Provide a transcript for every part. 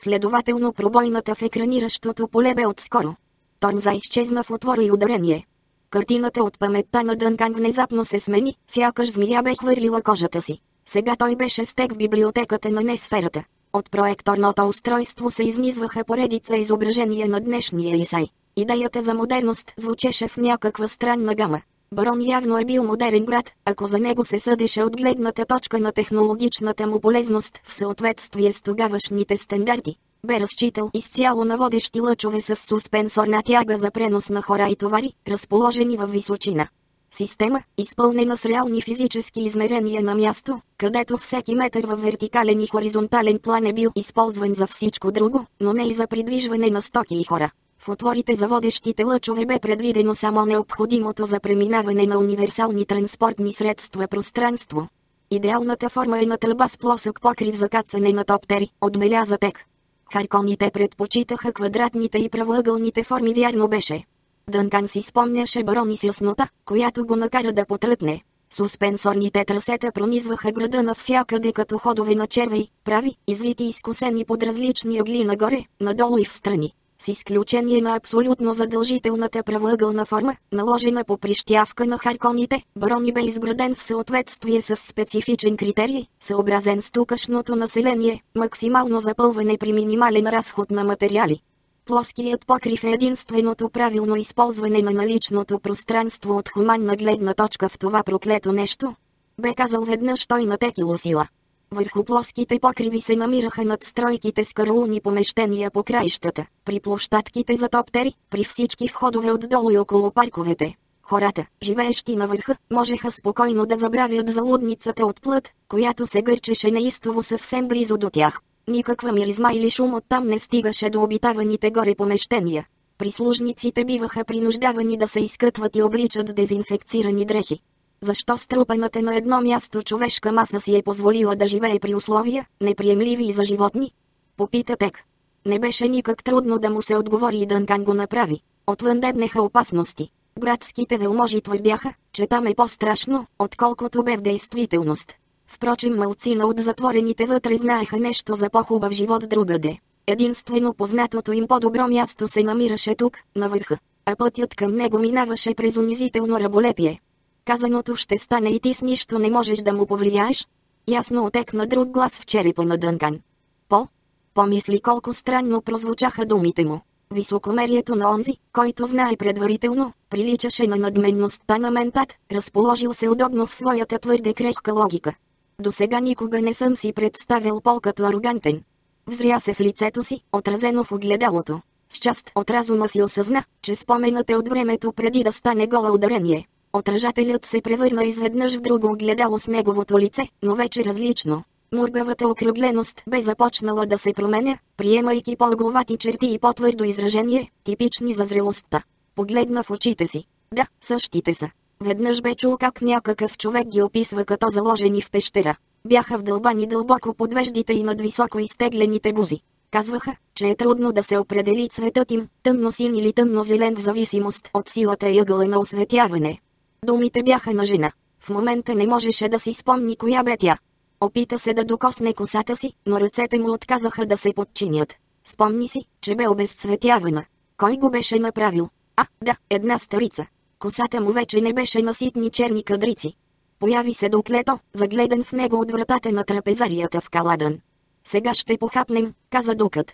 Следователно пробойната в екраниращото поле бе отскоро. Тормза изчезна в отвора и ударение. Картината от паметта на Дънкан внезапно се смени, сякаш змия бе хвърлила кожата си. Сега той беше стек в библиотеката на Несферата. От проекторното устройство се изнизваха поредица изображения на днешния Исай. Идеята за модерност звучеше в някаква странна гама. Барон явно е бил модерен град, ако за него се съдеше от гледната точка на технологичната му полезност в съответствие с тогавашните стандарти. Бе разчитал изцяло на водещи лъчове с суспенсорна тяга за пренос на хора и товари, разположени във височина. Система, изпълнена с реални физически измерения на място, където всеки метър във вертикален и хоризонтален план е бил използван за всичко друго, но не и за придвижване на стоки и хора. В отворите за водещите лъчове бе предвидено само необходимото за преминаване на универсални транспортни средства пространство. Идеалната форма е на тръба с плосък покрив за кацане на топтери, отбеляза Тек. Харконите предпочитаха квадратните и правоъгълните форми вярно беше. Дънкан си спомняше барони с яснота, която го накара да потръпне. Суспенсорните трасета пронизваха града навсякъде като ходове на червей, прави, извити и изкусени под различни ъгли нагоре, надолу и в страни с изключение на абсолютно задължителната правоъгълна форма, наложена по прищявка на харконите, барони бе изграден в съответствие с специфичен критерий, съобразен с тукашното население, максимално запълване при минимален разход на материали. Плоският покрив е единственото правилно използване на наличното пространство от хуманна гледна точка в това проклето нещо. Бе казал веднъж той на Текило сила. Върху плоските покриви се намираха надстройките с караулни помещения по краищата, при площадките за топтери, при всички входове отдолу и около парковете. Хората, живеещи на върха, можеха спокойно да забравят за лудницата от плът, която се гърчеше неистово съвсем близо до тях. Никаква миризма или шум оттам не стигаше до обитаваните горе помещения. Прислужниците биваха принуждавани да се изкъпват и обличат дезинфекцирани дрехи. Защо струпаната на едно място човешка маса си е позволила да живее при условия, неприемливи за животни? Попита Тек. Не беше никак трудно да му се отговори и Дънкан го направи. Отвън дебнеха опасности. Градските велможи твърдяха, че там е по-страшно, отколкото бе в действителност. Впрочем малцина от затворените вътре знаеха нещо за по-хубав живот другаде. Единствено познатото им по-добро място се намираше тук, на върха, а пътят към него минаваше през унизително раболепие. Казаното ще стане и ти с нищо не можеш да му повлияеш. Ясно отекна друг глас в черепа на Дънкан. По? Помисли колко странно прозвучаха думите му. Високомерието на онзи, който знае предварително, приличаше на надменността на ментат, разположил се удобно в своята твърде крехка логика. До сега никога не съм си представил Пол като арогантен. Взря се в лицето си, отразено в огледалото. С част от разума си осъзна, че споменът е от времето преди да стане гола ударение. Отражателят се превърна изведнъж в друго огледало с неговото лице, но вече различно. Мургавата округленост бе започнала да се променя, приемайки по-огловати черти и по-твърдо изражение, типични за зрелостта. Погледна в очите си. Да, същите са. Веднъж бе чул как някакъв човек ги описва като заложени в пещера. Бяха вдълбани дълбоко под веждите и над високо изтеглените бузи. Казваха, че е трудно да се определи цветът им, тъмно-син или тъмно-зелен в зависимост от силата и ъгъла на осветяване. Думите бяха на жена. В момента не можеше да си спомни коя бе тя. Опита се да докосне косата си, но ръцете му отказаха да се подчинят. Спомни си, че бе обезцветявана. Кой го беше направил? А, да, една старица. Косата му вече не беше на ситни черни кадрици. Появи се доклето, загледан в него от вратата на трапезарията в Каладън. Сега ще похапнем, каза дукът.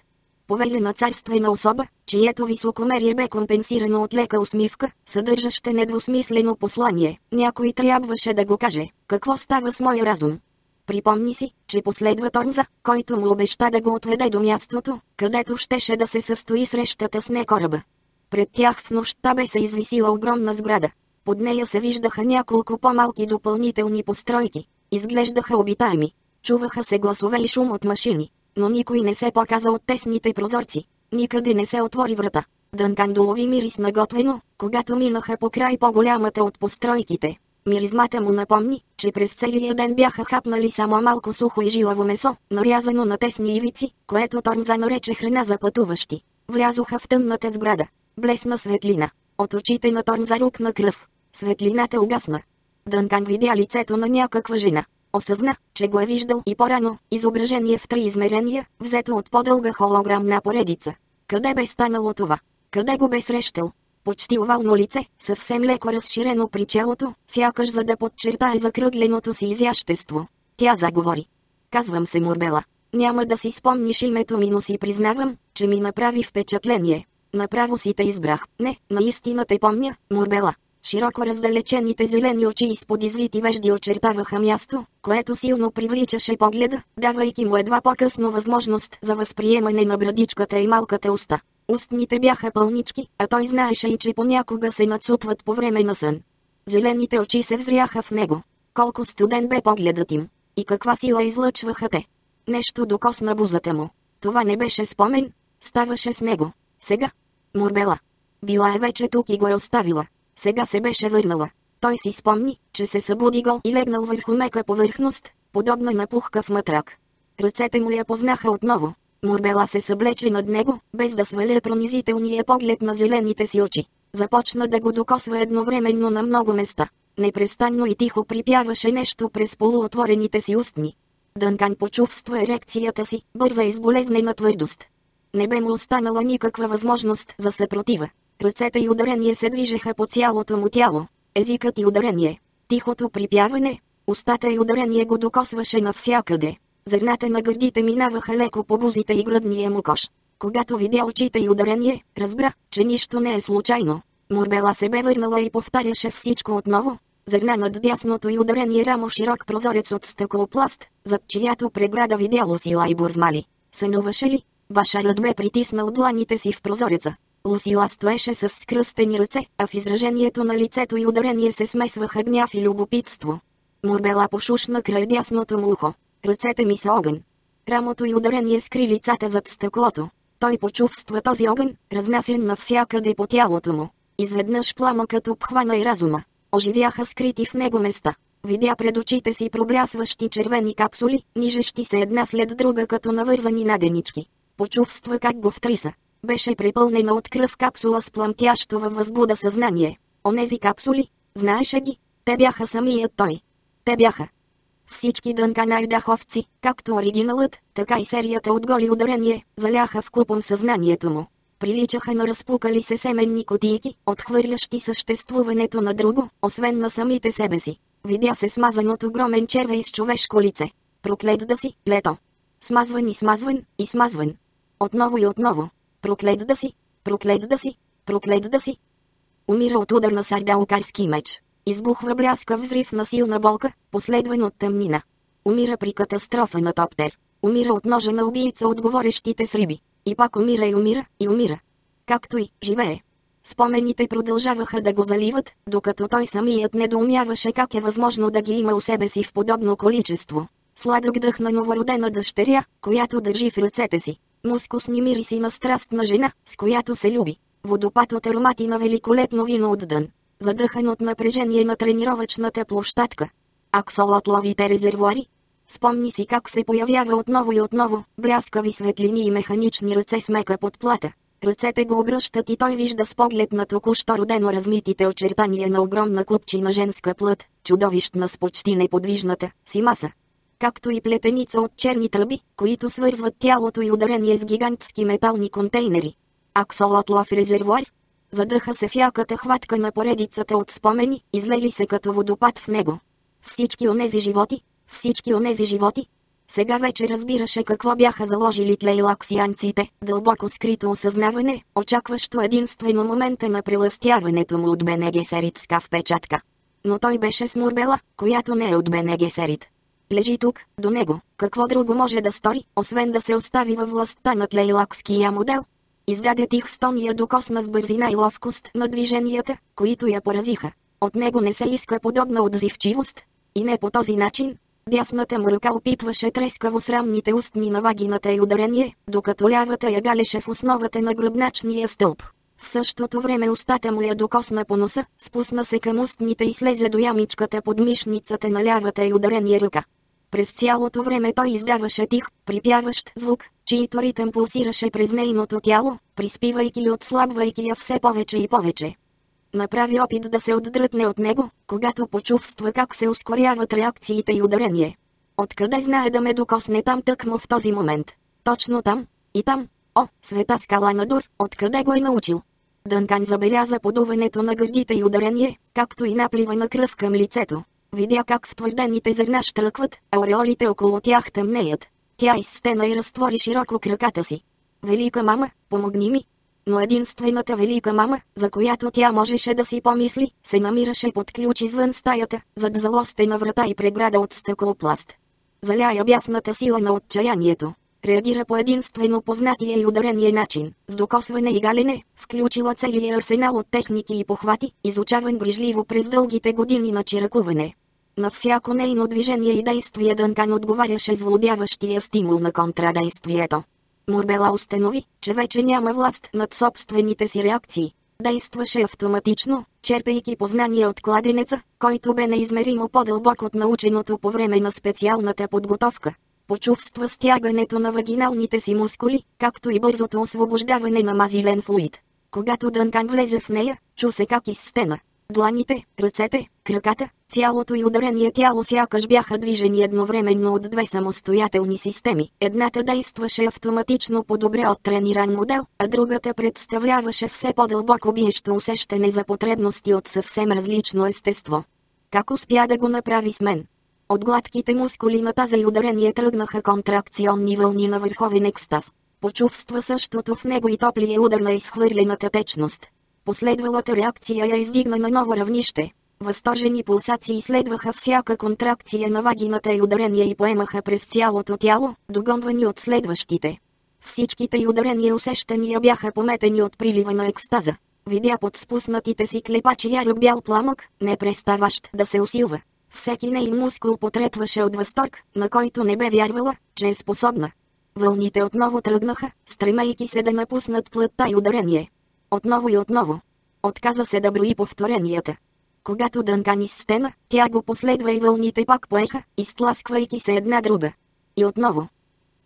Повелена царствена особа, чието високомерие бе компенсирано от лека усмивка, съдържаща недвусмислено послание. Някой трябваше да го каже, какво става с моя разум. Припомни си, че последва Тормза, който му обеща да го отведе до мястото, където щеше да се състои срещата с некораба. Пред тях в нощта бе се извисила огромна сграда. Под нея се виждаха няколко по-малки допълнителни постройки. Изглеждаха обитаеми. Чуваха се гласове и шум от машини, но никой не се показа от тесните прозорци. Никъде не се отвори врата. Дънкан долови мирис на готвено, когато минаха по край по-голямата от постройките. Миризмата му напомни, че през целия ден бяха хапнали само малко сухо и жилаво месо, нарязано на тесни ивици, което Тормза нарече храна за пътуващи. Влязоха в тъмната сграда. Блесна светлина. От очите на Торм зарукна кръв. Светлината угасна. Дънкан видя лицето на някаква жена. Осъзна, че го е виждал и по-рано, изображение в три измерения, взето от по-дълга холограмна поредица. Къде бе станало това? Къде го бе срещал? Почти овално лице, съвсем леко разширено при челото, сякаш за да подчертае закръгленото си изящество. Тя заговори. Казвам се Мурбела. Няма да си спомниш името ми, но си признавам, че ми направи впечатление. Направо си те избрах. Не, наистина те помня, Мурбела. Широко раздалечените зелени очи изпод извити вежди очертаваха място, което силно привличаше погледа, давайки му едва по-късно възможност за възприемане на брадичката и малката уста. Устните бяха пълнички, а той знаеше и че понякога се нацупват по време на сън. Зелените очи се взряха в него. Колко студен бе погледът им. И каква сила излъчваха те. Нещо докосна бузата му. Това не беше спомен, ставаше с него. Сега. Мурбела. Била е вече тук и го е оставила. Сега се беше върнала. Той си спомни, че се събуди гол и легнал върху мека повърхност, подобна на пухкав матрак. Ръцете му я познаха отново. Мурбела се съблече над него, без да сваля пронизителния поглед на зелените си очи. Започна да го докосва едновременно на много места. Непрестанно и тихо припяваше нещо през полуотворените си устни. Дънкан почувства ерекцията си, бърза и с болезнена твърдост. Не бе му останала никаква възможност за съпротива. Ръцете и ударение се движеха по цялото му тяло. Езикът и ударение. Тихото припяване. Устата и ударение го докосваше навсякъде. Зърната на гърдите минаваха леко по бузите и гръдния му кош. Когато видя очите и ударение, разбра, че нищо не е случайно. Мурбела се бе върнала и повтаряше всичко отново. Зърна над дясното и ударение рамо широк прозорец от стъклопласт, зад чиято преграда видяло сила и бурзмали. Сънуваше ли? Башарът бе притиснал дланите си в прозореца. Лусила стоеше с скръстени ръце, а в изражението на лицето и ударение се смесваха гняв и любопитство. Мурбела пошушна край дясното му ухо. Ръцете ми са огън. Рамото и ударение скри лицата зад стъклото. Той почувства този огън, разнасен навсякъде по тялото му. Изведнъж пламъкът обхвана и разума. Оживяха скрити в него места. Видя пред очите си проблясващи червени капсули, нижещи се една след друга като навързани наденички. Почувства как го втриса. Беше препълнена от кръв капсула с пламтящо във възбуда съзнание. Онези капсули, знаеше ги, те бяха самият той. Те бяха. Всички дънка найдаховци, както оригиналът, така и серията от голи ударение, заляха в купом съзнанието му. Приличаха на разпукали се семенни котийки, отхвърлящи съществуването на друго, освен на самите себе си. Видя се смазан от огромен червей с човешко лице. Проклет да си, лето. Смазван и смазван, и смазван. Отново и отново. Проклет да си, проклет да си, проклет да си. Умира от удар на сардаукарски меч. Избухва бляска взрив на силна болка, последван от тъмнина. Умира при катастрофа на топтер. Умира от ножа на убийца от говорещите с риби. И пак умира и умира, и умира. Както и живее. Спомените продължаваха да го заливат, докато той самият недоумяваше как е възможно да ги има у себе си в подобно количество. Сладък дъх на новородена дъщеря, която държи в ръцете си. Мускусни мириси на страстна жена, с която се люби. Водопад от аромати на великолепно вино от дън. Задъхан от напрежение на тренировъчната площадка. Аксолотловите резервуари. Спомни си как се появява отново и отново, бляскави светлини и механични ръце с мека подплата. Ръцете го обръщат и той вижда с поглед на току-що родено размитите очертания на огромна купчина женска плът, чудовищна с почти неподвижната си маса както и плетеница от черни тръби, които свързват тялото и ударение с гигантски метални контейнери. Аксолотлов резервуар. Задъха се в яката хватка на поредицата от спомени, излели се като водопад в него. Всички онези животи, всички онези животи. Сега вече разбираше какво бяха заложили тлейлаксианците, дълбоко скрито осъзнаване, очакващо единствено момента на прелъстяването му от Бенегесеритска впечатка. Но той беше с Мурбела, която не е от Бенегесерит лежи тук, до него. Какво друго може да стори, освен да се остави във властта на тлейлакския модел? Издаде тих стония докосна с бързина и ловкост на движенията, които я поразиха. От него не се иска подобна отзивчивост. И не по този начин. Дясната му ръка опипваше трескаво срамните устни на вагината и ударение, докато лявата я галеше в основата на гръбначния стълб. В същото време устата му я докосна по носа, спусна се към устните и слезе до ямичката под мишницата на лявата и ударение ръка. През цялото време той издаваше тих, припяващ звук, чието ритъм пулсираше през нейното тяло, приспивайки и отслабвайки я все повече и повече. Направи опит да се отдръпне от него, когато почувства как се ускоряват реакциите и ударение. Откъде знае да ме докосне там тъкмо в този момент? Точно там? И там? О, света скала на Дур, откъде го е научил? Дънкан забеляза подуването на гърдите и ударение, както и наплива на кръв към лицето. Видя как втвърдените зърна штръкват, а ореолите около тях тъмнеят. Тя изстена и разтвори широко краката си. Велика мама, помогни ми. Но единствената велика мама, за която тя можеше да си помисли, се намираше под ключ извън стаята, зад залостена врата и преграда от стъклопласт. Заляя бясната сила на отчаянието. Реагира по единствено познатия и ударение начин, с докосване и галене, включила целия арсенал от техники и похвати, изучаван грижливо през дългите години на чиракуване. На всяко нейно движение и действие Дънкан отговаряше с владяващия стимул на контрадействието. Мурбела установи, че вече няма власт над собствените си реакции. Действаше автоматично, черпейки познания от кладенеца, който бе неизмеримо по-дълбок от наученото по време на специалната подготовка. Почувства стягането на вагиналните си мускули, както и бързото освобождаване на мазилен флуид. Когато Дънкан влезе в нея, чу се как изстена. Дланите, ръцете, краката, цялото и ударение тяло сякаш бяха движени едновременно от две самостоятелни системи. Едната действаше автоматично по-добре от трениран модел, а другата представляваше все по-дълбоко биещо усещане за потребности от съвсем различно естество. Как успя да го направи с мен? От гладките мускули на тази ударение тръгнаха контракционни вълни на върховен екстаз. Почувства същото в него и топлия удар на изхвърлената течност. Последвалата реакция я издигна на ново равнище. Възторжени пулсации следваха всяка контракция на вагината и ударения и поемаха през цялото тяло, догонвани от следващите. Всичките й ударения усещания бяха пометени от прилива на екстаза. Видя под спуснатите си клепачи ярък бял пламък, не преставащ да се усилва. Всеки нейн мускул потрепваше от възторг, на който не бе вярвала, че е способна. Вълните отново тръгнаха, стремейки се да напуснат плътта и ударение. Отново и отново. Отказа се да брои повторенията. Когато Дънкан изстена, тя го последва и вълните пак поеха, изтласквайки се една друга. И отново.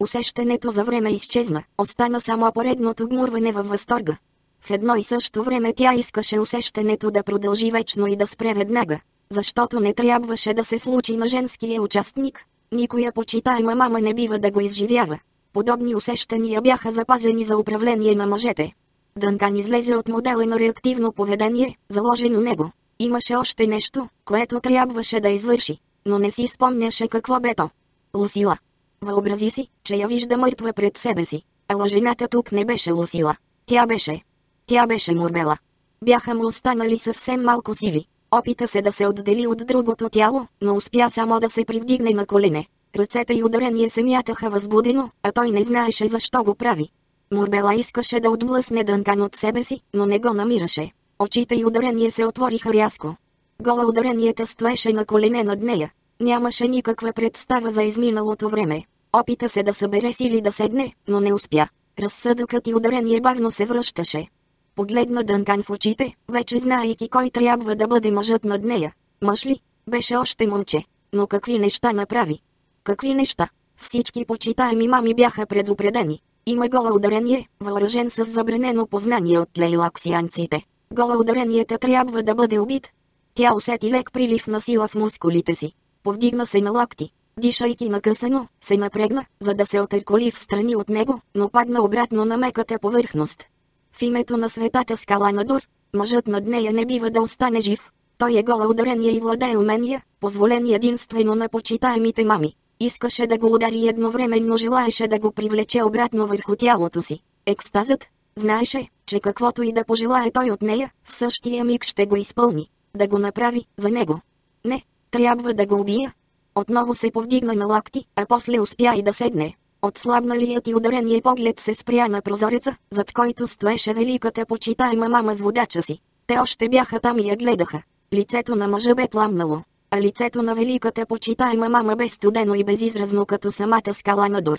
Усещането за време изчезна, остана само поредното гмурване във възторга. В едно и също време тя искаше усещането да продължи вечно и да спре веднага, защото не трябваше да се случи на женския участник. Никоя почитаема мама не бива да го изживява. Подобни усещания бяха запазени за управление на мъжете. Дънкан излезе от модела на реактивно поведение, заложено него. Имаше още нещо, което трябваше да извърши, но не си спомняше какво бе то. Лусила. Въобрази си, че я вижда мъртва пред себе си. Ала жената тук не беше Лусила. Тя беше. Тя беше Морбела. Бяха му останали съвсем малко сили. Опита се да се отдели от другото тяло, но успя само да се привдигне на колене. Ръцете и ударение се мятаха възбудено, а той не знаеше защо го прави. Морбела искаше да отблъсне Дънкан от себе си, но не го намираше. Очите и ударение се отвориха рязко. Гола ударенията стоеше на колене над нея. Нямаше никаква представа за изминалото време. Опита се да събере сили да седне, но не успя. Разсъдъкът и ударение бавно се връщаше. Погледна Дънкан в очите, вече знаейки кой трябва да бъде мъжът над нея. Мъж ли? Беше още момче. Но какви неща направи? Какви неща? Всички почитаеми мами бяха предупредени. Има гола ударение, въоръжен с забранено познание от лейлаксианците. Гола ударенията трябва да бъде убит. Тя усети лек прилив на сила в мускулите си. Повдигна се на лакти. Дишайки накъсано, се напрегна, за да се отърколи в страни от него, но падна обратно на меката повърхност. В името на светата скала на Дур, мъжът над нея не бива да остане жив. Той е гола ударение и владее умения, позволени единствено на почитаемите мами. Искаше да го удари и едновременно желаеше да го привлече обратно върху тялото си. Екстазът, знаеше, че каквото и да пожелае той от нея, в същия миг ще го изпълни. Да го направи за него. Не, трябва да го убия. Отново се повдигна на лакти, а после успя и да седне. Отслабналият и ударение поглед се спря на прозореца, зад който стоеше великата почитаема мама с водача си. Те още бяха там и я гледаха. Лицето на мъжа бе пламнало, а лицето на великата почитаема мама бе студено и безизразно като самата скала на Дур.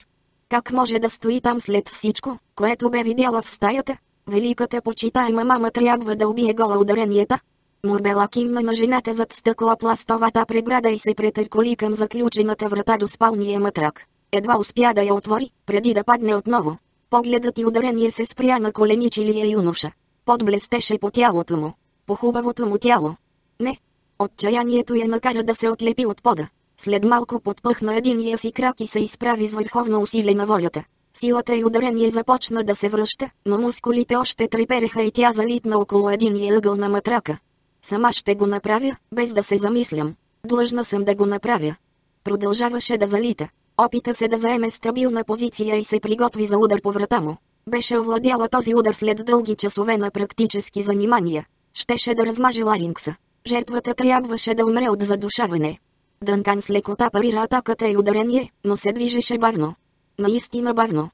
Как може да стои там след всичко, което бе видяла в стаята? Великата почитаема мама трябва да убие гола ударенията. Мурбела кимна на жената зад стъклопластовата преграда и се претърколи към заключената врата до спалния матрак. Едва успя да я отвори, преди да падне отново. Погледът и ударение се спря на коленичилия юноша. Подблестеше по тялото му. По хубавото му тяло. Не. Отчаянието я накара да се отлепи от пода. След малко подпъхна единия си крак и се изправи с върховно усилие на волята. Силата и ударение започна да се връща, но мускулите още трепереха и тя залитна около единия ъгъл на матрака. Сама ще го направя, без да се замислям. Длъжна съм да го направя. Продължаваше да залита. Опита се да заеме стабилна позиция и се приготви за удар по врата му. Беше овладяла този удар след дълги часове на практически занимания. Щеше да размаже ларингса. Жертвата трябваше да умре от задушаване. Дънкан с лекота парира атаката и ударение, но се движеше бавно. Наистина бавно.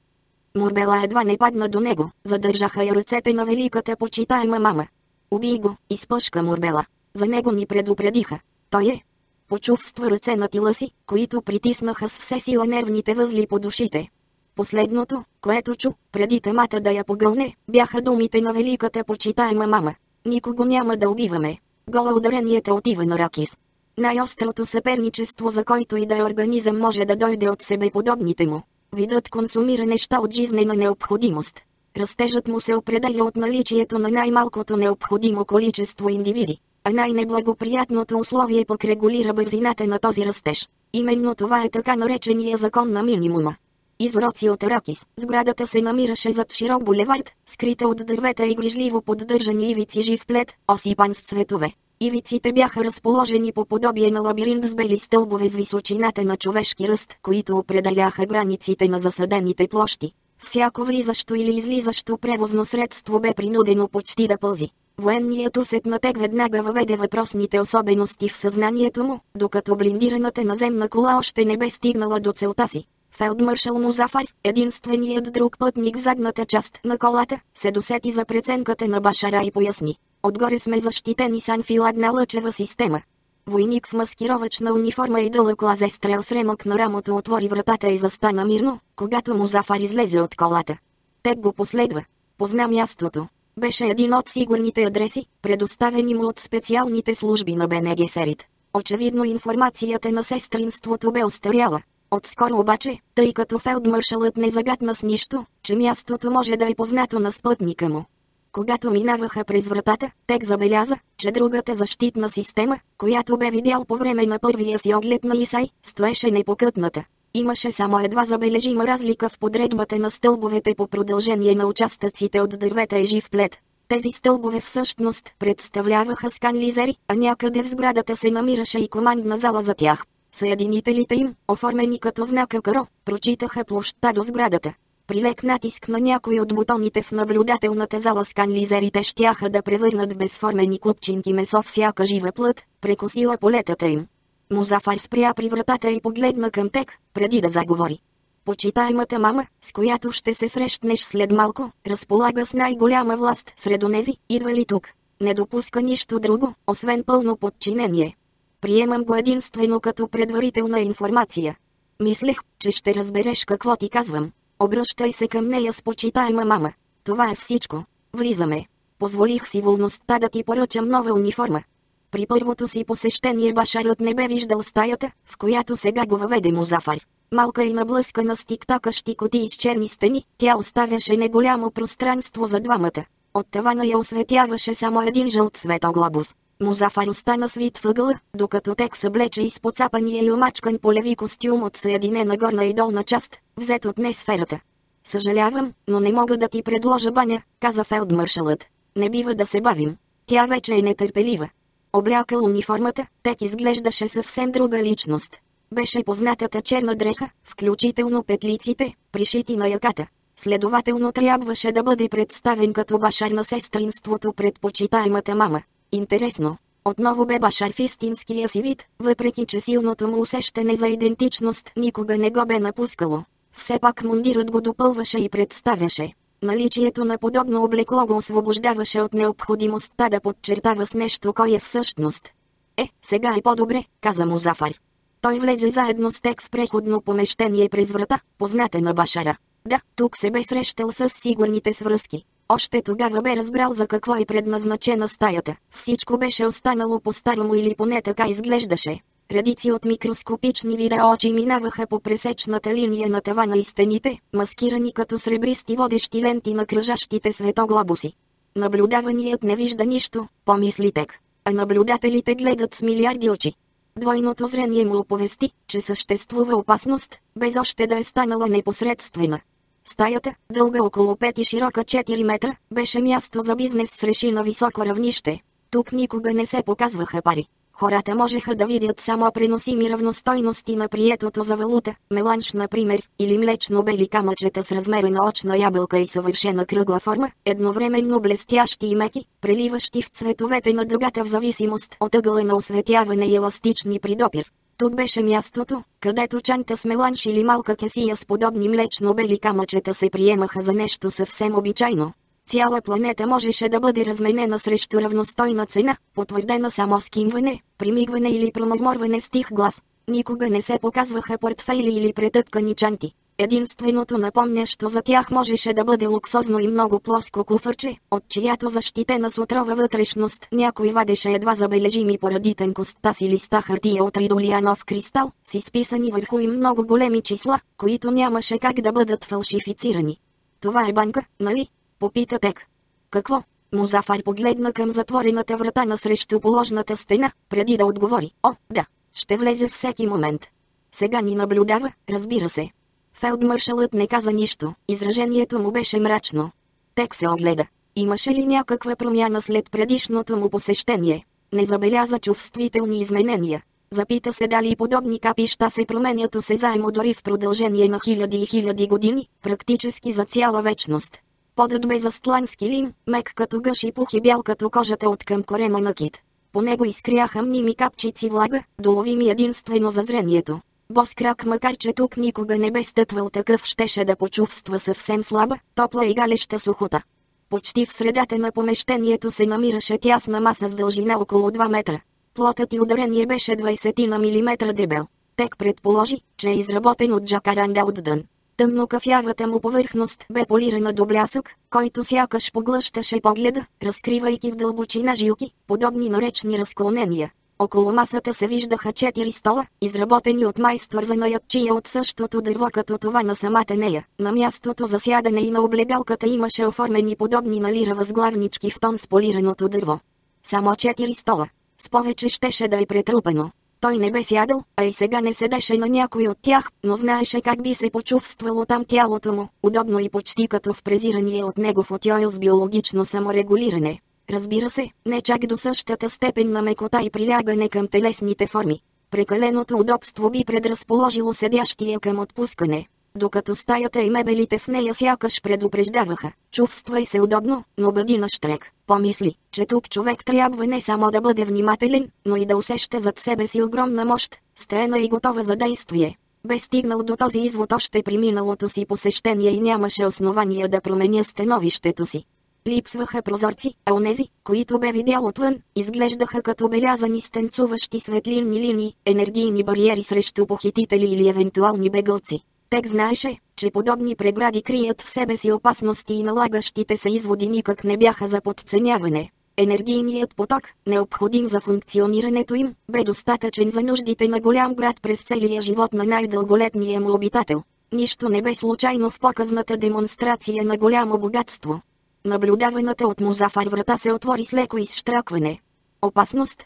Мурбела едва не падна до него, задържаха я ръцете на великата почитаема мама. Убий го, изпъшка Мурбела. За него ни предупредиха. Той е. Почувства ръце на тила си, които притиснаха с все сила нервните възли по душите. Последното, което чу, преди темата да я погълне, бяха думите на великата почитаема мама. Никого няма да убиваме. Гола ударението отива на Ракис. Най-острото съперничество за който и да е организъм може да дойде от себе подобните му. Видът консумира неща от жизнена необходимост. Растежът му се определя от наличието на най-малкото необходимо количество индивиди, а най-неблагоприятното условие пък регулира бързината на този растеж. Именно това е така наречения закон на минимума. Извроци от Аракис, сградата се намираше зад широк булевард, скрита от дървета и грижливо поддържани ивици жив плет, осипан с цветове. Ивиците бяха разположени по подобие на лабиринт с бели стълбове с височината на човешки ръст, които определяха границите на засадените площи. Всяко влизащо или излизащо превозно средство бе принудено почти да пълзи. Военният усет на тег веднага въведе въпросните особености в съзнанието му, докато блиндираната наземна кола още не бе стигнала до целта си. Фелдмаршал Музафар, единственият друг пътник в задната част на колата, се досети за преценката на Башара и поясни. Отгоре сме защитени с анфиладна лъчева система. Войник в маскировачна униформа и дълъг лазе стрел с ремък на рамото отвори вратата и застана мирно, когато Музафар излезе от колата. Тек го последва. Позна мястото. Беше един от сигурните адреси, предоставени му от специалните служби на БНГ Серит. Очевидно информацията на сестринството бе остаряла. Отскоро обаче, тъй като фелдмаршалът не загадна с нищо, че мястото може да е познато на спътника му. Когато минаваха през вратата, Тек забеляза, че другата защитна система, която бе видял по време на първия си оглед на Исай, стоеше непокътната. Имаше само едва забележима разлика в подредбата на стълбовете по продължение на участъците от дървета и жив плед. Тези стълбове всъщност представляваха сканлизери, а някъде в сградата се намираше и командна зала за тях. Съединителите им, оформени като знака Каро, прочитаха площта до сградата. При лек натиск на някой от бутоните в наблюдателната зала сканлизерите щяха да превърнат в безформени купчинки месо всяка жива плът, прекосила полетата им. Музафар спря при вратата и погледна към тек, преди да заговори. Почитаемата мама, с която ще се срещнеш след малко, разполага с най-голяма власт сред онези, идва ли тук. Не допуска нищо друго, освен пълно подчинение. Приемам го единствено като предварителна информация. Мислех, че ще разбереш какво ти казвам. Обръщай се към нея с почитаема мама. Това е всичко. Влизаме. Позволих си волността да ти поръчам нова униформа. При първото си посещение башарът не бе виждал стаята, в която сега го въведе Музафар. Малка и наблъскана с тиктакащи коти с черни стени, тя оставяше неголямо пространство за двамата. От тавана я осветяваше само един жълт светоглобус. Музафар остана свит въгъла, докато Тек съблече изпод цапания и омачкан полеви костюм от съединена горна и долна част, взет от не сферата. Съжалявам, но не мога да ти предложа баня, каза фелдмаршалът. Не бива да се бавим. Тя вече е нетърпелива. Облякал униформата, Тек изглеждаше съвсем друга личност. Беше познатата черна дреха, включително петлиците, пришити на яката. Следователно трябваше да бъде представен като башар на сестринството пред почитаемата мама. Интересно. Отново бе башар в истинския си вид, въпреки че силното му усещане за идентичност никога не го бе напускало. Все пак мундирът го допълваше и представяше. Наличието на подобно облекло го освобождаваше от необходимостта да подчертава с нещо кой е всъщност. Е, сега е по-добре, каза му Зафар. Той влезе заедно с Тек в преходно помещение през врата, позната на Башара. Да, тук се бе срещал с сигурните свръзки. Още тогава бе разбрал за какво е предназначена стаята. Всичко беше останало по-старому или поне така изглеждаше. Редици от микроскопични видеоочи минаваха по пресечната линия на тавана и стените, маскирани като сребристи водещи ленти на кръжащите светоглобуси. Наблюдаваният не вижда нищо, помисли тек. А наблюдателите гледат с милиарди очи. Двойното зрение му оповести, че съществува опасност, без още да е станала непосредствена. Стаята, дълга около 5 и широка 4 метра, беше място за бизнес с реши на високо равнище. Тук никога не се показваха пари. Хората можеха да видят само преносими равностойности на приетото за валута, меланж например, или млечно-бели камъчета с размера на очна ябълка и съвършена кръгла форма, едновременно блестящи и меки, преливащи в цветовете на дъгата в зависимост от ъгъла на осветяване и еластични при допир. Тук беше мястото, където чанта с меланж или малка кесия с подобни млечно-бели камъчета се приемаха за нещо съвсем обичайно. Цяла планета можеше да бъде разменена срещу равностойна цена, потвърдена само с кимване, примигване или промърморване с тих глас. Никога не се показваха портфейли или претъпкани чанти. Единственото напомнящо за тях можеше да бъде луксозно и много плоско куфърче, от чиято защитена с отрова вътрешност някой вадеше едва забележими поради тънкостта си листа хартия от ридолианов кристал, с изписани върху им много големи числа, които нямаше как да бъдат фалшифицирани. Това е банка, нали? Попита Тек. Какво? Музафар погледна към затворената врата на срещу положната стена, преди да отговори. О, да, ще влезе всеки момент. Сега ни наблюдава, разбира се. Фелдмаршалът не каза нищо, изражението му беше мрачно. Тек се огледа. Имаше ли някаква промяна след предишното му посещение? Не забеляза чувствителни изменения. Запита се дали подобни капища се променят осезаемо дори в продължение на хиляди и хиляди години, практически за цяла вечност. Подът бе застлан с килим, мек като гъш и пух и бял като кожата от към корема на кит. По него изкряха мними капчици влага, доловими единствено за зрението. Бос крак макар че тук никога не бе стъпвал такъв щеше да почувства съвсем слаба, топла и галеща сухота. Почти в средата на помещението се намираше тясна маса с дължина около 2 метра. Плотът и ударение беше 20 на милиметра дебел. Тек предположи, че е изработен от джакаранда от дън. Тъмнокафявата му повърхност бе полирана до блясък, който сякаш поглъщаше погледа, разкривайки в дълбочина жилки, подобни на речни разклонения. Около масата се виждаха четири стола, изработени от майстор за наятчия от същото дърво като това на самата нея. На мястото за сядане и на облегалката имаше оформени подобни на лира възглавнички в тон с полираното дърво. Само четири стола. С повече щеше да е претрупано. Той не бе сядал, а и сега не седеше на някой от тях, но знаеше как би се почувствало там тялото му, удобно и почти като в презирание от негов отйоил с биологично саморегулиране. Разбира се, не чак до същата степен на мекота и прилягане към телесните форми. Прекаленото удобство би предразположило седящия към отпускане докато стаята и мебелите в нея сякаш предупреждаваха. Чувствай се удобно, но бъди на штрек. Помисли, че тук човек трябва не само да бъде внимателен, но и да усеща зад себе си огромна мощ, стена и готова за действие. Бе стигнал до този извод още при миналото си посещение и нямаше основания да променя становището си. Липсваха прозорци, а онези, които бе видял отвън, изглеждаха като белязани стенцуващи светлинни линии, енергийни бариери срещу похитители или евентуални бегълци. Тек знаеше, че подобни прегради крият в себе си опасности и налагащите се изводи никак не бяха за подценяване. Енергийният поток, необходим за функционирането им, бе достатъчен за нуждите на голям град през целия живот на най-дълголетния му обитател. Нищо не бе случайно в показната демонстрация на голямо богатство. Наблюдаваната от Музафар врата се отвори с леко изштракване. Опасност.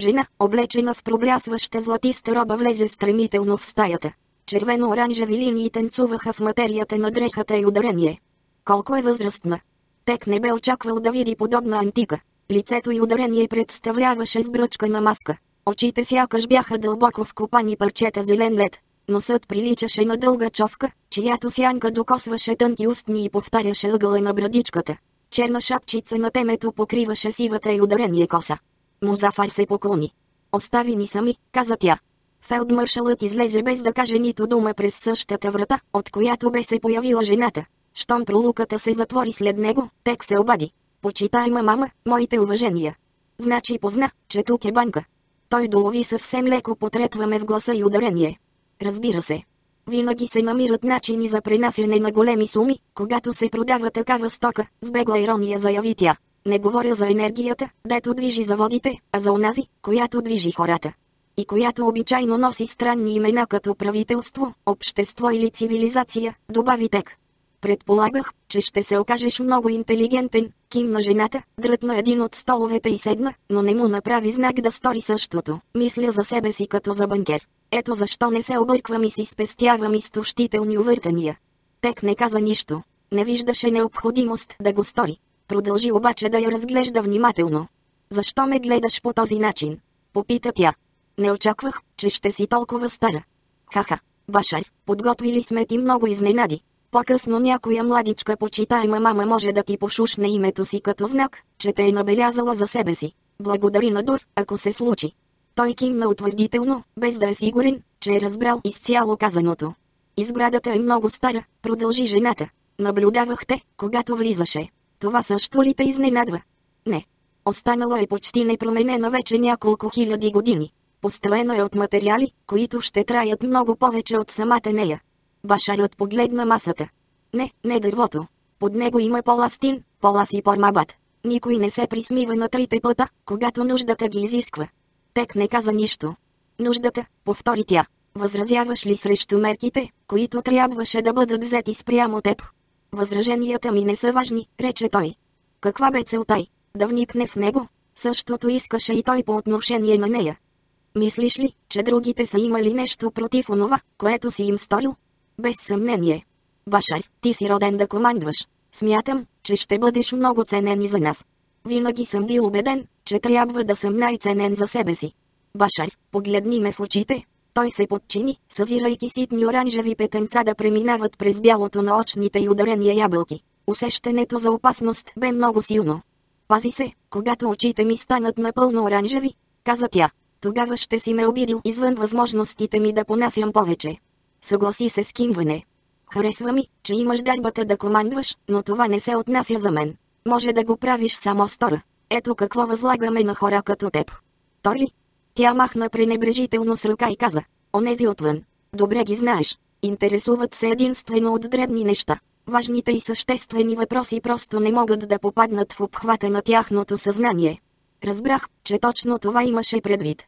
Жена, облечена в проблясваща златиста роба влезе стремително в стаята червено-оранжеви линии танцуваха в материята на дрехата и ударение. Колко е възрастна? Тек не бе очаквал да види подобна антика. Лицето и ударение представляваше сбръчкана маска. Очите сякаш бяха дълбоко вкопани парчета зелен лед. Носът приличаше на дълга човка, чиято сянка докосваше тънки устни и повтаряше ъгъла на брадичката. Черна шапчица на темето покриваше сивата и ударение коса. Музафар се поклони. Остави ни сами, каза тя. Фелдмаршалът излезе без да каже нито дума през същата врата, от която бе се появила жената. Щом пролуката се затвори след него, Тек се обади. Почитайма мама, моите уважения. Значи позна, че тук е банка. Той долови съвсем леко потрепваме в гласа и ударение. Разбира се. Винаги се намират начини за пренасяне на големи суми, когато се продава такава стока, с бегла ирония заяви тя. Не говоря за енергията, дето движи заводите, а за онази, която движи хората и която обичайно носи странни имена като правителство, общество или цивилизация, добави Тек. Предполагах, че ще се окажеш много интелигентен, кимна жената, дръпна един от столовете и седна, но не му направи знак да стори същото. Мисля за себе си като за банкер. Ето защо не се обърквам и си спестявам изтощителни увъртания. Тек не каза нищо. Не виждаше необходимост да го стори. Продължи обаче да я разглежда внимателно. Защо ме гледаш по този начин? Попита тя. Не очаквах, че ще си толкова стара. Ха-ха, Башар, подготвили сме ти много изненади. По-късно някоя младичка почитаема мама може да ти пошушне името си като знак, че те е набелязала за себе си. Благодари на Дур, ако се случи. Той кимна утвърдително, без да е сигурен, че е разбрал изцяло казаното. Изградата е много стара, продължи жената. Наблюдавахте, когато влизаше. Това също ли те изненадва? Не. Останала е почти непроменена вече няколко хиляди години. Построена е от материали, които ще траят много повече от самата нея. Башарът погледна масата. Не, не дървото. Под него има поластин, полас и пормабат. Никой не се присмива на трите пъта, когато нуждата ги изисква. Тек не каза нищо. Нуждата, повтори тя. Възразяваш ли срещу мерките, които трябваше да бъдат взети спрямо теб? Възраженията ми не са важни, рече той. Каква бе целта й? Да вникне в него? Същото искаше и той по отношение на нея. Мислиш ли, че другите са имали нещо против онова, което си им сторил? Без съмнение. Башар, ти си роден да командваш. Смятам, че ще бъдеш много ценен и за нас. Винаги съм бил убеден, че трябва да съм най-ценен за себе си. Башар, погледни ме в очите. Той се подчини, съзирайки ситни оранжеви петенца да преминават през бялото на очните и ударения ябълки. Усещането за опасност бе много силно. Пази се, когато очите ми станат напълно оранжеви, каза тя. Тогава ще си ме обидил извън възможностите ми да понасям повече. Съгласи се с кимване. Харесва ми, че имаш дарбата да командваш, но това не се отнася за мен. Може да го правиш само с. Ето какво възлагаме на хора като теб. Тори? Тя махна пренебрежително с ръка и каза. Онези отвън. Добре ги знаеш. Интересуват се единствено от дребни неща. Важните и съществени въпроси просто не могат да попаднат в обхвата на тяхното съзнание. Разбрах, че точно това имаше предвид.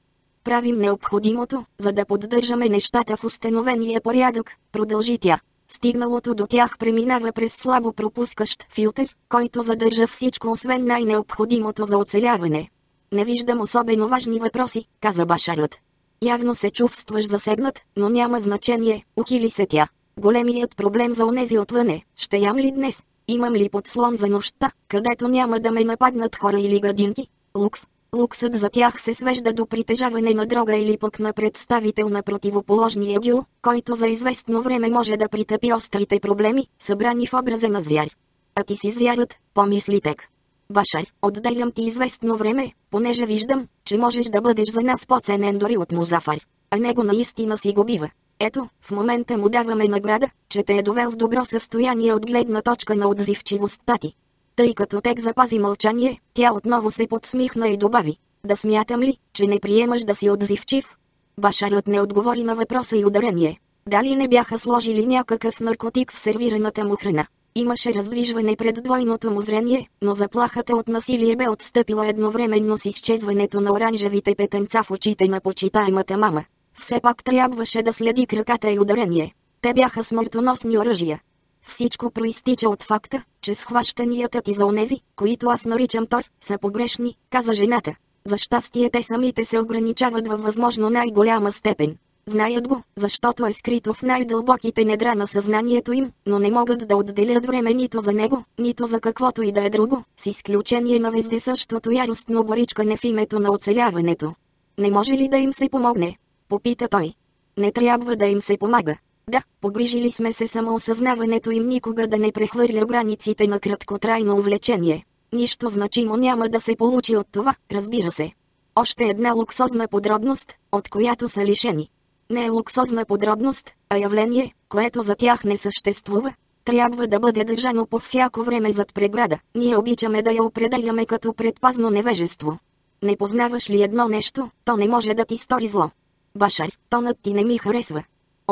Правим необходимото, за да поддържаме нещата в установения порядък, продължи тя. Стигналото до тях преминава през слабо пропускащ филтър, който задържа всичко освен най-необходимото за оцеляване. Не виждам особено важни въпроси, каза Башарът. Явно се чувстваш засегнат, но няма значение, ухили се тя. Големият проблем за онези отвън е, ще ям ли днес? Имам ли подслон за нощта, където няма да ме нападнат хора или гадинки? Лукс, Луксът за тях се свежда до притежаване на дрога или пък на представител на противоположния гил, който за известно време може да притъпи острите проблеми, събрани в образа на звяр. А ти си звярът, помисли тек. Башар, отделям ти известно време, понеже виждам, че можеш да бъдеш за нас по-ценен дори от Музафар. А него наистина си го бива. Ето, в момента му даваме награда, че те е довел в добро състояние от гледна точка на отзивчивостта ти. Тъй като Тек запази мълчание, тя отново се подсмихна и добави. Да смятам ли, че не приемаш да си отзивчив? Башарът не отговори на въпроса и ударение. Дали не бяха сложили някакъв наркотик в сервираната му храна? Имаше раздвижване пред двойното му зрение, но заплахата от насилие бе отстъпила едновременно с изчезването на оранжевите петенца в очите на почитаемата мама. Все пак трябваше да следи краката и ударение. Те бяха смъртоносни оръжия. Всичко проистича от факта, че схващанията ти за онези, които аз наричам Тор, са погрешни, каза жената. За щастие те самите се ограничават във възможно най-голяма степен. Знаят го, защото е скрито в най-дълбоките недра на съзнанието им, но не могат да отделят време нито за него, нито за каквото и да е друго, с изключение на вездесъщото яростно боричкане в името на оцеляването. Не може ли да им се помогне? Попита той. Не трябва да им се помага. Да, погрижили сме се само осъзнаването им никога да не прехвърля границите на краткотрайно увлечение. Нищо значимо няма да се получи от това, разбира се. Още една луксозна подробност, от която са лишени. Не е луксозна подробност, а явление, което за тях не съществува. Трябва да бъде държано по всяко време зад преграда. Ние обичаме да я определяме като предпазно невежество. Не познаваш ли едно нещо, то не може да ти стори зло. Башар, тонът ти не ми харесва.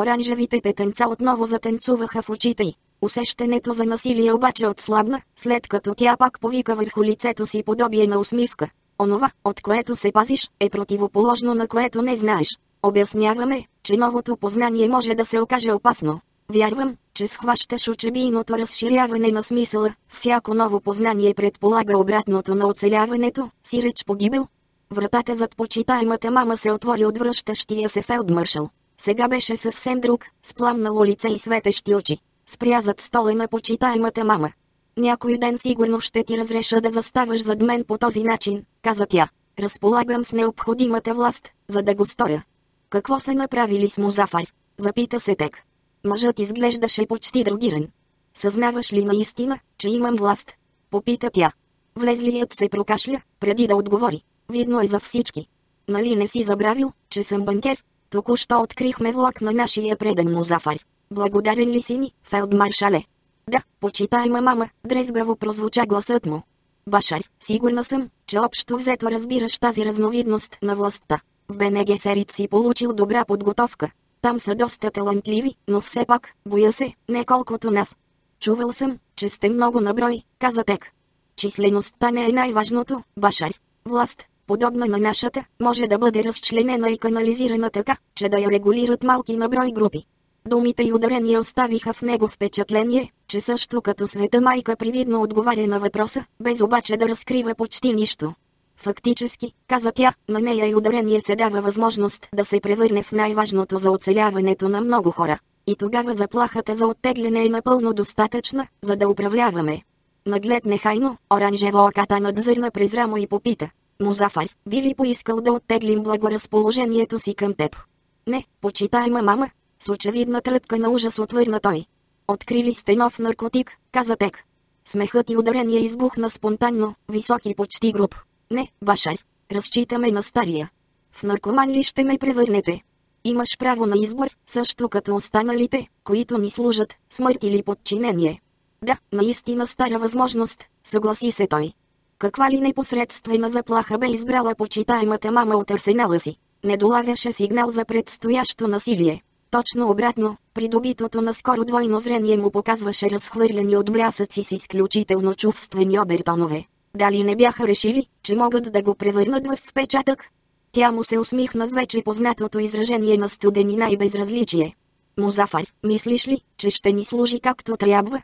Оранжевите петенца отново затанцуваха в очите й. Усещането за насилие обаче отслабна, след като тя пак повика върху лицето си подобие на усмивка. Онова, от което се пазиш, е противоположно на което не знаеш. Обясняваме, че новото познание може да се окаже опасно. Вярвам, че схващаш учебийното разширяване на смисъла, всяко ново познание предполага обратното на оцеляването, си реч погибел. Вратата зад почитаемата мама се отвори от връщащия се фелдмаршал. Сега беше съвсем друг, с пламнало лице и светещи очи. Спря зад стола на почитаемата мама. Някой ден сигурно ще ти разреша да заставаш зад мен по този начин, каза тя. Разполагам с необходимата власт, за да го сторя. Какво са направили с Музафар? Запита се Тек. Мъжът изглеждаше почти дрогиран. Съзнаваш ли наистина, че имам власт? Попита тя. Влезлият се прокашля, преди да отговори. Видно е за всички. Нали не си забравил, че съм банкер? Току-що открихме влак на нашия преден Музафар. Благодарен ли си ми, фелдмаршале? Да, почитайма мама, дрезгаво прозвуча гласът му. Башар, сигурна съм, че общо взето разбираш тази разновидност на властта. В БНГ Серит си получил добра подготовка. Там са доста талантливи, но все пак, боя се, не колкото нас. Чувал съм, че сте много наброй, каза Тек. Числеността не е най-важното, Башар. Власт, подобна на нашата, може да бъде разчленена и канализирана така, че да я регулират малки наброй групи. Думите и ударения оставиха в него впечатление, че също като света майка привидно отговаря на въпроса, без обаче да разкрива почти нищо. Фактически, каза тя, на нея и ударение се дава възможност да се превърне в най-важното за оцеляването на много хора. И тогава заплахата за оттегляне е напълно достатъчна, за да управляваме. Наглед нехайно, оранжево оката надзърна през рамо и попита. Музафар, би ли поискал да оттеглим благоразположението си към теб? Не, почитайма мама. С очевидна тръпка на ужас отвърна той. Открили сте нов наркотик, каза Тек. Смехът и ударение избухна спонтанно, високи почти груб. Не, Башар. Разчитаме на стария. В наркоман ли ще ме превърнете? Имаш право на избор, също като останалите, които ни служат, смърт или подчинение. Да, наистина стара възможност, съгласи се той. Каква ли непосредствена заплаха бе избрала почитаемата мама от арсенала си? Не долавяше сигнал за предстоящо насилие. Точно обратно, придобитото наскоро двойно зрение му показваше разхвърляни от блясъци с изключително чувствени обертонове. Дали не бяха решили, че могат да го превърнат в впечатък? Тя му се усмихна с вече познатото изражение на студенина и безразличие. Музафар, мислиш ли, че ще ни служи както трябва?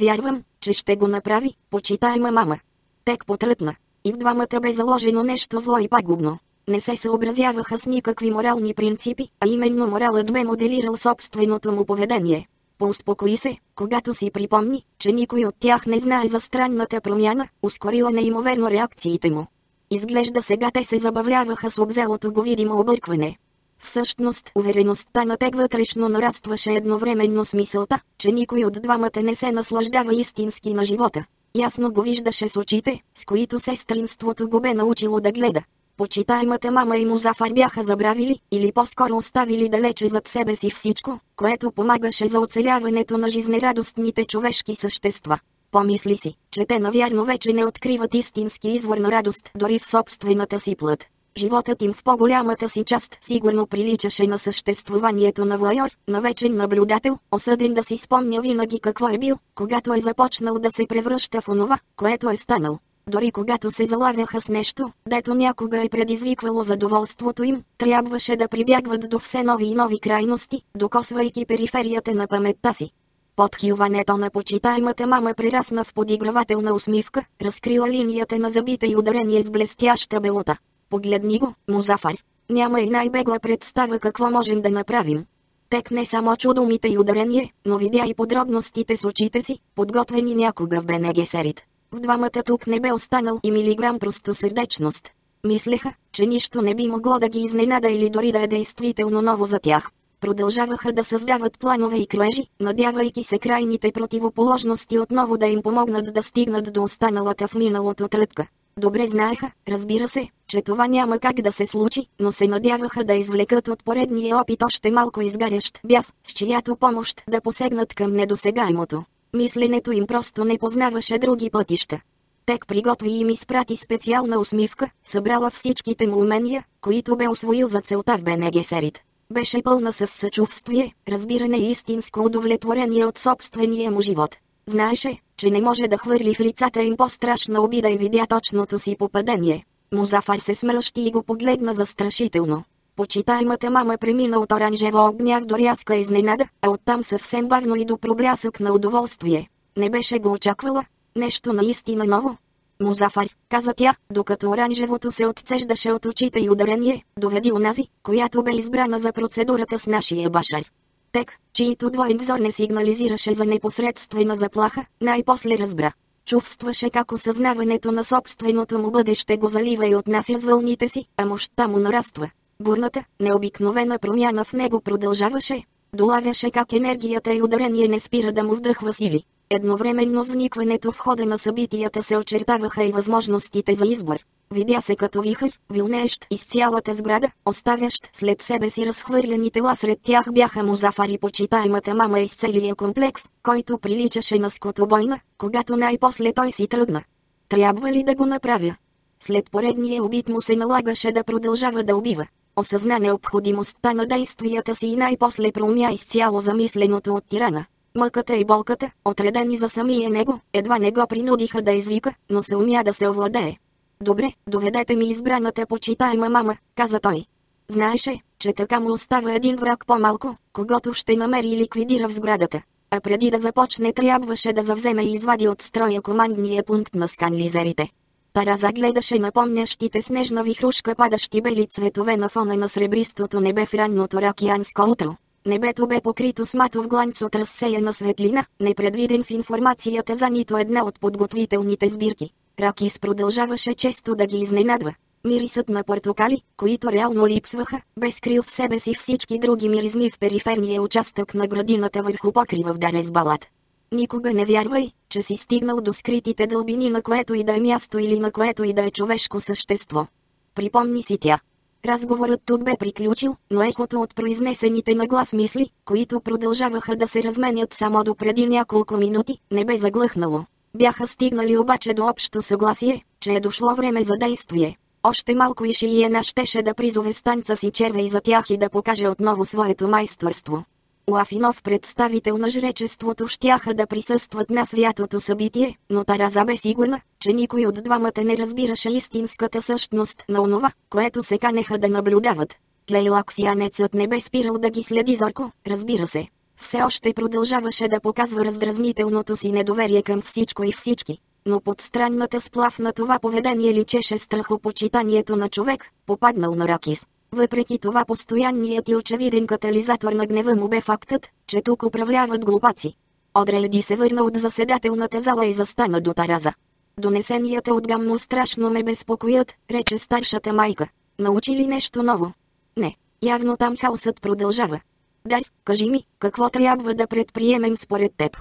Вярвам, че ще го направи, почитайма мама. Тек потръпна. И в двамата бе заложено нещо зло и пагубно. Не се съобразяваха с никакви морални принципи, а именно моралът бе моделирал собственото му поведение. Поуспокои се, когато си припомни, че никой от тях не знае за странната промяна, ускорила неимоверно реакциите му. Изглежда сега те се забавляваха с обзелото го видимо объркване. Всъщност, увереността на тег вътрешно нарастваше едновременно с мисълта, че никой от двамата не се наслаждава истински на живота. Ясно го виждаше с очите, с които сестринството го бе научило да гледа. Почитаемата мама и Музафар бяха забравили, или по-скоро оставили далече зад себе си всичко, което помагаше за оцеляването на жизнерадостните човешки същества. Помисли си, че те навярно вече не откриват истински извор на радост дори в собствената си плът. Животът им в по-голямата си част сигурно приличаше на съществуванието на воайор, на вечен наблюдател, осъден да си спомня винаги какво е бил, когато е започнал да се превръща в онова, което е станал. Дори когато се залавяха с нещо, дето някога е предизвиквало задоволството им, трябваше да прибягват до все нови и нови крайности, докосвайки периферията на паметта си. Подхилването на почитаемата мама прерасна в подигравателна усмивка, разкрила линията на забита и ударение с блестяща белота. Погледни го, Музафар. Няма и най-бегла представа какво можем да направим. Тек не само чу думите и ударение, но видя и подробностите с очите си, подготвени някога в БНГ Серит. В двамата тук не бе останал и милиграм простосърдечност. Мислеха, че нищо не би могло да ги изненада или дори да е действително ново за тях. Продължаваха да създават планове и кроежи, надявайки се крайните противоположности отново да им помогнат да стигнат до останалата в миналото тръпка. Добре знаеха, разбира се, че това няма как да се случи, но се надяваха да извлекат от поредния опит още малко изгарящ бяс, с чиято помощ да посегнат към недосегаемото. Мисленето им просто не познаваше други пътища. Тек приготви и ми изпрати специална усмивка, събрала всичките му умения, които бе освоил за целта в БНГ Серит. Беше пълна с съчувствие, разбиране и истинско удовлетворение от собствения му живот. Знаеше, че не може да хвърли в лицата им по-страшна обида и видя точното си попадение. Музафар се смръщи и го погледна застрашително. Почитаемата мама премина от оранжево огнях до рязка изненада, а оттам съвсем бавно и до проблясък на удоволствие. Не беше го очаквала. Нещо наистина ново. Музафар, каза тя, докато оранжевото се отцеждаше от очите и ударение, доведи онази, която бе избрана за процедурата с нашия башар. Тек, чието двоен взор не сигнализираше за непосредствена заплаха, най-после разбра. Чувстваше как осъзнаването на собственото му бъдеще го залива и отнася с вълните си, а мощта му нараства. Бурната, необикновена промяна в него продължаваше. Долавяше как енергията и ударение не спира да му вдъхва сили. Едновременно с вникването в хода на събитията се очертаваха и възможностите за избор. Видя се като вихър, вилнеещ из цялата сграда, оставящ след себе си разхвърлени тела. Сред тях бяха му зафари почитаемата мама из целия комплекс, който приличаше на скотобойна, когато най-после той си тръгна. Трябва ли да го направя? След поредния убит му се налагаше да продължава да убива. Осъзна необходимостта на действията си и най-после проумя изцяло замисленото от тирана. Мъката и болката, отредени за самия него, едва не го принудиха да извика, но се умя да се овладее. Добре, доведете ми избраната почитаема мама, каза той. Знаеше, че така му остава един враг по-малко, когато ще намери и ликвидира в сградата. А преди да започне трябваше да завземе и извади от строя командния пункт на сканлизерите. Тара загледаше напомнящите снежна вихрушка падащи бели цветове на фона на сребристото небе в ранното ракианско утро. Небето бе покрито с матов гланц от разсеяна светлина, непредвиден в информацията за нито една от подготвителните сбирки. Ракис продължаваше често да ги изненадва. Мирисът на портокали, които реално липсваха, бе скрил в себе си всички други миризми в периферния участък на градината върху покрива в Дарезбалат. Никога не вярвай, че си стигнал до скритите дълбини на което и да е място или на което и да е човешко същество. Припомни си тя. Разговорът тук бе приключил, но ехото от произнесените на глас мисли, които продължаваха да се разменят само до преди няколко минути, не бе заглъхнало. Бяха стигнали обаче до общо съгласие, че е дошло време за действие. Още малко и Шиена щеше да призове станца си червей за тях и да покаже отново своето майсторство. Лафинов представител на жречеството щяха да присъстват на святото събитие, но Тараза бе сигурна, че никой от двамата не разбираше истинската същност на онова, което се канеха да наблюдават. Тлейлаксианецът не бе спирал да ги следи зорко, разбира се. Все още продължаваше да показва раздразнителното си недоверие към всичко и всички. Но под странната сплав на това поведение личеше страхопочитанието на човек, попаднал на Ракис. Въпреки това постоянният и очевиден катализатор на гнева му бе фактът, че тук управляват глупаци. Одрелди се върна от заседателната зала и застана до тараза. Донесенията от гаммо страшно ме безпокоят, рече старшата майка. Научи ли нещо ново? Не, явно там хаосът продължава. Дар, кажи ми, какво трябва да предприемем според теб?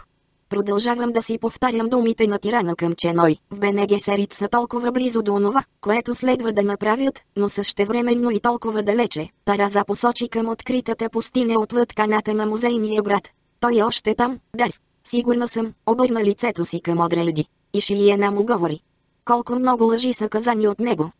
Продължавам да си повтарям думите на тирана към Ченой. В Бенегесерит са толкова близо до онова, което следва да направят, но същевременно и толкова далече. Тараза посочи към откритата пустиня отвъд каната на музейния град. Той е още там, дар. Сигурна съм, обърна лицето си към Одрелди. И Шиена му говори. Колко много лъжи са казани от него.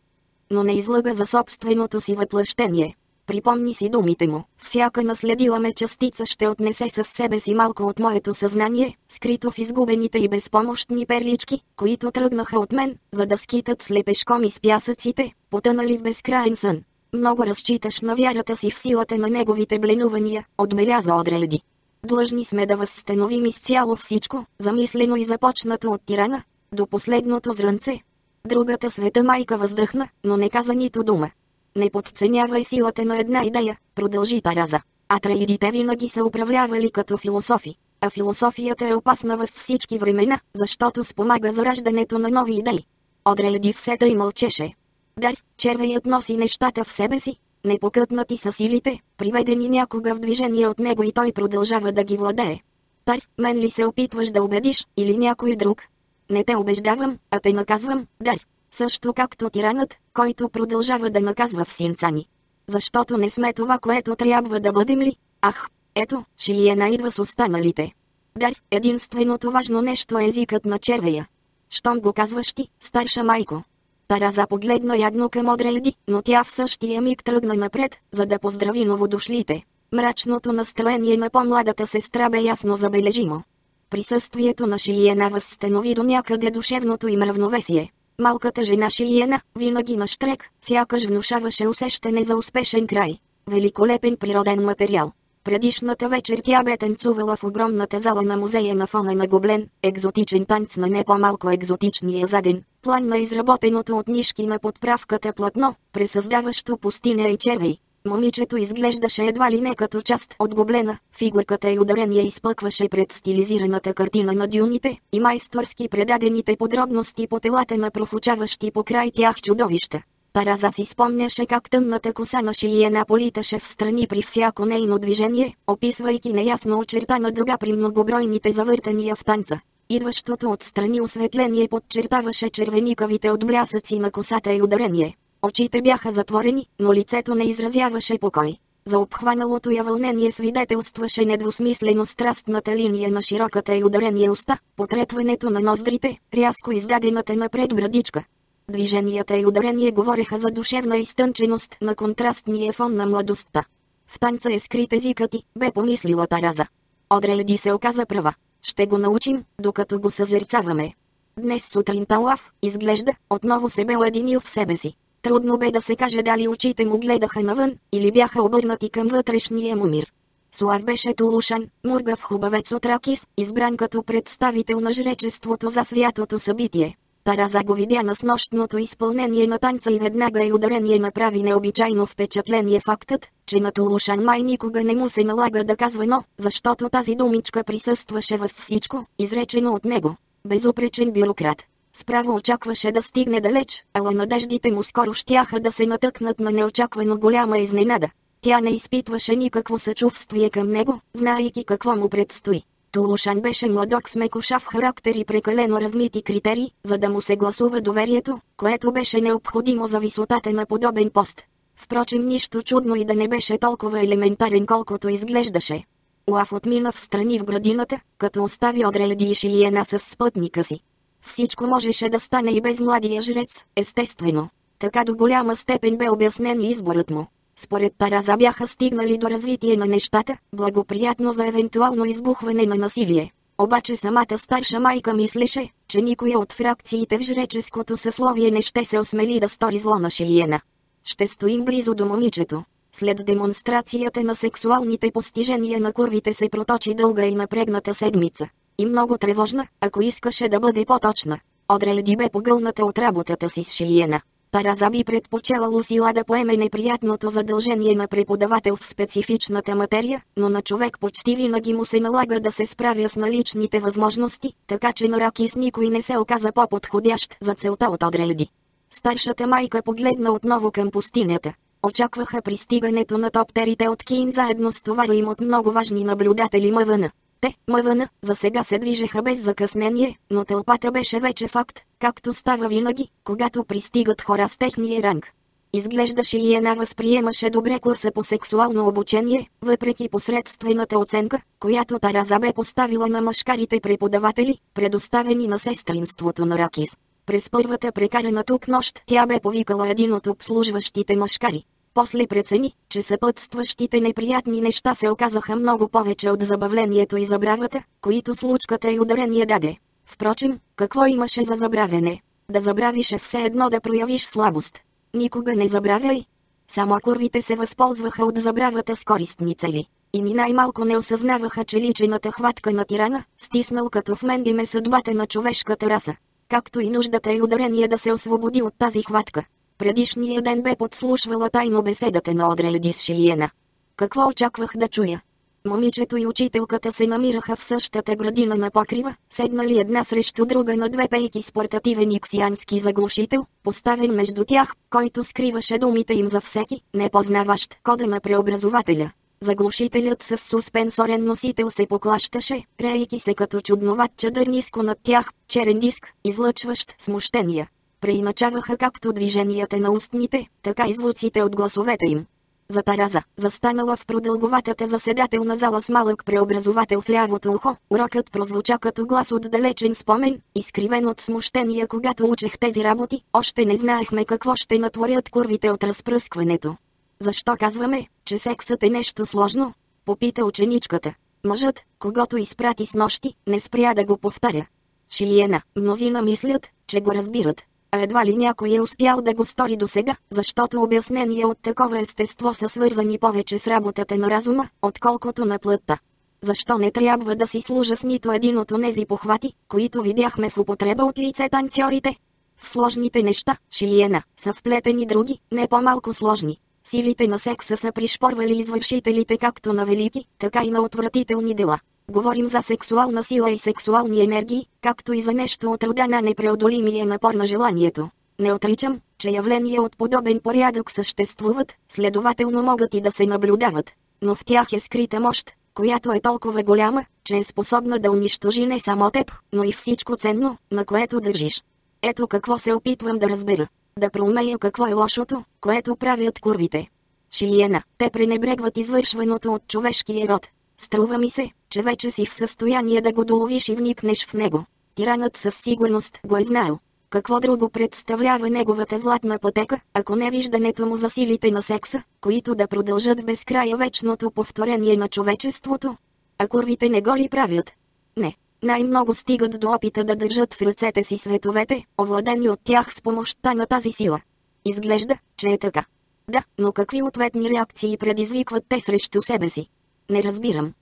Но не излъга за собственото си въплъщение. Припомни си думите му. Всяка наследила ме частица ще отнесе със себе си малко от моето съзнание, скрито в изгубените и безпомощни перлички, които тръгнаха от мен, за да скитат слепешком из пясъците, потънали в безкрайен сън. Много разчиташ на вярата си в силата на неговите бленувания, отбеляза Одрелди. Длъжни сме да възстановим изцяло всичко, замислено и започнато от тирана, до последното зранце. Другата света майка въздъхна, но не каза нито дума. Не подценявай силата на една идея, продължи Тараза. Атраидите винаги са управлявали като философи. А философията е опасна във всички времена, защото спомага за раждането на нови идеи. Одрелди все тъй мълчеше. Дар, червеят носи нещата в себе си, непокътнати са силите, приведени някога в движение от него и той продължава да ги владее. Тар, мен ли се опитваш да убедиш, или някой друг? Не те убеждавам, а те наказвам, дар също както тиранът, който продължава да наказва в синца ни. Защото не сме това, което трябва да бъдем ли? Ах, ето, Шиена идва с останалите. Дар, единственото важно нещо е езикът на червея. Щом го казваш ти, старша майко. Тараза погледна ядно към Одрейди, но тя в същия миг тръгна напред, за да поздрави новодошлите. Мрачното настроение на по-младата сестра бе ясно забележимо. Присъствието на Шиена възстанови до някъде душевното им равновесие. Малката жена Шиена, винаги на штрек, сякаш внушаваше усещане за успешен край. Великолепен природен материал. Предишната вечер тя бе танцувала в огромната зала на музея на фона на Гоблен, екзотичен танц на не по-малко екзотичния заден, план на изработеното от нишки на подправката платно, пресъздаващо пустиня и червей. Момичето изглеждаше едва ли не като част от гоблена, фигурката и ударение изпъкваше пред стилизираната картина на дюните и майсторски предадените подробности по телата на профучаващи по край тях чудовища. Тараза си спомняше как тъмната коса на Шиена политаше в страни при всяко нейно движение, описвайки неясно очертана дъга при многобройните завъртания в танца. Идващото отстрани осветление подчертаваше червеникавите отблясъци на косата и ударение. Очите бяха затворени, но лицето не изразяваше покой. За обхваналото я вълнение свидетелстваше недвусмислено страстната линия на широката и ударения уста, потрепването на ноздрите, рязко издадената напред брадичка. Движенията и ударение говореха за душевна изтънченост на контрастния фон на младостта. В танца е скрит езикът ти, бе помислила Тараза. Одрелди се оказа права. Ще го научим, докато го съзерцаваме. Днес сутринта Лав, изглежда, отново се бе уединил в себе си. Трудно бе да се каже дали очите му гледаха навън, или бяха обърнати към вътрешния му мир. Слав беше Тулушан, мургав хубавец от Ракис, избран като представител на жречеството за святото събитие. Тараза го видя на снощното изпълнение на танца и веднага и ударение направи необичайно впечатление фактът, че на Тулушан май никога не му се налага да казва но, защото тази думичка присъстваше във всичко, изречено от него. Безупречен бюрократ. Справо очакваше да стигне далеч, ала надеждите му скоро щяха да се натъкнат на неочаквано голяма изненада. Тя не изпитваше никакво съчувствие към него, знаейки какво му предстои. Тулушан беше младок с мекошав характер и прекалено размити критерии, за да му се гласува доверието, което беше необходимо за висотата на подобен пост. Впрочем нищо чудно и да не беше толкова елементарен колкото изглеждаше. Лав отмина в страни в градината, като остави Одрелди и Шиена с спътника си. Всичко можеше да стане и без младия жрец, естествено. Така до голяма степен бе обяснен изборът му. Според Тараза бяха стигнали до развитие на нещата, благоприятно за евентуално избухване на насилие. Обаче самата старша майка мислеше, че никоя от фракциите в жреческото съсловие не ще се осмели да стори зло на Шиена. Ще стоим близо до момичето. След демонстрацията на сексуалните постижения на курвите се проточи дълга и напрегната седмица. И много тревожна, ако искаше да бъде по-точна. Одрелди бе погълната от работата си с Шиена. Тараза би предпочела Лусила да поеме неприятното задължение на преподавател в специфичната материя, но на човек почти винаги му се налага да се справя с наличните възможности, така че на Ракис никой не се оказа по-подходящ за целта от Одрелди. Старшата майка погледна отново към пустинята. Очакваха пристигането на топтерите от Кин заедно с товара им от много важни наблюдатели мъвъна. Те, мъвъна, за сега се движеха без закъснение, но тълпата беше вече факт, както става винаги, когато пристигат хора с техния ранг. Изглеждаше и една възприемаше добре курса по сексуално обучение, въпреки посредствената оценка, която Тараза бе поставила на мъжкарите преподаватели, предоставени на сестринството на Ракис. През първата прекарана тук нощ тя бе повикала един от обслужващите мъжкари. После прецени, че съпътстващите неприятни неща се оказаха много повече от забавлението и забравата, които случката и ударение даде. Впрочем, какво имаше за забравяне? Да забравиш е все едно да проявиш слабост. Никога не забравяй. Само курвите се възползваха от забравата с користни цели. И ни най-малко не осъзнаваха, че личената хватка на тирана, стиснал като в мен е съдбата на човешката раса. Както и нуждата и ударение да се освободи от тази хватка. Предишния ден бе подслушвала тайно беседата на Одрелди с Шиена. Какво очаквах да чуя? Момичето и учителката се намираха в същата градина на покрива, седнали една срещу друга на две пейки с портативен иксиански заглушител, поставен между тях, който скриваше думите им за всеки, непознаващ кода на преобразователя. Заглушителят с суспенсорен носител се поклащаше, рейки се като чудноват чадър ниско над тях, черен диск, излъчващ смущения преиначаваха както движенията на устните, така и звуците от гласовете им. За Тараза, застанала в продълговатата заседателна зала с малък преобразовател в лявото ухо, урокът прозвуча като глас от далечен спомен, изкривен от смущение когато учех тези работи, още не знаехме какво ще натворят курвите от разпръскването. Защо казваме, че сексът е нещо сложно? Попита ученичката. Мъжът, когато изпрати с нощи, не спря да го повтаря. Шиена, мнозина мислят, че го разбират. А едва ли някой е успял да го стори до сега, защото обяснения от такова естество са свързани повече с работата на разума, отколкото на плътта. Защо не трябва да си служа с нито един от онези похвати, които видяхме в употреба от лице танцорите? В сложните неща, шиена, са вплетени други, не по-малко сложни. Силите на секса са пришпорвали извършителите както на велики, така и на отвратителни дела. Говорим за сексуална сила и сексуални енергии, както и за нещо от рода на непреодолимия напор на желанието. Не отричам, че явления от подобен порядък съществуват, следователно могат и да се наблюдават. Но в тях е скрита мощ, която е толкова голяма, че е способна да унищожи не само теб, но и всичко ценно, на което държиш. Ето какво се опитвам да разбера. Да проумея какво е лошото, което правят курвите. Шиена, те пренебрегват извършваното от човешкия род. Струва ми се, че вече си в състояние да го доловиш и вникнеш в него. Тиранът със сигурност го е знаел. Какво друго представлява неговата златна пътека, ако не виждането му за силите на секса, които да продължат без края вечното повторение на човечеството? А курвите не го ли правят? Не. Най-много стигат до опита да държат в ръцете си световете, овладени от тях с помощта на тази сила. Изглежда, че е така. Да, но какви ответни реакции предизвикват те срещу себе си? Не разбирам.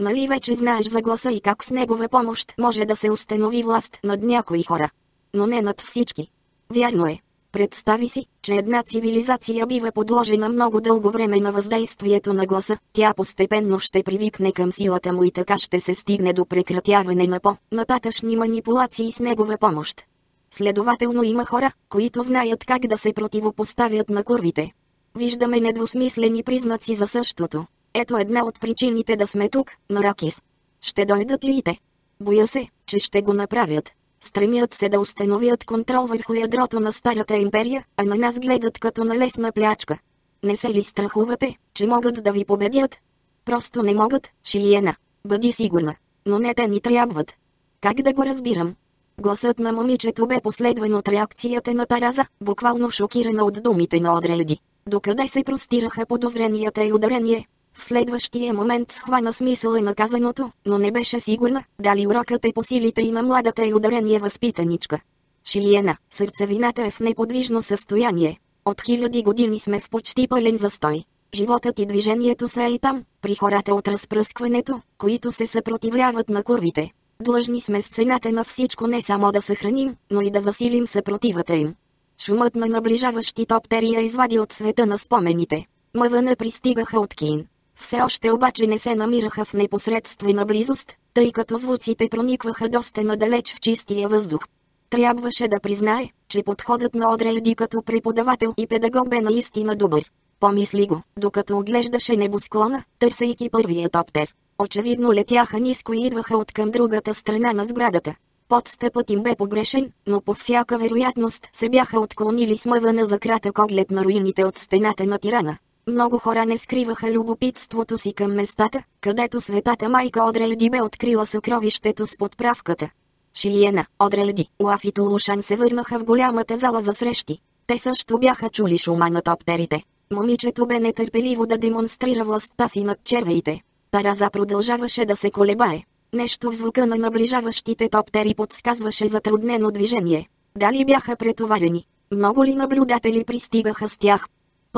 Нали вече знаеш за гласа и как с негова помощ може да се установи власт над някои хора? Но не над всички. Вярно е. Представи си, че една цивилизация бива подложена много дълго време на въздействието на гласа, тя постепенно ще привикне към силата му и така ще се стигне до прекратяване на по-нататъчни манипулации с негова помощ. Следователно има хора, които знаят как да се противопоставят на курвите. Виждаме недвусмислени признаци за същото. Ето една от причините да сме тук, на Ракис. Ще дойдат ли и те? Боя се, че ще го направят. Стремят се да установят контрол върху ядрото на Старата империя, а на нас гледат като на лесна плячка. Не се ли страхувате, че могат да ви победят? Просто не могат, Шиена. Бъди сигурна. Но не те ни трябват. Как да го разбирам? Гласът на момичето бе последван от реакцията на Тараза, буквално шокирана от думите на Одреди. Докъде се простираха подозренията и ударение, в следващия момент схвана смисъла на казаното, но не беше сигурна, дали урокът е по силите и на младата и ударение възпитаничка. Шилиена, сърцевината е в неподвижно състояние. От хиляди години сме в почти пълен застой. Животът и движението са и там, при хората от разпръскването, които се съпротивляват на курвите. Длъжни сме с цената на всичко не само да съхраним, но и да засилим съпротивата им. Шумът на наближаващи топтери я извади от света на спомените. Мъвъна пристигаха от Кин. Все още обаче не се намираха в непосредствена близост, тъй като звуците проникваха доста надалеч в чистия въздух. Трябваше да признае, че подходът на Одрейди като преподавател и педагог бе наистина добър. Помисли го, докато оглеждаше небосклона, търсейки първия топтер. Очевидно летяха ниско и идваха от към другата страна на сградата. Подстъпът им бе погрешен, но по всяка вероятност се бяха отклонили смъвана за кратък оглед на руините от стената на тирана. Много хора не скриваха любопитството си към местата, където светата майка Одрелди бе открила съкровището с подправката. Шиена, Одрелди, Лаф и Тулушан се върнаха в голямата зала за срещи. Те също бяха чули шума на топтерите. Момичето бе нетърпеливо да демонстрира властта си над червеите. Тараза продължаваше да се колебае. Нещо в звука на наближаващите топтери подсказваше затруднено движение. Дали бяха претоварени? Много ли наблюдатели пристигаха с тях?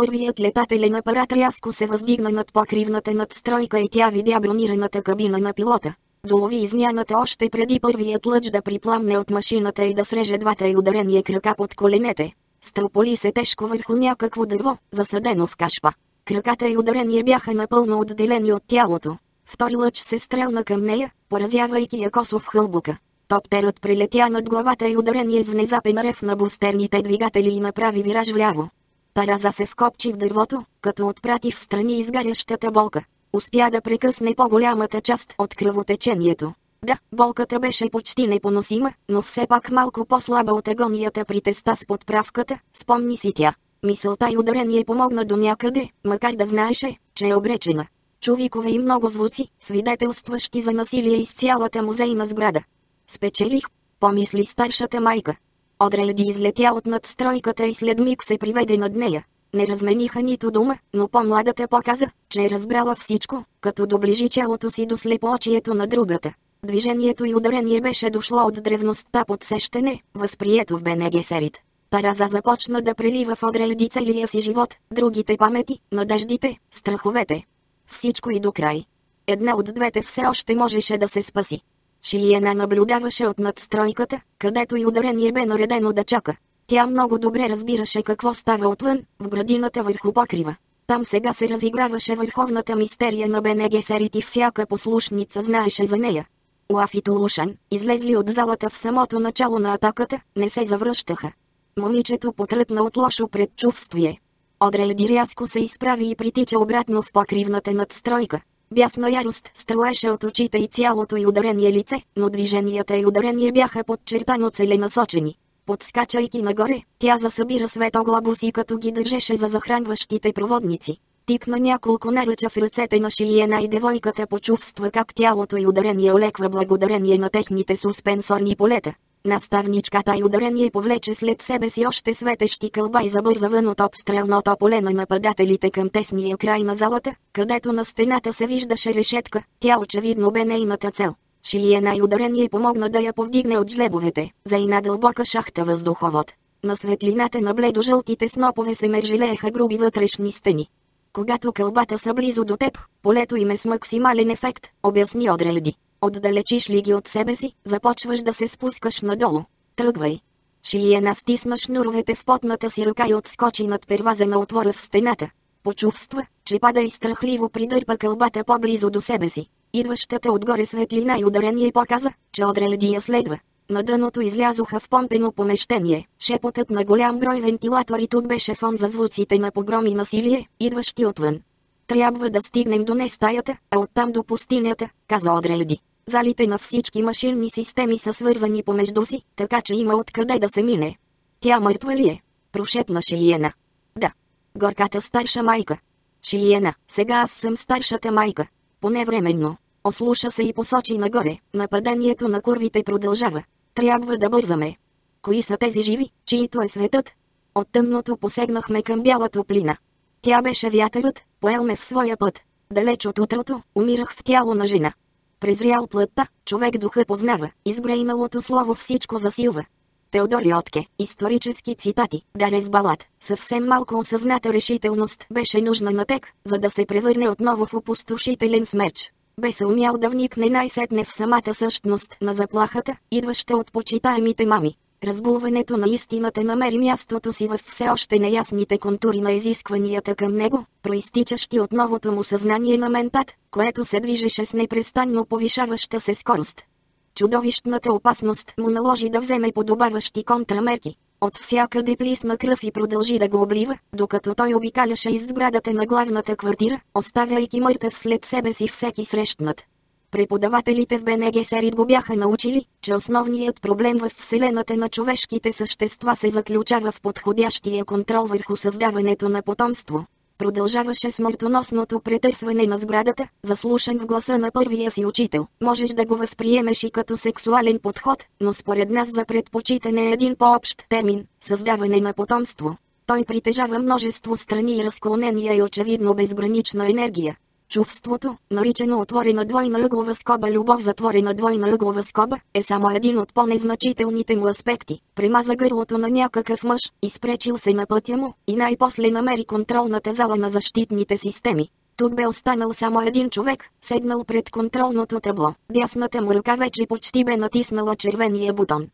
Първият летателен апарат рязко се въздигна над покривната надстройка и тя видя бронираната кабина на пилота. Долови измяната още преди първият лъч да припламне от машината и да среже двата и ударения крака под коленете. Строполи се тежко върху някакво дърво, засадено в кашпа. Краката и ударение бяха напълно отделени от тялото. Втори лъч се стрелна към нея, поразявайки я косо в хълбука. Топтерът прелетя над главата и ударение с внезапен рев на бустерните двигатели и направи вираж вляво. Тараза се вкопчи в дървото, като отпрати в страни изгарящата болка. Успя да прекъсне по-голямата част от кръвотечението. Да, болката беше почти непоносима, но все пак малко по-слаба от агонията при теста с подправката, спомни си тя. Мисълта и ударение помогна до някъде, макар да знаеше, че е обречена. Чувикове и много звуци, свидетелстващи за насилие из цялата музейна сграда. Спечелих, помисли старшата майка. Одрейди излетя от надстройката и след миг се приведе над нея. Не размениха нито дума, но по-младата показа, че е разбрала всичко, като доближи челото си до слепоочието на другата. Движението и ударение беше дошло от древността подсещане, възприето в Бенегесерит. Тараза започна да прелива в Одрелди целия си живот, другите памети, надеждите, страховете. Всичко и до край. Една от двете все още можеше да се спаси. Шиена наблюдаваше от надстройката, където и ударение бе наредено да чака. Тя много добре разбираше какво става отвън, в градината върху покрива. Там сега се разиграваше върховната мистерия на Бенегесерит и всяка послушница знаеше за нея. Лаф и Тулушан, излезли от залата в самото начало на атаката, не се завръщаха. Момичето потръпна от лошо предчувствие. Одрелди рязко се изправи и притича обратно в покривната надстройка. Бясна ярост строеше от очите и цялото й ударение лице, но движенията и ударение бяха подчертано целенасочени. Подскачайки нагоре, тя засъбира светоглабуси като ги държеше за захранващите проводници. Тикна няколко наръча в ръцете на Шиена и девойката почувства как тялото и ударение олеква благодарение на техните суспенсорни полета. Наставничката и ударение повлече след себе си още светещи кълба и забърза вън от обстрелното поле на нападателите към тесния край на залата, където на стената се виждаше решетка, тя очевидно бе нейната цел. Шиена и ударение помогна да я повдигне от жлебовете, за една дълбока шахта въздуховод. На светлината на бледо-жълтите снопове се мержелееха груби вътрешни стени. Когато кълбата са близо до теб, полето им е с максимален ефект, обясни Одрелди. Отдалечиш ли ги от себе си, започваш да се спускаш надолу. Тръгвай. Шиена стисна шнуровете в потната си ръка и отскочи над перваза на отвора в стената. Почувства, че пада и страхливо придърпа кълбата по-близо до себе си. Идващата отгоре светлина и ударение показа, че Одрелди я следва. На дъното излязоха в помпено помещение. Шепотът на голям брой вентилатори тук беше фон за звуците на погром и насилие, идващи отвън. Трябва да стигнем до не стаята, а оттам до пустинята, каза Одрелди. Залите на всички машинни системи са свързани помежду си, така че има откъде да се мине. Тя мъртва ли е? Прошепна Шиена. Да. Горката старша майка. Шиена, сега аз съм старшата майка. Поне временно. Ослуша се и посочи нагоре. Нападението на курвите продължава. Трябва да бързаме. Кои са тези живи, чието е светът? От тъмното посегнахме към бялата плина. Тя беше вятърът, поел ме в своя път. Далеч от утрото, умирах в тяло на жена. Презрял плътта, човек духа познава, изгрейналото слово всичко засилва. Теодор Йотке, исторически цитати, Дарес Балат, съвсем малко осъзната решителност беше нужна на тек, за да се превърне отново в опустошителен смерч. Бе се умял да вникне най-сетне в самата същност на заплахата, идваща от почитаемите мами. Разбулването на истината намери мястото си в все още неясните контури на изискванията към него, проистичащи от новото му съзнание на ментат, което се движеше с непрестанно повишаваща се скорост. Чудовищната опасност му наложи да вземе подобаващи контрамерки. От всякъде плисна кръв и продължи да го облива, докато той обикаляше из сградата на главната квартира, оставяйки мъртъв след себе си всеки срещнат. Преподавателите в БНГ Серит го бяха научили, че основният проблем в Вселената на човешките същества се заключава в подходящия контрол върху създаването на потомство. Продължаваше смъртоносното претърсване на сградата, заслушан в гласа на първия си учител. Можеш да го възприемеш и като сексуален подход, но според нас за предпочитане е един по-общ термин – създаване на потомство. Той притежава множество страни и разклонения и очевидно безгранична енергия. Чувството, наричано отворена двойна ъглова скоба любов затворена двойна ъглова скоба, е само един от по-незначителните му аспекти. Премаза гърлото на някакъв мъж, изпречил се на пътя му и най-после намери контролната зала на защитните системи. Тук бе останал само един човек, седнал пред контролното табло. Дясната му ръка вече почти бе натиснала червения бутон.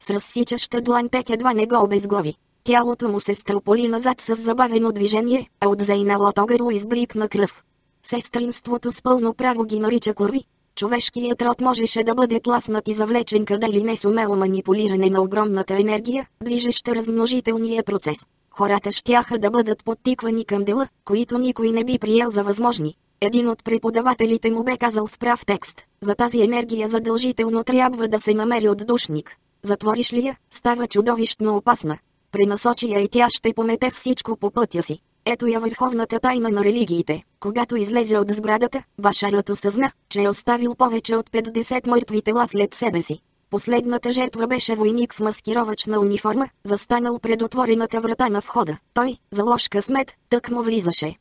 С разсичаща длан тек едва не го обезглави. Тялото му се строполи назад с забавено движение, а от зайналото гърло избликна кръв. Сестринството с пълно право ги нарича корви. Човешкият род можеше да бъде тласнат и завлечен къде ли не с умело манипулиране на огромната енергия, движеща размножителния процес. Хората щяха да бъдат подтиквани към дела, които никой не би приел за възможни. Един от преподавателите му бе казал в прав текст, за тази енергия задължително трябва да се намери отдушник. Затвориш ли я, става чудовищно опасна. Пренасочи я и тя ще помете всичко по пътя си. Ето я върховната тайна на религиите. Когато излезе от сградата, Башарът осъзна, че е оставил повече от 50 мъртви тела след себе си. Последната жертва беше войник в маскировачна униформа, застанал пред отворената врата на входа. Той, за лош късмет, тък му влизаше.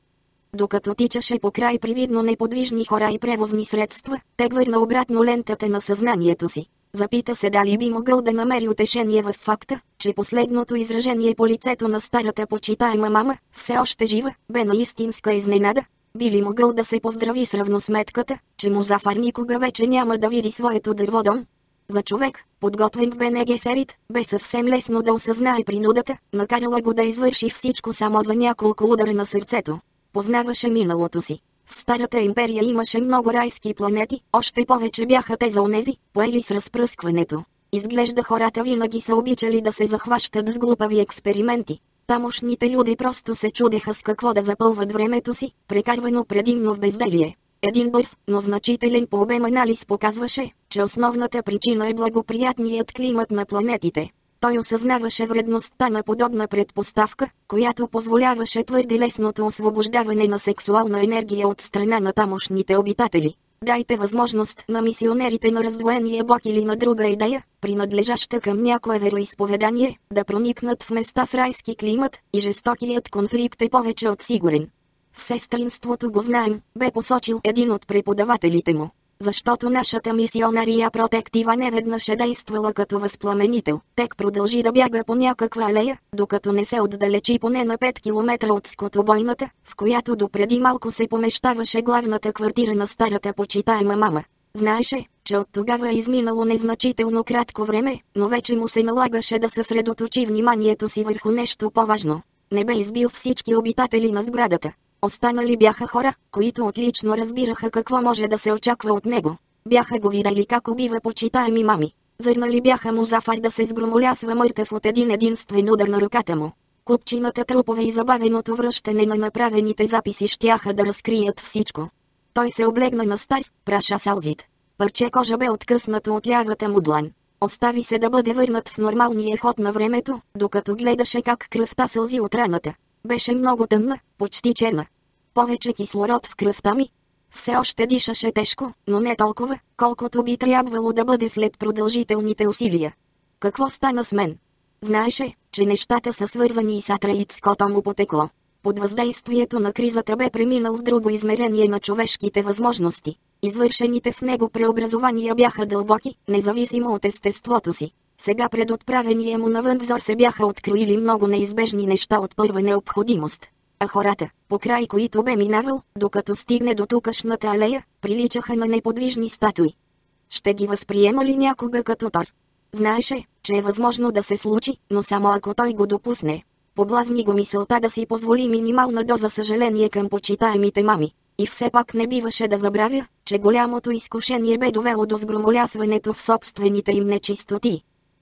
Докато тичаше по край привидно неподвижни хора и превозни средства, те върна обратно лентата на съзнанието си. Запита се дали би могъл да намери утешение в факта, че последното изражение по лицето на старата почитаема мама, все още жива, бе на истинска изненада. Би ли могъл да се поздрави с равносметката, че Музафар никога вече няма да види своето дърводом? За човек, подготвен в БНГ Серит, бе съвсем лесно да осъзнае принудата, накарала го да извърши всичко само за няколко удара на сърцето. Познаваше миналото си. В Старата империя имаше много райски планети, още повече бяха те за онези, поели с разпръскването. Изглежда хората винаги са обичали да се захващат с глупави експерименти. Тамошните люди просто се чудеха с какво да запълват времето си, прекарвано предимно в безделие. Един бърз, но значителен по обем анализ показваше, че основната причина е благоприятният климат на планетите. Той осъзнаваше вредността на подобна предпоставка, която позволяваше твърде лесното освобождаване на сексуална енергия от страна на тамошните обитатели. Дайте възможност на мисионерите на раздвоения блок или на друга идея, принадлежаща към някое вероисповедание, да проникнат в места с райски климат, и жестокият конфликт е повече от сигурен. В сестринството го знаем, бе посочил един от преподавателите му. Защото нашата мисионария протектива не веднъж е действала като възпламенител. Тек продължи да бяга по някаква алея, докато не се отдалечи поне на 5 км от скотобойната, в която допреди малко се помещаваше главната квартира на старата почитаема мама. Знаеше, че от тогава е изминало незначително кратко време, но вече му се налагаше да съсредоточи вниманието си върху нещо по-важно. Не бе избил всички обитатели на сградата. Останали бяха хора, които отлично разбираха какво може да се очаква от него. Бяха го видели как убива почитаеми мами. Зърнали бяха му зафар да се сгромолясва мъртъв от един единствен удар на ръката му. Купчината трупове и забавеното връщане на направените записи щяха да разкрият всичко. Той се облегна на стар, праша салзит. Парче кожа бе откъснато от лявата му длан. Остави се да бъде върнат в нормалния ход на времето, докато гледаше как кръвта сълзи от раната. Беше много тъмна, почти черна. Повече кислород в кръвта ми. Все още дишаше тежко, но не толкова, колкото би трябвало да бъде след продължителните усилия. Какво стана с мен? Знаеше, че нещата са свързани и с атраитското му потекло. Под въздействието на кризата бе преминал в друго измерение на човешките възможности. Извършените в него преобразования бяха дълбоки, независимо от естеството си. Сега пред отправения му навън взор се бяха откроили много неизбежни неща от първа необходимост. А хората, по край които бе минавал, докато стигне до тукашната алея, приличаха на неподвижни статуи. Ще ги възприема ли някога като Тор? Знаеше, че е възможно да се случи, но само ако той го допусне. Поблазни го мисълта да си позволи минимална доза съжаление към почитаемите мами. И все пак не биваше да забравя, че голямото изкушение бе довело до сгромолясването в собствените им нечистоти.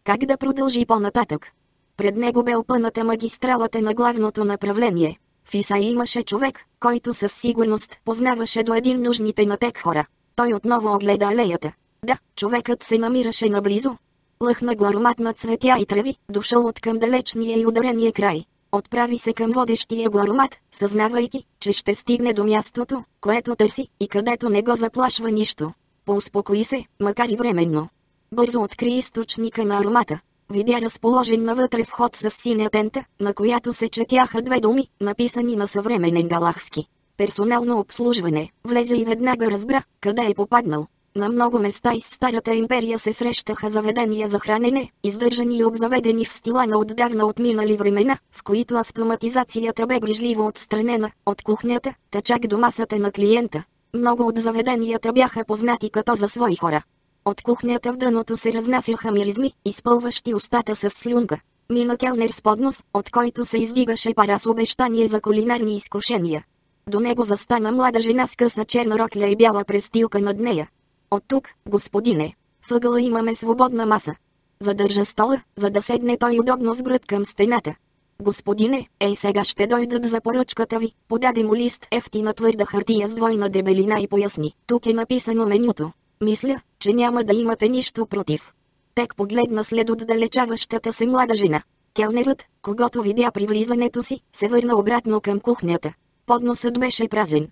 Как да продължи по-нататък? Пред него бе опъната магистралата на главното направление. В Исаи имаше човек, който със сигурност познаваше до един нужните на тек хора. Той отново огледа алеята. Да, човекът се намираше наблизо. Лъхна го аромат на цветя и треви, дошъл от към далечния и ударения край. Отправи се към водещия го аромат, съзнавайки, че ще стигне до мястото, което търси и където не го заплашва нищо. Поуспокои се, макар и временно. Бързо откри източника на аромата. Видя разположен навътре вход с синя тента, на която се четяха две думи, написани на съвременен галахски. Персонално обслужване, влезе и веднага разбра, къде е попаднал. На много места из Старата империя се срещаха заведения за хранене, издържани и обзаведени в стила на отдавна отминали времена, в които автоматизацията бе грижливо отстранена от кухнята, та чак до масата на клиента. Много от заведенията бяха познати като за свои хора. От кухнята в дъното се разнасяха миризми, изпълващи устата с слюнка. Мина келнер с поднос, от който се издигаше пара с обещание за кулинарни изкушения. До него застана млада жена с късна черна рокля и бяла престилка над нея. От тук, господине, въгъла имаме свободна маса. Задържа стола, за да седне той удобно с гръб към стената. Господине, ей сега ще дойдат за поръчката ви. Подаде му лист ефтина твърда хартия с двойна дебелина и поясни. Тук е написано менюто. Мисля, че няма да имате нищо против. Тек погледна след отдалечаващата се млада жена. Келнерът, когато видя при влизането си, се върна обратно към кухнята. Подносът беше празен.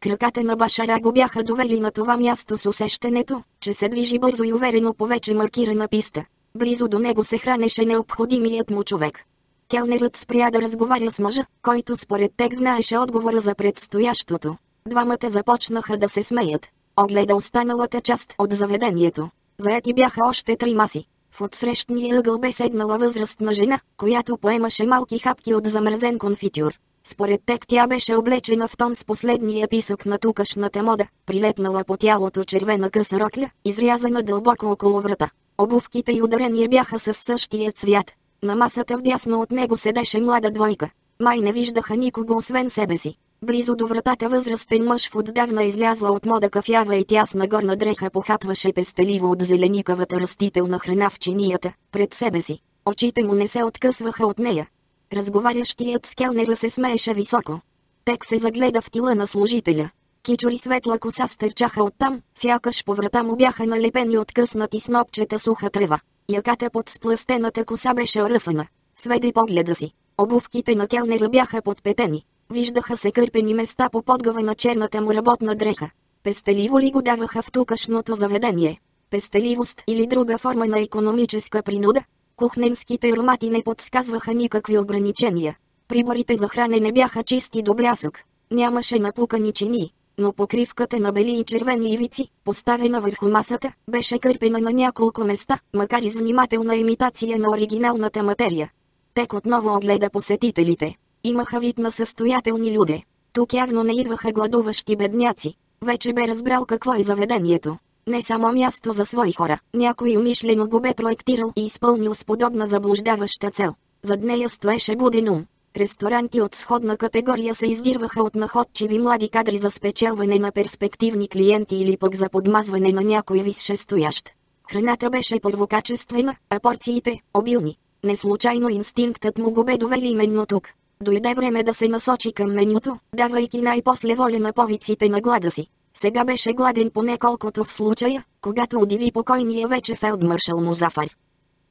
Краката на Башара го бяха довели на това място с усещането, че се движи бързо и уверено по вече маркирана писта. Близо до него се хранеше необходимият му човек. Келнерът спря да разговаря с мъжа, който според тек знаеше отговора за предстоящото. Двамата започнаха да се смеят. Огледа останалата част от заведението. Заети бяха още три маси. В отсрещния ъгъл бе седнала възрастна жена, която поемаше малки хапки от замразен конфитюр. Според тек тя беше облечена в тон с последния писък на тукашната мода, прилепнала по тялото червена къса рокля, изрязана дълбоко около врата. Обувките и ударения бяха със същия цвят. На масата вдясно от него седеше млада двойка. Май не виждаха никого освен себе си. Близо до вратата възрастен мъж в отдавна излязла от мода кафява и тясна горна дреха похапваше пестеливо от зеленикавата растителна храна в чинията, пред себе си. Очите му не се откъсваха от нея. Разговарящият с келнера се смееше високо. Тек се загледа в тила на служителя. Кичори светла коса стърчаха оттам, сякаш по врата му бяха налепени откъснати снопчета суха трева. Яката под сплъстената коса беше оръфана. Сведи погледа си. Обувките на келнера бяха подпетени. Виждаха се кърпени места по подгъва на черната му работна дреха. Пестеливо ли го даваха в тукашното заведение? Пестеливост или друга форма на економическа принуда? Кухненските аромати не подсказваха никакви ограничения. Приборите за хранене бяха чисти до блясък. Нямаше напукани чини, но покривката на бели и червени ивици, поставена върху масата, беше кърпена на няколко места, макар и с внимателна имитация на оригиналната материя. Тек отново огледа посетителите. Имаха вид на състоятелни люде. Тук явно не идваха гладуващи бедняци. Вече бе разбрал какво е заведението. Не само място за свои хора, някой умишлено го бе проектирал и изпълнил с подобна заблуждаваща цел. Зад нея стоеше буден ум. Ресторанти от сходна категория се издирваха от находчиви млади кадри за спечелване на перспективни клиенти или пък за подмазване на някой висшестоящ. Храната беше първокачествена, а порциите – обилни. Неслучайно инстинктът му го бе довели именно тук. Дойде време да се насочи към менюто, давайки най-после воля на повиците на глада си. Сега беше гладен поне колкото в случая, когато удиви покойния вече фелдмаршал Музафар.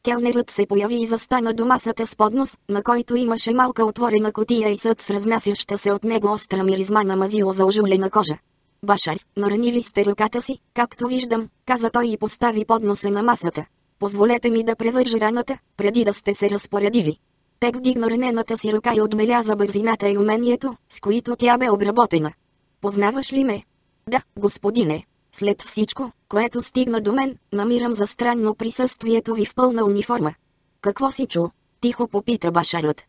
Келнерът се появи и застана до масата с поднос, на който имаше малка отворена котия и съд с разнасяща се от него остра миризма на мазило за ожулена кожа. Башар, наранили сте ръката си, както виждам, каза той и постави подноса на масата. Позволете ми да превържа раната, преди да сте се разпоредили. Те вдигна ранената си ръка и отбеляза бързината и умението, с които тя бе обработена. Познаваш ли ме? Да, господине. След всичко, което стигна до мен, намирам за странно присъствието ви в пълна униформа. Какво си чул? Тихо попита башарът.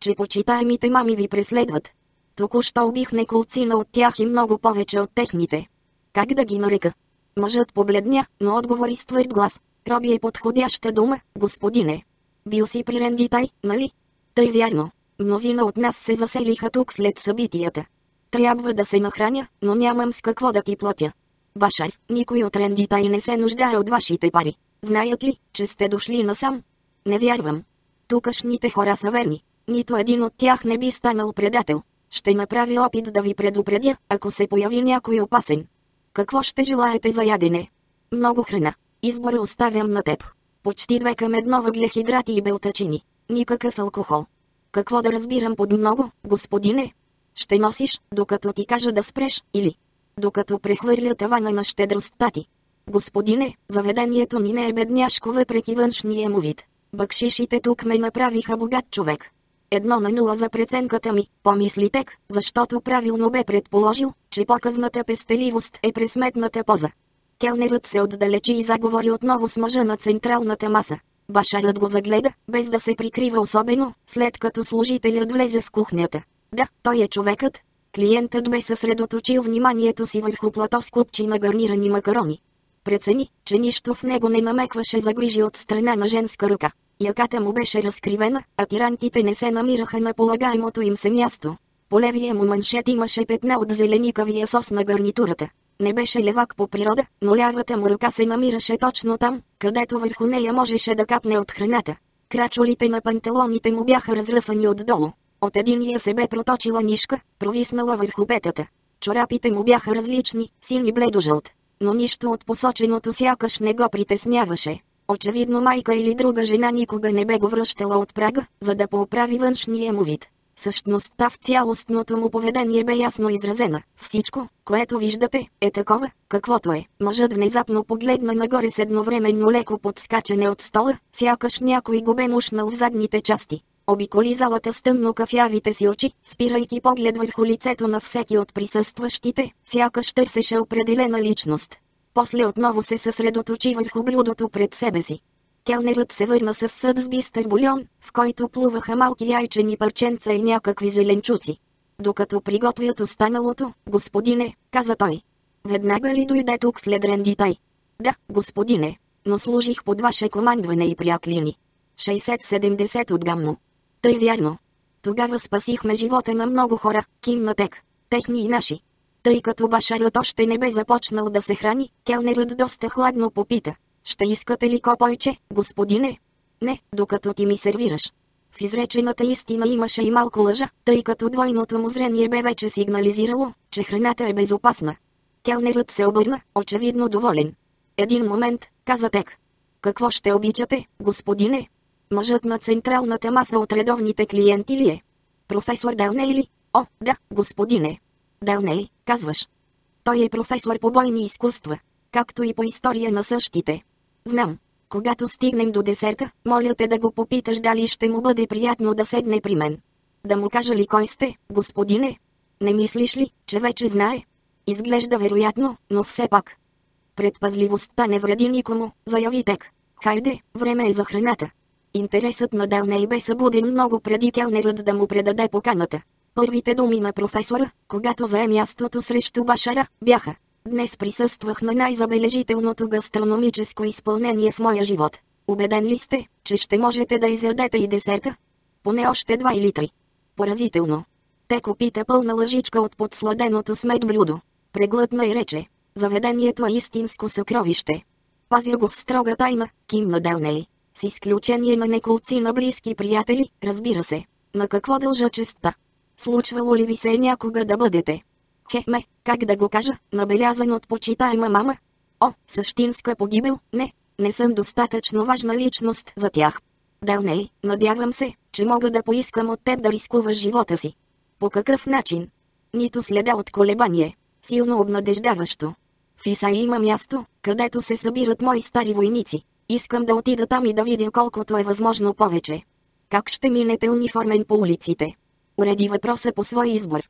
Че почитаемите мами ви преследват. Току-що убих неколцина от тях и много повече от техните. Как да ги нарека? Мъжът побледня, но отговори с твърд глас. Роби е подходяща дума, господине. Бил си при Рендитай, нали? Тъй вярно. Мнозина от нас се заселиха тук след събитията. Трябва да се нахраня, но нямам с какво да ти платя. Башар, никой от Рендитай не се нуждае от вашите пари. Знаят ли, че сте дошли насам? Не вярвам. Тукашните хора са верни. Нито един от тях не би станал предател. Ще направя опит да ви предупредя, ако се появи някой опасен. Какво ще желаете за ядене? Много храна. Избора оставям на теб. Почти две към едно въглехидрати и белтачини. Никакъв алкохол. Какво да разбирам под много, господине? Ще носиш, докато ти кажа да спреш, или докато прехвърля тавана на щедростта ти. Господине, заведението ни не е бедняшко въпреки външния му вид. Бакшишите тук ме направиха богат човек. Едно на нула за преценката ми, помисли тек, защото правилно бе предположил, че показната пестеливост е пресметната поза. Келнерът се отдалечи и заговори отново с мъжа на централната маса. Башарът го загледа, без да се прикрива особено, след като служителят влезе в кухнята. Да, той е човекът. Клиентът бе съсредоточил вниманието си върху плато с купчи на гарнирани макарони. Прецени, че нищо в него не намекваше за грижи от страна на женска ръка. Яката му беше разкривена, а тирантите не се намираха на полагаемото им се място. По левия му маншет имаше петна от зеленикавия сос на гарнитурата. Не беше левак по природа, но лявата му ръка се намираше точно там, където върху нея можеше да капне от храната. Крачолите на панталоните му бяха разръфани отдолу. От единия се бе проточила нишка, провиснала върху петата. Чорапите му бяха различни, сини бледожълт. Но нищо от посоченото сякаш не го притесняваше. Очевидно майка или друга жена никога не бе го връщала от прага, за да поправи външния му вид. Същността в цялостното му поведение бе ясно изразена. Всичко, което виждате, е такова, каквото е. Мъжът внезапно погледна нагоре с едновременно леко подскачане от стола, сякаш някой го бе мушнал в задните части. Обиколи залата с тъмно кафявите си очи, спирайки поглед върху лицето на всеки от присъстващите, сякаш търсеше определена личност. После отново се съсредоточи върху блюдото пред себе си. Келнерът се върна с съд с бистър бульон, в който плуваха малки яйчени парченца и някакви зеленчуци. Докато приготвят останалото, господине, каза той. Веднага ли дойде тук след рендитай? Да, господине, но служих под ваше командване и пряклини. 60-70 отгамно. Тъй вярно. Тогава спасихме живота на много хора, кимна тек, техни и наши. Тъй като башарът още не бе започнал да се храни, келнерът доста хладно попита. Ще искате ли копойче, господине? Не, докато ти ми сервираш. В изречената истина имаше и малко лъжа, тъй като двойното му зрение бе вече сигнализирало, че храната е безопасна. Келнерът се обърна, очевидно доволен. Един момент, каза Тек. Какво ще обичате, господине? Мъжът на централната маса от редовните клиенти ли е? Професор Делней ли? О, да, господине. Делней, казваш. Той е професор по бойни изкуства, както и по история на същите. Знам. Когато стигнем до десерта, моля те да го попиташ дали ще му бъде приятно да седне при мен. Да му кажа ли кой сте, господине? Не мислиш ли, че вече знае? Изглежда вероятно, но все пак. Предпазливостта не вреди никому, заяви Тек. Хайде, време е за храната. Интересът на Делней бе събуден много преди келнерът да му предаде поканата. Първите думи на професора, когато зае мястото срещу Башара, бяха Днес присъствах на най-забележителното гастрономическо изпълнение в моя живот. Убеден ли сте, че ще можете да изядете и десерта? Поне още два или три. Поразително. Теко пита пълна лъжичка от подсладеното смет блюдо. Преглътна и рече. Заведението е истинско съкровище. Пазя го в строга тайна, кимна Делней. С изключение на неколци на близки приятели, разбира се. На какво дължа честа? Случвало ли ви се някога да бъдете? Хеме, как да го кажа, набелязан от почитаема мама? О, същинска погибел, не, не съм достатъчно важна личност за тях. Да, не, надявам се, че мога да поискам от теб да рискуваш живота си. По какъв начин? Нито следа от колебание. Силно обнадеждаващо. В Исаи има място, където се събират мои стари войници. Искам да отида там и да видя колкото е възможно повече. Как ще минете униформен по улиците? Уреди въпроса по свой избор.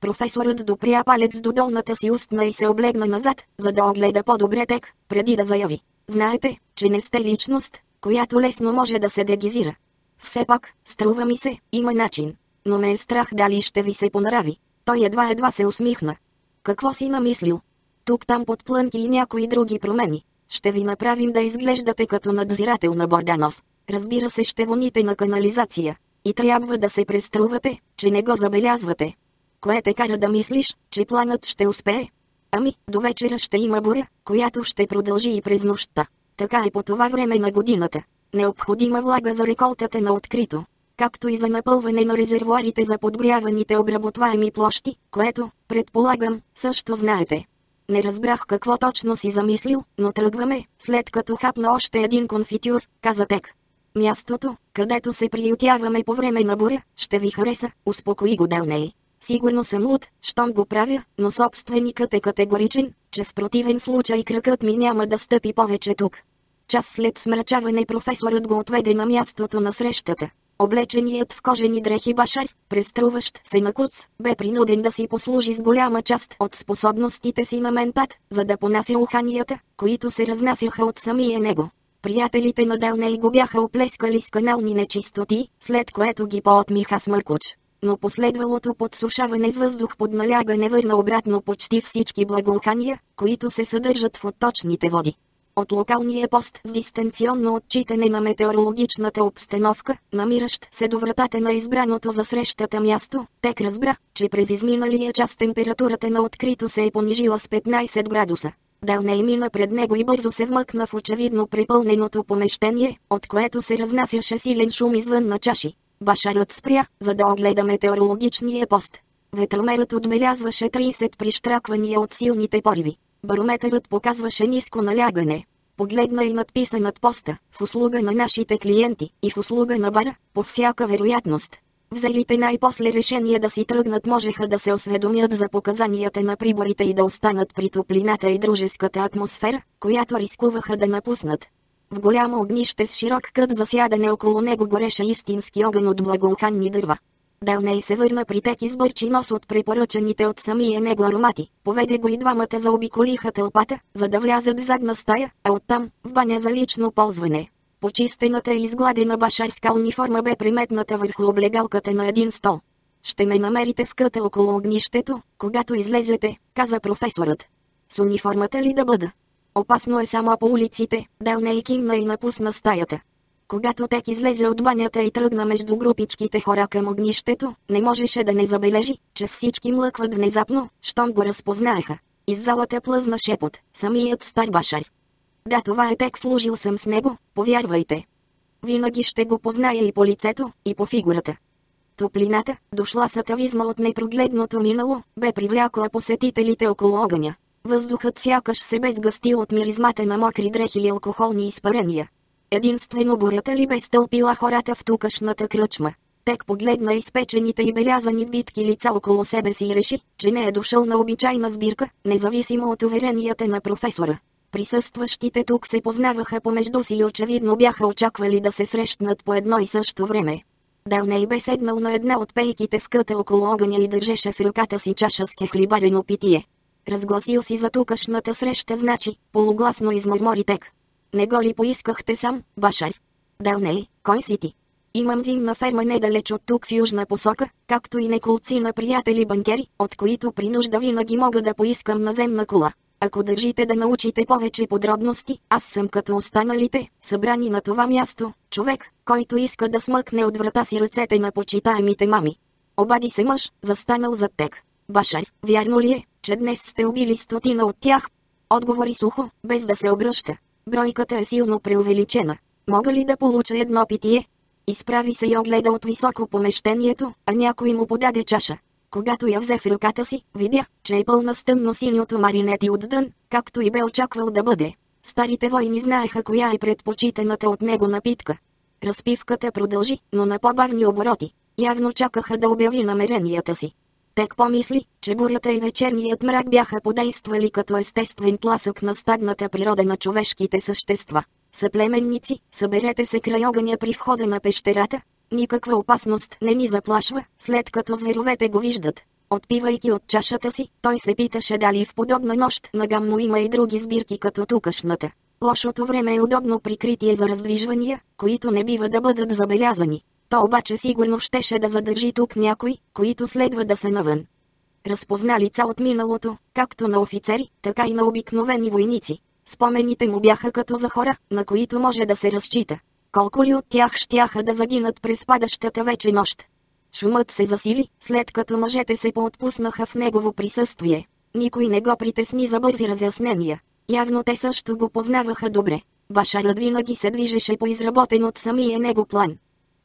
Професорът допря палец до долната си устна и се облегна назад, за да огледа по-добре тек, преди да заяви. Знаете, че не сте личност, която лесно може да се дегизира. Все пак, струва ми се, има начин. Но ме е страх дали ще ви се понрави. Той едва-едва се усмихна. Какво си намислил? Тук там подплънки и някои други промени. Ще ви направим да изглеждате като надзирател на Борданос. Разбира се ще воните на канализация. И трябва да се преструвате, че не го забелязвате кое те кара да мислиш, че планът ще успее? Ами, до вечера ще има буря, която ще продължи и през нощта. Така и по това време на годината. Необходима влага за реколтата на открито, както и за напълване на резервуарите за подгряваните обработваеми площи, което, предполагам, също знаете. Не разбрах какво точно си замислил, но тръгваме, след като хапна още един конфитюр, каза Тек. Мястото, където се приютяваме по време на буря, ще ви хареса, успокои го Делней. Сигурно съм луд, щом го правя, но собственикът е категоричен, че в противен случай кръкът ми няма да стъпи повече тук. Час след смрачаване професорът го отведе на мястото на срещата. Облеченият в кожени дрехи башар, преструващ се на куц, бе принуден да си послужи с голяма част от способностите си на ментат, за да понася уханията, които се разнасяха от самия него. Приятелите на Делней го бяха оплескали с канални нечистоти, след което ги поотмиха с мъркуч но последвалото подсушаване с въздух под налягане върна обратно почти всички благоухания, които се съдържат в отточните води. От локалния пост с дистанционно отчитане на метеорологичната обстановка, намиращ се до вратата на избраното за срещата място, Тек разбра, че през изминалия час температурата на открито се е понижила с 15 градуса. Дал мина пред него и бързо се вмъкна в очевидно препълненото помещение, от което се разнасяше силен шум извън на чаши. Башарът спря, за да огледа метеорологичния пост. Ветромерът отбелязваше 30 прищраквания от силните пориви. Барометърът показваше ниско налягане. Погледна и надписа над поста, в услуга на нашите клиенти и в услуга на бара, по всяка вероятност. Взелите най-после решение да си тръгнат можеха да се осведомят за показанията на приборите и да останат при топлината и дружеската атмосфера, която рискуваха да напуснат. В голямо огнище с широк кът за сядане около него гореше истински огън от благоуханни дърва. Делней се върна при тек избърчи нос от препоръчаните от самия него аромати. Поведе го и двамата заобиколиха тълпата, за да влязат в задна стая, а оттам, в баня за лично ползване. Почистената и изгладена башарска униформа бе приметната върху облегалката на един стол. Ще ме намерите в къта около огнището, когато излезете, каза професорът. С униформата ли да бъда? Опасно е само по улиците, Дел не и кимна и напусна стаята. Когато Тек излезе от банята и тръгна между групичките хора към огнището, не можеше да не забележи, че всички млъкват внезапно, щом го разпознаеха. Из залата плъзна шепот, самият стар башар. Да, това е Тек, служил съм с него, повярвайте. Винаги ще го позная и по лицето, и по фигурата. Топлината, дошла с атавизма от непрогледното минало, бе привлякла посетителите около огъня. Въздухът сякаш се бе сгъстил от миризмата на мокри дрехи и алкохолни изпарения. Единствено бурята ли бе стълпила хората в тукашната кръчма. Тек погледна изпечените и белязани в битки лица около себе си и реши, че не е дошъл на обичайна сбирка, независимо от уверенията на професора. Присъстващите тук се познаваха помежду си и очевидно бяха очаквали да се срещнат по едно и също време. Далней бе седнал на една от пейките в къта около огъня и държеше в ръката си чаша с кехлибарено питие. Разгласил си за тукашната среща значи, полугласно измърмори тек. Не го ли поискахте сам, Башар? Далней, кой си ти? Имам зимна ферма недалеч от тук в южна посока, както и неколци на приятели банкери, от които при нужда винаги мога да поискам наземна кола. Ако държите да научите повече подробности, аз съм като останалите, събрани на това място, човек, който иска да смъкне от врата си ръцете на почитаемите мами. Обади се мъж, застанал зад тек. Башар, вярно ли е, че днес сте убили стотина от тях? Отговори сухо, без да се обръща. Бройката е силно преувеличена. Мога ли да получа едно питие? Изправи се и огледа от високо помещението, а някой му подаде чаша. Когато я взе в ръката си, видя, че е пълна с тъмно синьото маринети от дън, както и бе очаквал да бъде. Старите войни знаеха коя е предпочитаната от него напитка. Разпивката продължи, но на по-бавни обороти. Явно чакаха да обяви намеренията си. Тек помисли, че бурята и вечерният мрак бяха подействали като естествен тласък на стадната природа на човешките същества. Съплеменници, съберете се край огъня при входа на пещерата. Никаква опасност не ни заплашва, след като зверовете го виждат. Отпивайки от чашата си, той се питаше дали в подобна нощ на гамно има и други сбирки като тукашната. Лошото време е удобно прикритие за раздвижвания, които не бива да бъдат забелязани. То обаче сигурно щеше да задържи тук някой, които следва да са навън. Разпозна лица от миналото, както на офицери, така и на обикновени войници. Спомените му бяха като за хора, на които може да се разчита. Колко ли от тях щяха да загинат през падащата вече нощ? Шумът се засили, след като мъжете се поотпуснаха в негово присъствие. Никой не го притесни за бързи разяснения. Явно те също го познаваха добре. Башарът винаги се движеше по изработен от самия него план.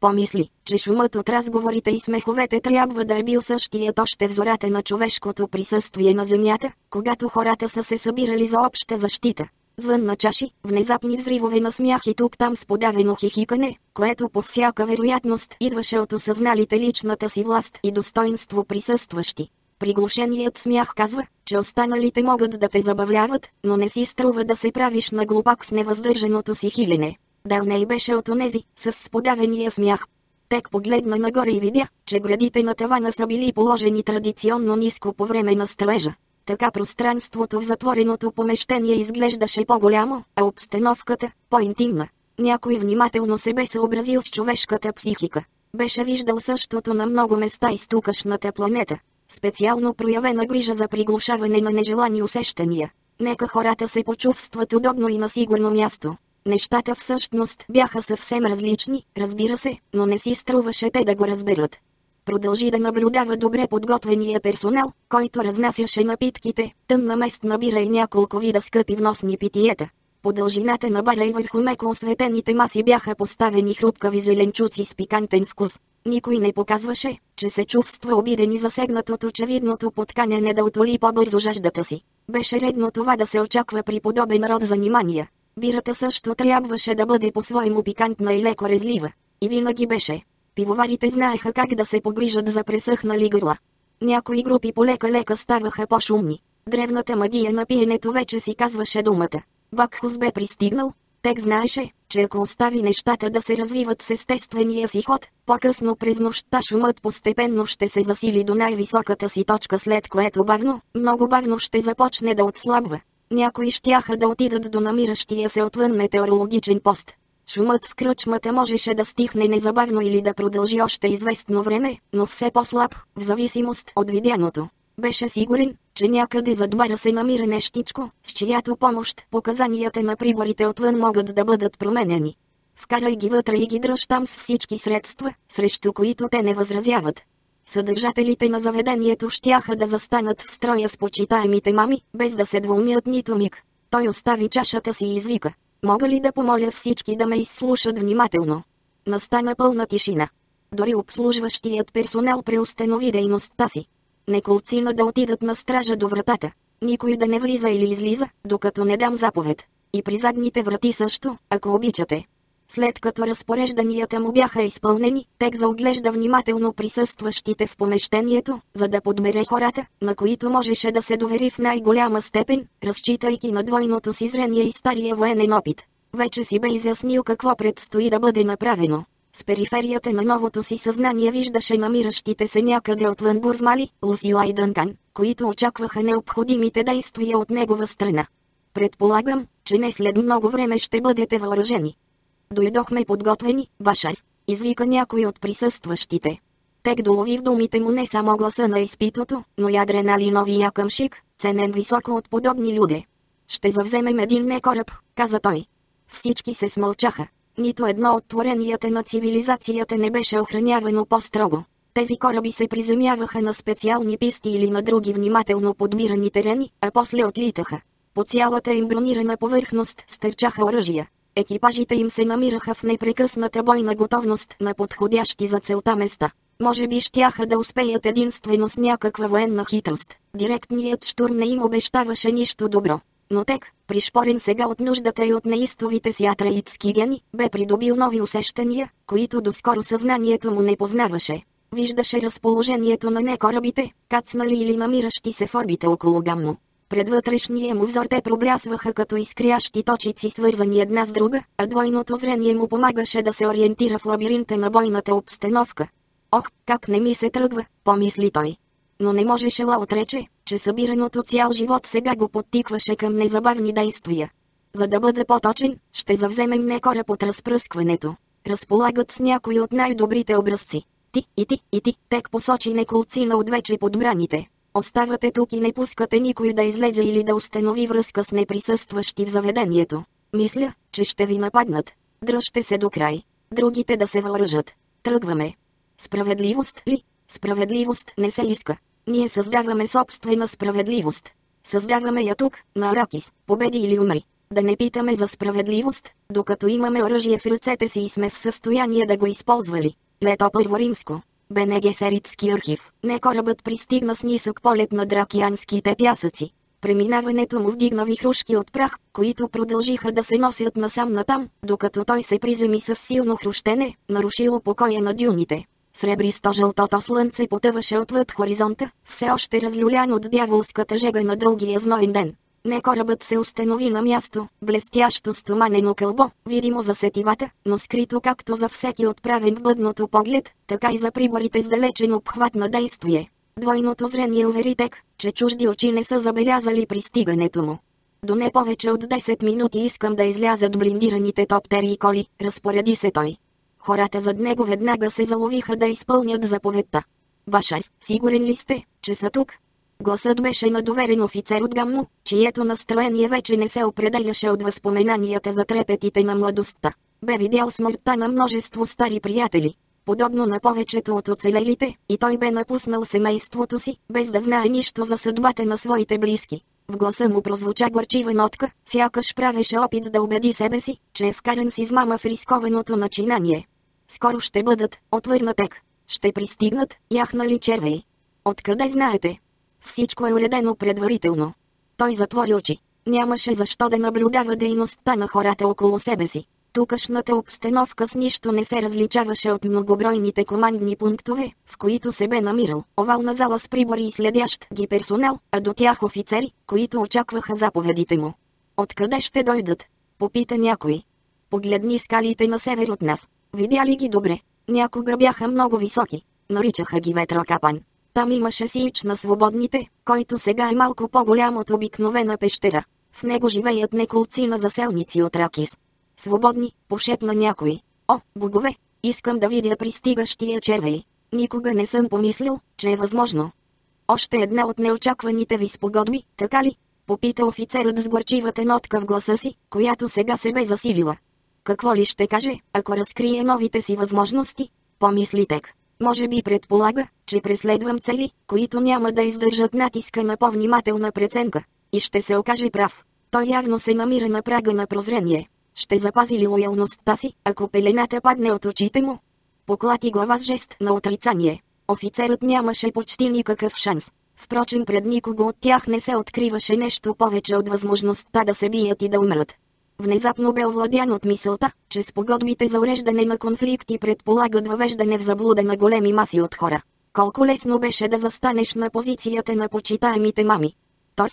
Помисли, че шумът от разговорите и смеховете трябва да е бил същият още в зората на човешкото присъствие на земята, когато хората са се събирали за обща защита. Звън на чаши, внезапни взривове на смях и тук-там с подавено хихикане, което по всяка вероятност идваше от осъзналите личната си власт и достоинство присъстващи. Приглушеният смях казва, че останалите могат да те забавляват, но не си струва да се правиш на глупак с невъздържаното си хилене. Далней беше от онези, с сподавения смях. Тек погледна нагоре и видя, че градите на тавана са били положени традиционно ниско по време на строежа. Така пространството в затвореното помещение изглеждаше по-голямо, а обстановката – по-интимна. Някой внимателно се бе съобразил с човешката психика. Беше виждал същото на много места из тукашната планета. Специално проявена грижа за приглушаване на нежелани усещания. Нека хората се почувстват удобно и на сигурно място. Нещата всъщност бяха съвсем различни, разбира се, но не си струваше те да го разберат. Продължи да наблюдава добре подготвения персонал, който разнасяше напитките, тъмна местна бира и няколко вида скъпи вносни питиета. По дължината на бара и върху меко осветените маси бяха поставени хрупкави зеленчуци с пикантен вкус. Никой не показваше, че се чувства обиден и засегнат от очевидното подканяне да отоли по-бързо жаждата си. Беше редно това да се очаква при подобен род занимания. Бирата също трябваше да бъде по-своему пикантна и леко резлива. И винаги беше. Пивоварите знаеха как да се погрижат за пресъхнали гърла. Някои групи полека-лека ставаха по-шумни. Древната магия на пиенето вече си казваше думата. Бакхус бе пристигнал. Тек знаеше, че ако остави нещата да се развиват с естествения си ход, по-късно през нощта шумът постепенно ще се засили до най-високата си точка след което бавно, много бавно ще започне да отслабва. Някои щяха да отидат до намиращия се отвън метеорологичен пост. Шумът в кръчмата можеше да стихне незабавно или да продължи още известно време, но все по-слаб, в зависимост от видяното. Беше сигурен, че някъде зад бара се намира нещичко, с чиято помощ показанията на приборите отвън могат да бъдат променени. Вкарай ги вътре и ги дръж там с всички средства, срещу които те не възразяват. Съдържателите на заведението щяха да застанат в строя с почитаемите мами, без да се двумят нито миг. Той остави чашата си и извика. Мога ли да помоля всички да ме изслушат внимателно? Настана пълна тишина. Дори обслужващият персонал преустанови дейността си. Неколцина да отидат на стража до вратата. Никой да не влиза или излиза, докато не дам заповед. И при задните врати също, ако обичате. След като разпорежданията му бяха изпълнени, Тек заоглежда внимателно присъстващите в помещението, за да подмере хората, на които можеше да се довери в най-голяма степен, разчитайки на двойното си зрение и стария военен опит. Вече си бе изяснил какво предстои да бъде направено. С периферията на новото си съзнание виждаше намиращите се някъде отвън Бурзмали, Лусила и Дънкан, които очакваха необходимите действия от негова страна. Предполагам, че не след много време ще бъдете въоръжени. Дойдохме подготвени, Башар. Извика някой от присъстващите. Тек долови в думите му не само гласа на изпитото, но и адреналиновия къмшик, ценен високо от подобни люде. Ще завземем един не кораб, каза той. Всички се смълчаха. Нито едно от творенията на цивилизацията не беше охранявано по-строго. Тези кораби се приземяваха на специални писти или на други внимателно подбирани терени, а после отлитаха. По цялата им бронирана повърхност стърчаха оръжия. Екипажите им се намираха в непрекъсната бойна готовност на подходящи за целта места. Може би щяха да успеят единствено с някаква военна хитрост. Директният штурм не им обещаваше нищо добро. Но Тек, пришпорен сега от нуждата и от неистовите си атраитски гени, бе придобил нови усещания, които доскоро съзнанието му не познаваше. Виждаше разположението на не корабите, кацнали или намиращи се в орбите около гамно. Пред вътрешния му взор те проблясваха като изкрящи точици свързани една с друга, а двойното зрение му помагаше да се ориентира в лабиринта на бойната обстановка. Ох, как не ми се тръгва, помисли той. Но не можеше ла отрече, че събираното цял живот сега го подтикваше към незабавни действия. За да бъде по-точен, ще завземем не кораб от разпръскването. Разполагат с някои от най-добрите образци. Ти и ти и ти, тек посочи неколцина от вече подбраните. Оставате тук и не пускате никой да излезе или да установи връзка с неприсъстващи в заведението. Мисля, че ще ви нападнат. Дръжте се до край. Другите да се въоръжат. Тръгваме. Справедливост ли? Справедливост не се иска. Ние създаваме собствена справедливост. Създаваме я тук, на Аракис, победи или умри. Да не питаме за справедливост, докато имаме оръжие в ръцете си и сме в състояние да го използвали. Лето първо римско. БНГ Серитски архив. Не корабът пристигна с нисък полет на дракианските пясъци. Преминаването му вдигна вихрушки от прах, които продължиха да се носят насам натам, докато той се приземи с силно хрущене, нарушило покоя на дюните. Сребристо-жълтото слънце потъваше отвъд хоризонта, все още разлюлян от дяволската жега на дългия зноен ден. Не корабът се установи на място, блестящо стоманено кълбо, видимо за сетивата, но скрито както за всеки отправен в бъдното поглед, така и за приборите с далечен обхват на действие. Двойното зрение увери тек, че чужди очи не са забелязали пристигането му. До не повече от 10 минути искам да излязат блиндираните топтери и коли, разпореди се той. Хората зад него веднага се заловиха да изпълнят заповедта. Башар, сигурен ли сте, че са тук? Гласът беше на доверен офицер от Гамно, чието настроение вече не се определяше от възпоменанията за трепетите на младостта. Бе видял смъртта на множество стари приятели. Подобно на повечето от оцелелите, и той бе напуснал семейството си, без да знае нищо за съдбата на своите близки. В гласа му прозвуча горчива нотка, сякаш правеше опит да убеди себе си, че е вкаран с измама в рискованото начинание. Скоро ще бъдат, отвърна тек. Ще пристигнат, яхнали червей. Откъде знаете? Всичко е уредено предварително. Той затвори очи. Нямаше защо да наблюдава дейността на хората около себе си. Тукашната обстановка с нищо не се различаваше от многобройните командни пунктове, в които се бе намирал. Овална зала с прибори и следящ ги персонал, а до тях офицери, които очакваха заповедите му. Откъде ще дойдат? Попита някой. Погледни скалите на север от нас. Видя ли ги добре? Някога бяха много високи. Наричаха ги ветрокапан. Там имаше сич на свободните, който сега е малко по-голям от обикновена пещера. В него живеят неколци на заселници от Ракис. Свободни, пошепна някой. О, богове, искам да видя пристигащия червей. Никога не съм помислил, че е възможно. Още една от неочакваните ви спогодби, така ли? Попита офицерът с горчивата нотка в гласа си, която сега се бе засилила. Какво ли ще каже, ако разкрие новите си възможности? Помисли Тек. Може би предполага, че преследвам цели, които няма да издържат натиска на по-внимателна преценка. И ще се окаже прав. Той явно се намира на прага на прозрение. Ще запази ли лоялността си, ако пелената падне от очите му? Поклати глава с жест на отрицание. Офицерът нямаше почти никакъв шанс. Впрочем пред никого от тях не се откриваше нещо повече от възможността да се бият и да умрат. Внезапно бе овладян от мисълта, че спогодбите за уреждане на конфликти предполагат въвеждане в заблуда на големи маси от хора. Колко лесно беше да застанеш на позицията на почитаемите мами. Тор.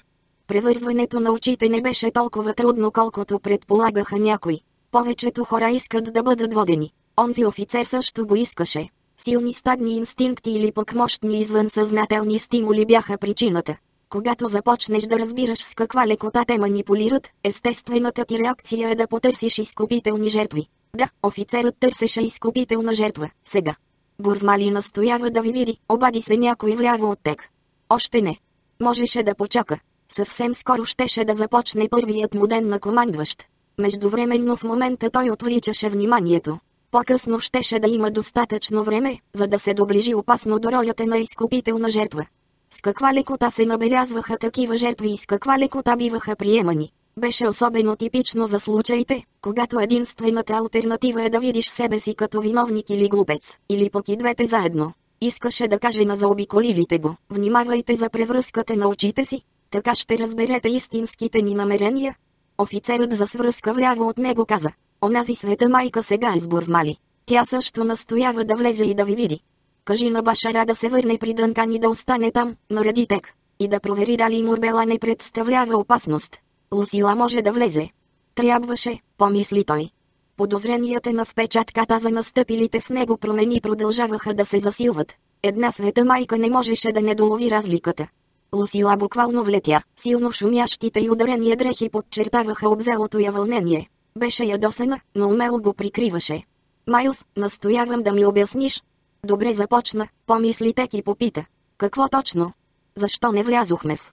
Превързването на очите не беше толкова трудно, колкото предполагаха някои. Повечето хора искат да бъдат водени. Онзи офицер също го искаше. Силни стадни инстинкти или пък мощни извънсъзнателни стимули бяха причината. Когато започнеш да разбираш с каква лекота те манипулират, естествената ти реакция е да потърсиш изкупителни жертви. Да, офицерът търсеше изкупителна жертва, сега. Бурзмали настоява да ви види, обади се някой вляво от тек. Още не. Можеше да почака. Съвсем скоро щеше да започне първият му ден на командващ. Междувременно в момента той отвличаше вниманието. По-късно щеше да има достатъчно време, за да се доближи опасно до ролята на изкупителна жертва. С каква лекота се набелязваха такива жертви и с каква лекота биваха приемани. Беше особено типично за случаите, когато единствената альтернатива е да видиш себе си като виновник или глупец, или пък и двете заедно. Искаше да каже на заобиколилите го, внимавайте за превръзката на очите си, така ще разберете истинските ни намерения. Офицерът за свръзка вляво от него каза, онази света майка сега е сбурзмали. Тя също настоява да влезе и да ви види. Кажи на Башара да се върне при Дънкан и да остане там, нареди тек. И да провери дали Мурбела не представлява опасност. Лусила може да влезе. Трябваше, помисли той. Подозренията на впечатката за настъпилите в него промени продължаваха да се засилват. Една света майка не можеше да не долови разликата. Лусила буквално влетя, силно шумящите и ударения дрехи подчертаваха обзелото я вълнение. Беше ядосана, но умело го прикриваше. Майлз, настоявам да ми обясниш. Добре започна, помисли Тек и попита. Какво точно? Защо не влязохме в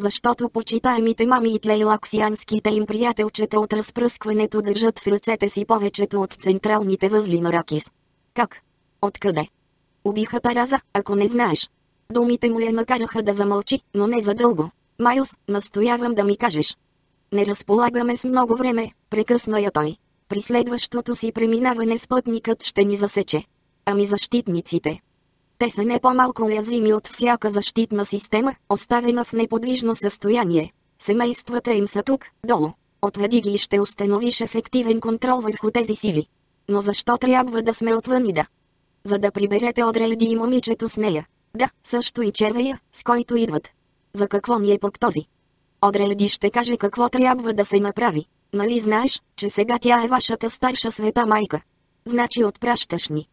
защото почитаемите мами и тлейлаксианските им приятелчета от разпръскването държат в ръцете си повечето от централните възли на Ракис. Как? Откъде? Убиха Тараза, ако не знаеш. Думите му я накараха да замълчи, но не задълго. Майлз, настоявам да ми кажеш. Не разполагаме с много време, прекъсна я той. При следващото си преминаване спътникът ще ни засече. Ами защитниците, те са не по-малко уязвими от всяка защитна система, оставена в неподвижно състояние. Семействата им са тук, долу. Отведи ги и ще установиш ефективен контрол върху тези сили. Но защо трябва да сме отвън и да? За да приберете Одрейди и момичето с нея. Да, също и червея, с който идват. За какво ни е пък този? Одрейди ще каже какво трябва да се направи. Нали знаеш, че сега тя е вашата старша света майка? Значи отпращаш ни.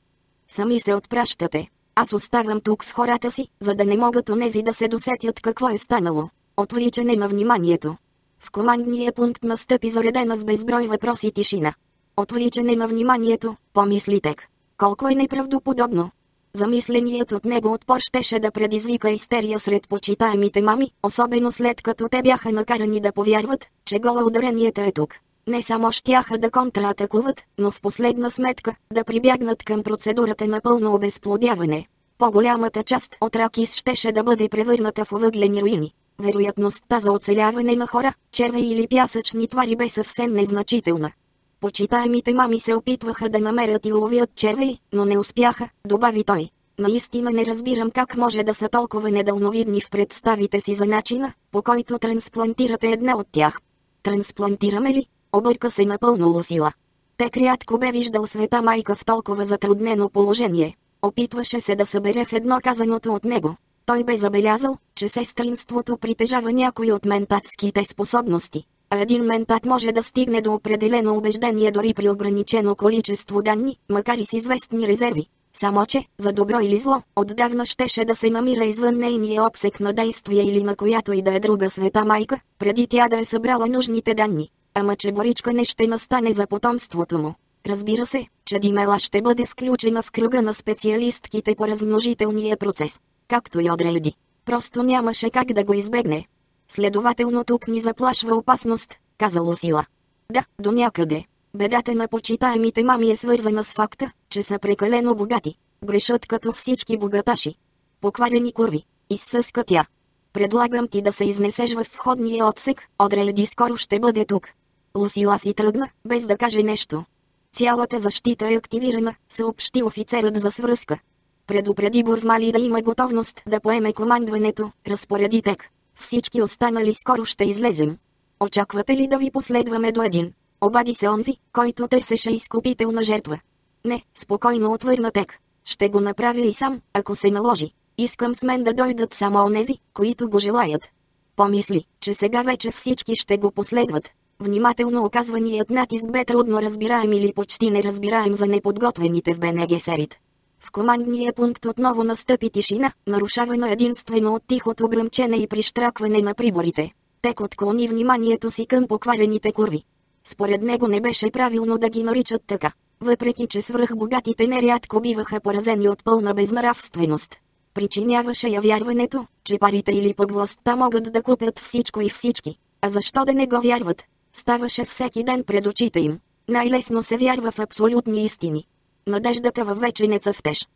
Сами се отпращате. Аз оставам тук с хората си, за да не могат онези да се досетят какво е станало. Отвличане на вниманието. В командния пункт настъпи заредена с безброй въпроси тишина. Отвличане на вниманието, помисли Тек. Колко е неправдоподобно. Замисленият от него отпор щеше да предизвика истерия сред почитаемите мами, особено след като те бяха накарани да повярват, че гола ударенията е тук. Не само щяха да контратакуват, но в последна сметка да прибягнат към процедурата на пълно обезплодяване. По-голямата част от Ракис щеше да бъде превърната в въглени руини. Вероятността за оцеляване на хора, черви или пясъчни твари бе съвсем незначителна. Почитаемите мами се опитваха да намерят и ловят черви, но не успяха, добави той. Наистина не разбирам как може да са толкова недълновидни в представите си за начина, по който трансплантирате една от тях. Трансплантираме ли? Обърка се напълно Лусила. Тек рядко бе виждал света майка в толкова затруднено положение. Опитваше се да събере в едно казаното от него. Той бе забелязал, че сестринството притежава някои от ментатските способности. А един ментат може да стигне до определено убеждение дори при ограничено количество данни, макар и с известни резерви. Само че, за добро или зло, отдавна щеше да се намира извън нейния обсек на действие или на която и да е друга света майка, преди тя да е събрала нужните данни. Ама че боричка не ще настане за потомството му. Разбира се, че Димела ще бъде включена в кръга на специалистките по размножителния процес, както и Одреди. Просто нямаше как да го избегне. Следователно тук ни заплашва опасност, каза Лусила. Да, до някъде. Бедата на почитаемите мами е свързана с факта, че са прекалено богати. Грешат като всички богаташи. Покварени курви. Изсъска тя. Предлагам ти да се изнесеш в входния отсек, Одреледи скоро ще бъде тук. Лусила си тръгна, без да каже нещо. Цялата защита е активирана, съобщи офицерът за свръзка. Предупреди Бурзмали да има готовност да поеме командването, разпореди тек. Всички останали скоро ще излезем. Очаквате ли да ви последваме до един? Обади се онзи, който търсеше изкупителна жертва. Не, спокойно отвърна тек. Ще го направя и сам, ако се наложи. Искам с мен да дойдат само онези, които го желаят. Помисли, че сега вече всички ще го последват. Внимателно оказваният натиск бе трудно разбираем или почти неразбираем за неподготвените в БНГ В командния пункт отново настъпи тишина, нарушавана единствено от тихото бръмчене и прищракване на приборите. Тек отклони вниманието си към покварените курви. Според него не беше правилно да ги наричат така, въпреки че свръхбогатите нерядко биваха поразени от пълна безнравственост. Причиняваше я вярването, че парите или пък властта могат да купят всичко и всички. А защо да не го вярват? Ставаше всеки ден пред очите им. Най-лесно се вярва в абсолютни истини. Надеждата във вече не цъфтеш.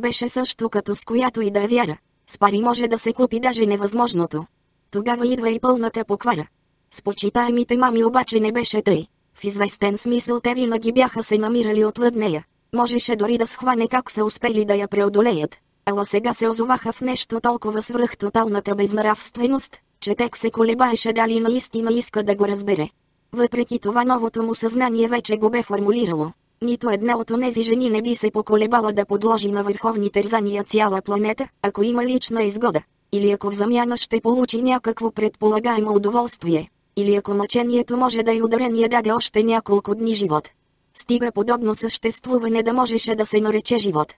Беше също като с която и да е вяра. С пари може да се купи даже невъзможното. Тогава идва и пълната поквара. С почитаемите мами обаче не беше тъй. В известен смисъл те винаги бяха се намирали отвъд нея. Можеше дори да схване как са успели да я преодолеят. Ала сега се озоваха в нещо толкова свръх тоталната безнравственост, че тек се колебаеше дали наистина иска да го разбере. Въпреки това новото му съзнание вече го бе формулирало. Нито една от онези жени не би се поколебала да подложи на върховни тързания цяла планета, ако има лична изгода. Или ако в замяна ще получи някакво предполагаемо удоволствие. Или ако мъчението може да й ударение даде още няколко дни живот. Стига подобно съществуване да можеше да се нарече живот.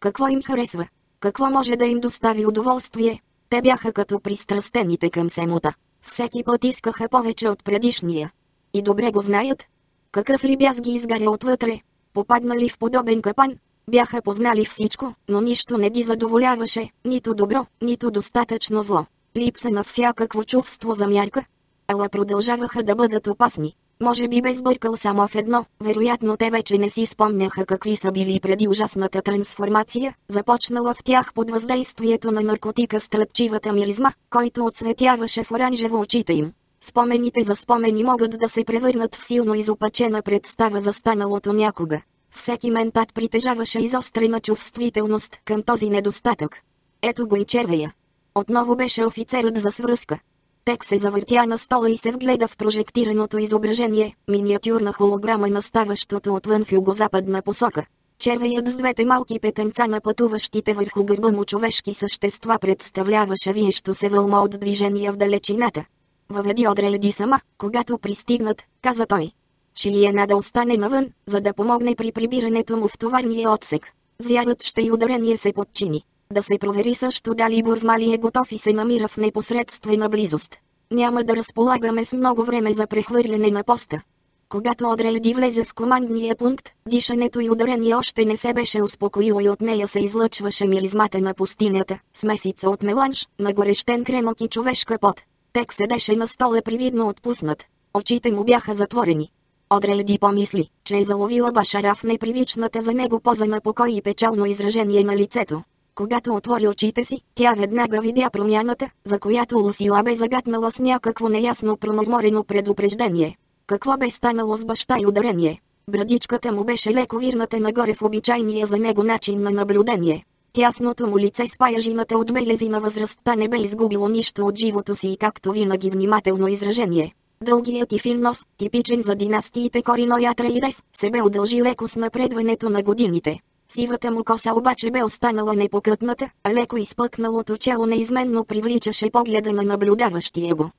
Какво им харесва? Какво може да им достави удоволствие? Те бяха като пристрастените към семута. Всеки път искаха повече от предишния. И добре го знаят. Какъв ли бяз ги изгаря отвътре? Попаднали в подобен капан? Бяха познали всичко, но нищо не ги задоволяваше, нито добро, нито достатъчно зло. Липса на всякакво чувство за мярка. Ала продължаваха да бъдат опасни. Може би бе сбъркал само в едно, вероятно те вече не си спомняха какви са били преди ужасната трансформация, започнала в тях под въздействието на наркотика с тръпчивата миризма, който отсветяваше в оранжево очите им. Спомените за спомени могат да се превърнат в силно изопачена представа за станалото някога. Всеки ментат притежаваше изострена чувствителност към този недостатък. Ето го и червея. Отново беше офицерът за свръзка. Тек се завъртя на стола и се вгледа в прожектираното изображение, миниатюрна холограма на ставащото отвън в югозападна посока. Червеят с двете малки петенца на пътуващите върху гърба му човешки същества представляваше виещо се вълма от движения в далечината. Въведи отреледи сама, когато пристигнат, каза той. Шилиена да остане навън, за да помогне при прибирането му в товарния отсек. Звярът ще и ударение се подчини. Да се провери също дали Бурзмали е готов и се намира в непосредствена близост. Няма да разполагаме с много време за прехвърляне на поста. Когато Одрелди влезе в командния пункт, дишането и ударение още не се беше успокоило и от нея се излъчваше миризмата на пустинята, смесица от меланж, на горещен кремък и човешка пот. Тек седеше на стола привидно отпуснат. Очите му бяха затворени. Одрелди помисли, че е заловила Башара в непривичната за него поза на покой и печално изражение на лицето. Когато отвори очите си, тя веднага видя промяната, за която Лусила бе загатнала с някакво неясно промърморено предупреждение. Какво бе станало с баща и ударение? Брадичката му беше леко вирната нагоре в обичайния за него начин на наблюдение. Тясното му лице с паяжината от белези на възрастта не бе изгубило нищо от живото си и както винаги внимателно изражение. Дългият и фин нос, типичен за династиите Корино и Атраидес, се бе удължи леко с напредването на годините. Сивата му коса обаче бе останала непокътната, а леко изпъкналото чело неизменно привличаше погледа на наблюдаващия го.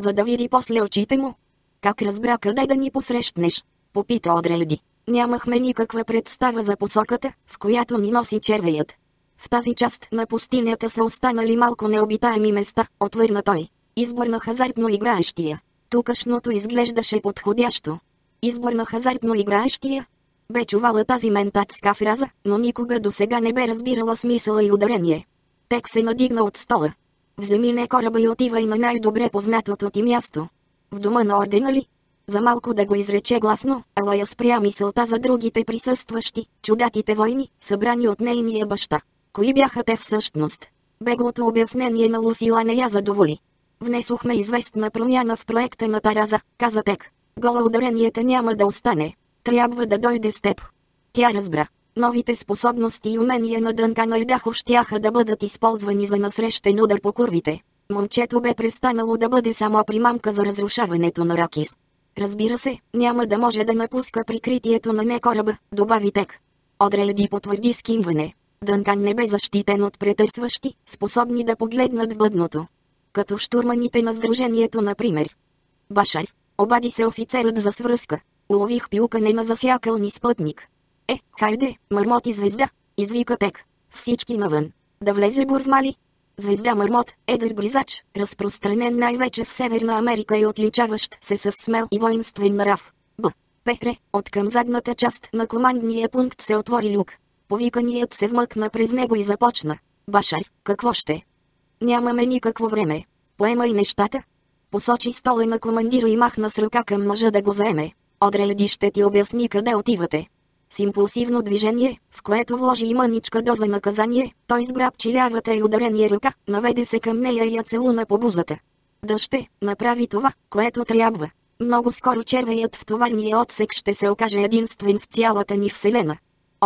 За да види после очите му. Как разбра къде да ни посрещнеш? Попита Одрелди. Нямахме никаква представа за посоката, в която ни носи червеят. В тази част на пустинята са останали малко необитаеми места, отвърна той. Избор на хазартно играещия. Тукашното изглеждаше подходящо. Избор на хазартно играещия. Бе чувала тази ментатска фраза, но никога до сега не бе разбирала смисъла и ударение. Тек се надигна от стола. Вземи не кораба и отива и на най-добре познатото ти място. В дома на ордена ли? За малко да го изрече гласно, ала я спря мисълта за другите присъстващи, чудатите войни, събрани от нейния баща. Кои бяха те всъщност? Беглото обяснение на Лусила не я задоволи. Внесохме известна промяна в проекта на Тараза, каза Тек. Гола ударенията няма да остане. Трябва да дойде с теб. Тя разбра. Новите способности и умения на Дънкана и Дахо щяха да бъдат използвани за насрещен удар по курвите. Момчето бе престанало да бъде само примамка за разрушаването на Ракис. Разбира се, няма да може да напуска прикритието на не кораба, добави Тек. Одреледи потвърди с кимване. Дънкан не бе защитен от претърсващи, способни да погледнат в бъдното. Като штурманите на сдружението, например. Башар, обади се офицерът за свръзка. Улових пилкане на засякълни спътник. Е, хайде, мърмоти звезда, извика Тек. Всички навън. Да влезе Бурзмали. Звезда мърмот, едър гризач, разпространен най-вече в Северна Америка и отличаващ се с смел и воинствен нрав. Б. Пехре, от към задната част на командния пункт се отвори люк. Повиканият се вмъкна през него и започна. Башар, какво ще? Нямаме никакво време. Поема и нещата. Посочи стола на командира и махна с ръка към мъжа да го заеме. Одреледи ще ти обясни къде отивате. С импулсивно движение, в което вложи и мъничка доза наказание, той сграбчи лявата и ударение ръка, наведе се към нея и я целуна по бузата. Да ще, направи това, което трябва. Много скоро червеят в товарния отсек ще се окаже единствен в цялата ни вселена.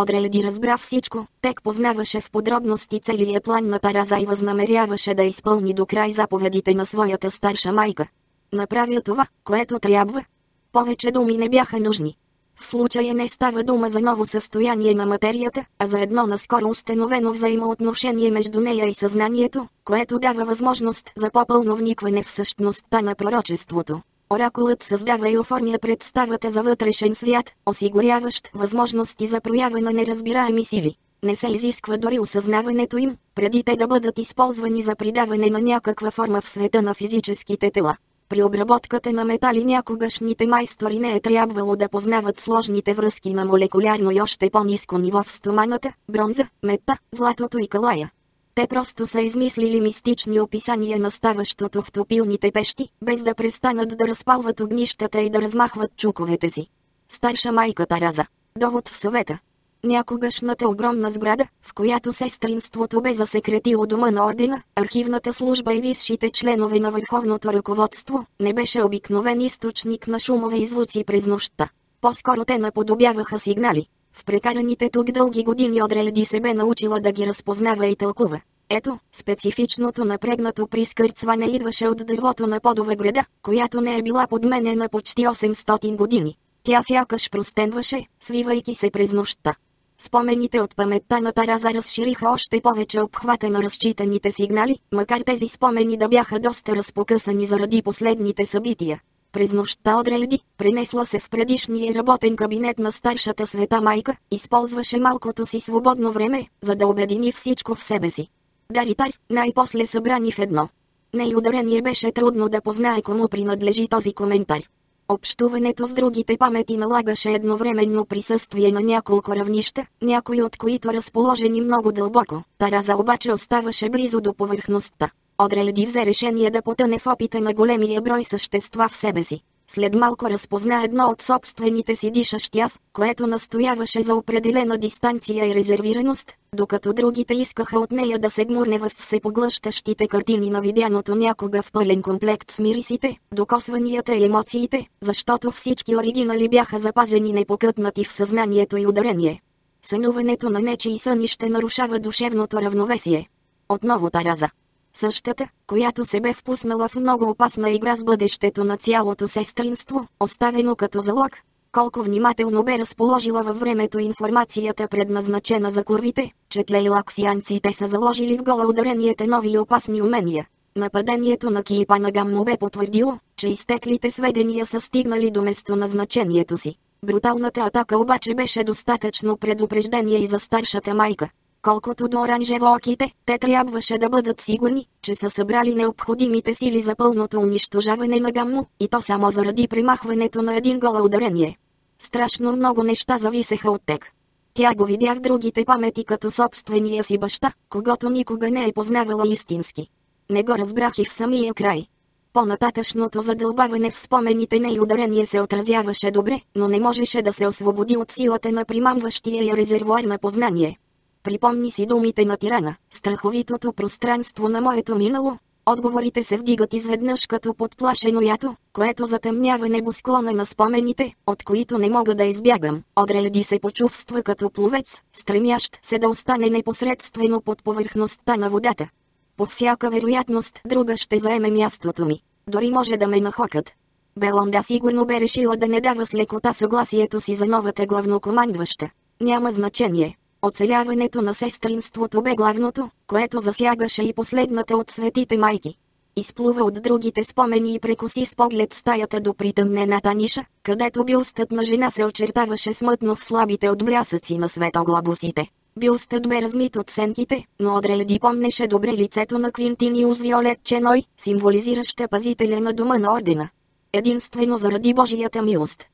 Одреледи разбра всичко, тек познаваше в подробности целия план на Тараза и възнамеряваше да изпълни до край заповедите на своята старша майка. Направя това, което трябва. Повече думи не бяха нужни. В случая не става дума за ново състояние на материята, а за едно наскоро установено взаимоотношение между нея и съзнанието, което дава възможност за по-пълно вникване в същността на пророчеството. Оракулът създава и оформя представата за вътрешен свят, осигуряващ възможности за проява на неразбираеми сили. Не се изисква дори осъзнаването им, преди те да бъдат използвани за придаване на някаква форма в света на физическите тела. При обработката на метали някогашните майстори не е трябвало да познават сложните връзки на молекулярно и още по-низко ниво в стоманата, бронза, мета, златото и калая. Те просто са измислили мистични описания на ставащото в топилните пещи, без да престанат да разпалват огнищата и да размахват чуковете си. Старша майка Тараза. Довод в съвета. Някогашната огромна сграда, в която сестринството бе засекретило дома на ордена, архивната служба и висшите членове на върховното ръководство, не беше обикновен източник на шумове и звуци през нощта. По-скоро те наподобяваха сигнали, в прекараните тук дълги години Одрелди се бе научила да ги разпознава и тълкува. Ето, специфичното напрегнато прискърцване идваше от дървото на подова града, която не е била подменена почти 800 години. Тя сякаш простенваше, свивайки се през нощта. Спомените от паметта на Тараза разшириха още повече обхвата на разчитаните сигнали, макар тези спомени да бяха доста разпокъсани заради последните събития. През нощта отрейди, пренесла се в предишния работен кабинет на старшата света майка, използваше малкото си свободно време, за да обедини всичко в себе си. Даритар, най-после събрани в едно. Ней ударение беше трудно да познае кому принадлежи този коментар. Общуването с другите памети налагаше едновременно присъствие на няколко равнища, някои от които разположени много дълбоко. Тараза обаче оставаше близо до повърхността. Одреледи взе решение да потъне в опита на големия брой същества в себе си. След малко разпозна едно от собствените си дишащи аз, което настояваше за определена дистанция и резервираност, докато другите искаха от нея да се гмурне в всепоглъщащите картини на видяното някога в пълен комплект с мирисите, докосванията и емоциите, защото всички оригинали бяха запазени непокътнати в съзнанието и ударение. Сънуването на нечи и сънище нарушава душевното равновесие. Отново тараза. Същата, която се бе впуснала в много опасна игра с бъдещето на цялото сестринство, оставено като залог. Колко внимателно бе разположила във времето информацията предназначена за курвите, че тлейлаксианците са заложили в гола ударенията нови опасни умения. Нападението на Киепанагам му бе потвърдило, че изтеклите сведения са стигнали до местоназначението си. Бруталната атака обаче беше достатъчно предупреждение и за старшата майка. Колкото до оранжево-оките, те трябваше да бъдат сигурни, че са събрали необходимите сили за пълното унищожаване на гаммо, и то само заради примахването на един гола ударение. Страшно много неща зависеха от тек. Тя го видя в другите памети като собствения си баща, когато никога не е познавала истински. Не го разбрах и в самия край. По-нататъчното задълбаване в спомените не и ударение се отразяваше добре, но не можеше да се освободи от силата на примамващия резервуар на познание. Припомни си думите на тирана, страховитото пространство на моето минало. Отговорите се вдигат изведнъж като подплашено ято, което затъмнява небосклона на спомените, от които не мога да избягам. Одреди се почувства като пловец, стремящ се да остане непосредствено под повърхността на водата. По всяка вероятност друга ще заеме мястото ми. Дори може да ме нахокат. Белонда сигурно бе решила да не дава с лекота съгласието си за новата главнокомандваща. Няма значение. Оцеляването на сестринството бе главното, което засягаше и последната от светите майки. Изплува от другите спомени и прекоси с поглед стаята до притъмнената ниша, където бюстът на жена се очертаваше смътно в слабите отблясъци на светоглабусите. Бюстът бе размит от сенките, но Одрелди помнеше добре лицето на Квинтиниус Виолет Ченой, символизираща пазителя на дома на ордена. Единствено заради Божията милост.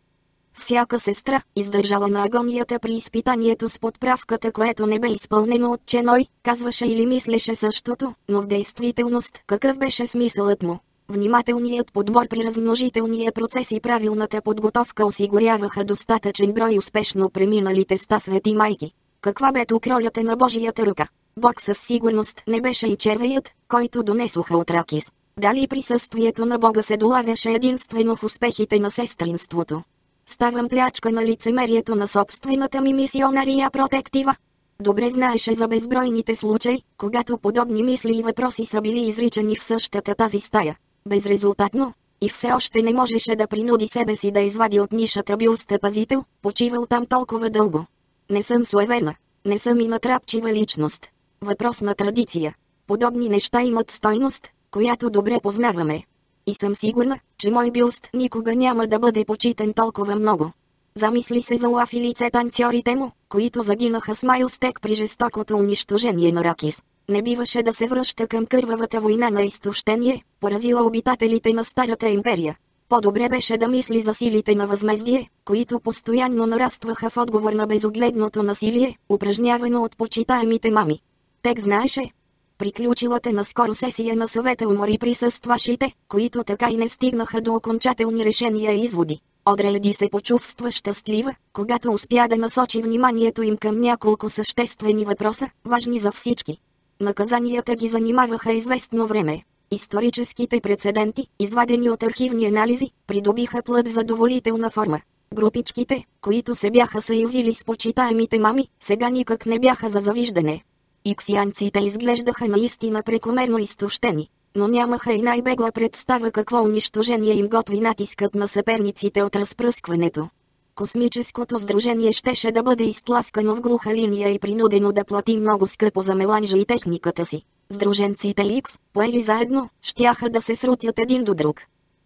Всяка сестра, издържала на агонията при изпитанието с подправката, което не бе изпълнено от Ченой, казваше или мислеше същото, но в действителност какъв беше смисълът му? Внимателният подбор при размножителния процес и правилната подготовка осигуряваха достатъчен брой успешно преминалите теста свети майки. Каква бе тук ролята на Божията ръка? Бог със сигурност не беше и червеят, който донесоха от Ракис. Дали присъствието на Бога се долавяше единствено в успехите на сестринството? Ставам плячка на лицемерието на собствената ми мисионария протектива. Добре знаеше за безбройните случаи, когато подобни мисли и въпроси са били изричани в същата тази стая. Безрезултатно, и все още не можеше да принуди себе си да извади от нишата бюста пазител, почивал там толкова дълго. Не съм суеверна, не съм и натрапчива личност. Въпрос на традиция. Подобни неща имат стойност, която добре познаваме. И съм сигурна, че мой бюст никога няма да бъде почитан толкова много. Замисли се за Лаф и лице танцорите му, които загинаха с Майлстек при жестокото унищожение на Ракис. Не биваше да се връща към кървавата война на изтощение, поразила обитателите на Старата империя. По-добре беше да мисли за силите на възмездие, които постоянно нарастваха в отговор на безогледното насилие, упражнявано от почитаемите мами. Тек знаеше, Приключилата наскоро сесия на съвета умори присъстващите, които така и не стигнаха до окончателни решения и изводи. Одрелди се почувства щастлива, когато успя да насочи вниманието им към няколко съществени въпроса, важни за всички. Наказанията ги занимаваха известно време. Историческите прецеденти, извадени от архивни анализи, придобиха плът в задоволителна форма. Групичките, които се бяха съюзили с почитаемите мами, сега никак не бяха за завиждане. Иксианците изглеждаха наистина прекомерно изтощени, но нямаха и най-бегла представа какво унищожение им готви натискът на съперниците от разпръскването. Космическото сдружение щеше да бъде изтласкано в глуха линия и принудено да плати много скъпо за меланжа и техниката си. Сдруженците Икс, поели заедно, щяха да се срутят един до друг.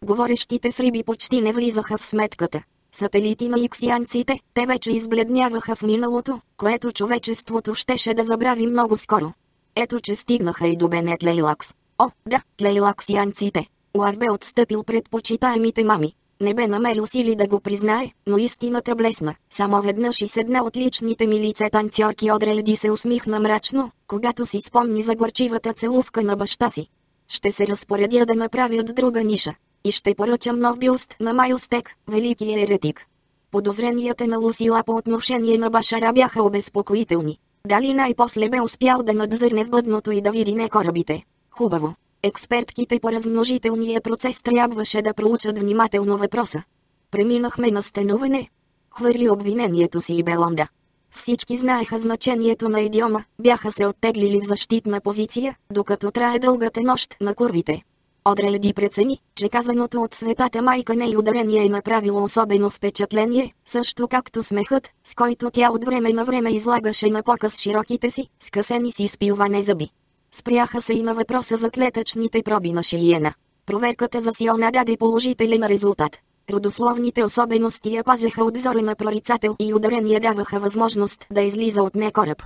Говорещите с риби почти не влизаха в сметката. Сателити на иксианците, те вече избледняваха в миналото, което човечеството щеше да забрави много скоро. Ето че стигнаха и до Бенет Лейлакс. О, да, Лейлаксианците. Уав бе отстъпил пред почитаемите мами. Не бе намерил сили да го признае, но истината блесна. Само веднъж и с една от личните ми лице танцорки Одрелди се усмихна мрачно, когато си спомни за горчивата целувка на баща си. Ще се разпоредя да направят друга ниша. И ще поръчам нов бюст на Майлстек, великия еретик. Подозренията на Лусила по отношение на Башара бяха обезпокоителни. Дали най-после бе успял да надзърне в бъдното и да види не корабите? Хубаво. Експертките по размножителния процес трябваше да проучат внимателно въпроса. Преминахме на стенуване. Хвърли обвинението си и Белонда. Всички знаеха значението на идиома, бяха се оттеглили в защитна позиция, докато трае дългата нощ на курвите. Одрелди прецени, че казаното от светата майка не и ударение е направило особено впечатление, също както смехът, с който тя от време на време излагаше на показ широките си, скъсени си спилване зъби. Спряха се и на въпроса за клетъчните проби на Шиена. Проверката за Сиона даде положителен резултат. Родословните особености я пазеха от взора на прорицател и ударения даваха възможност да излиза от не кораб.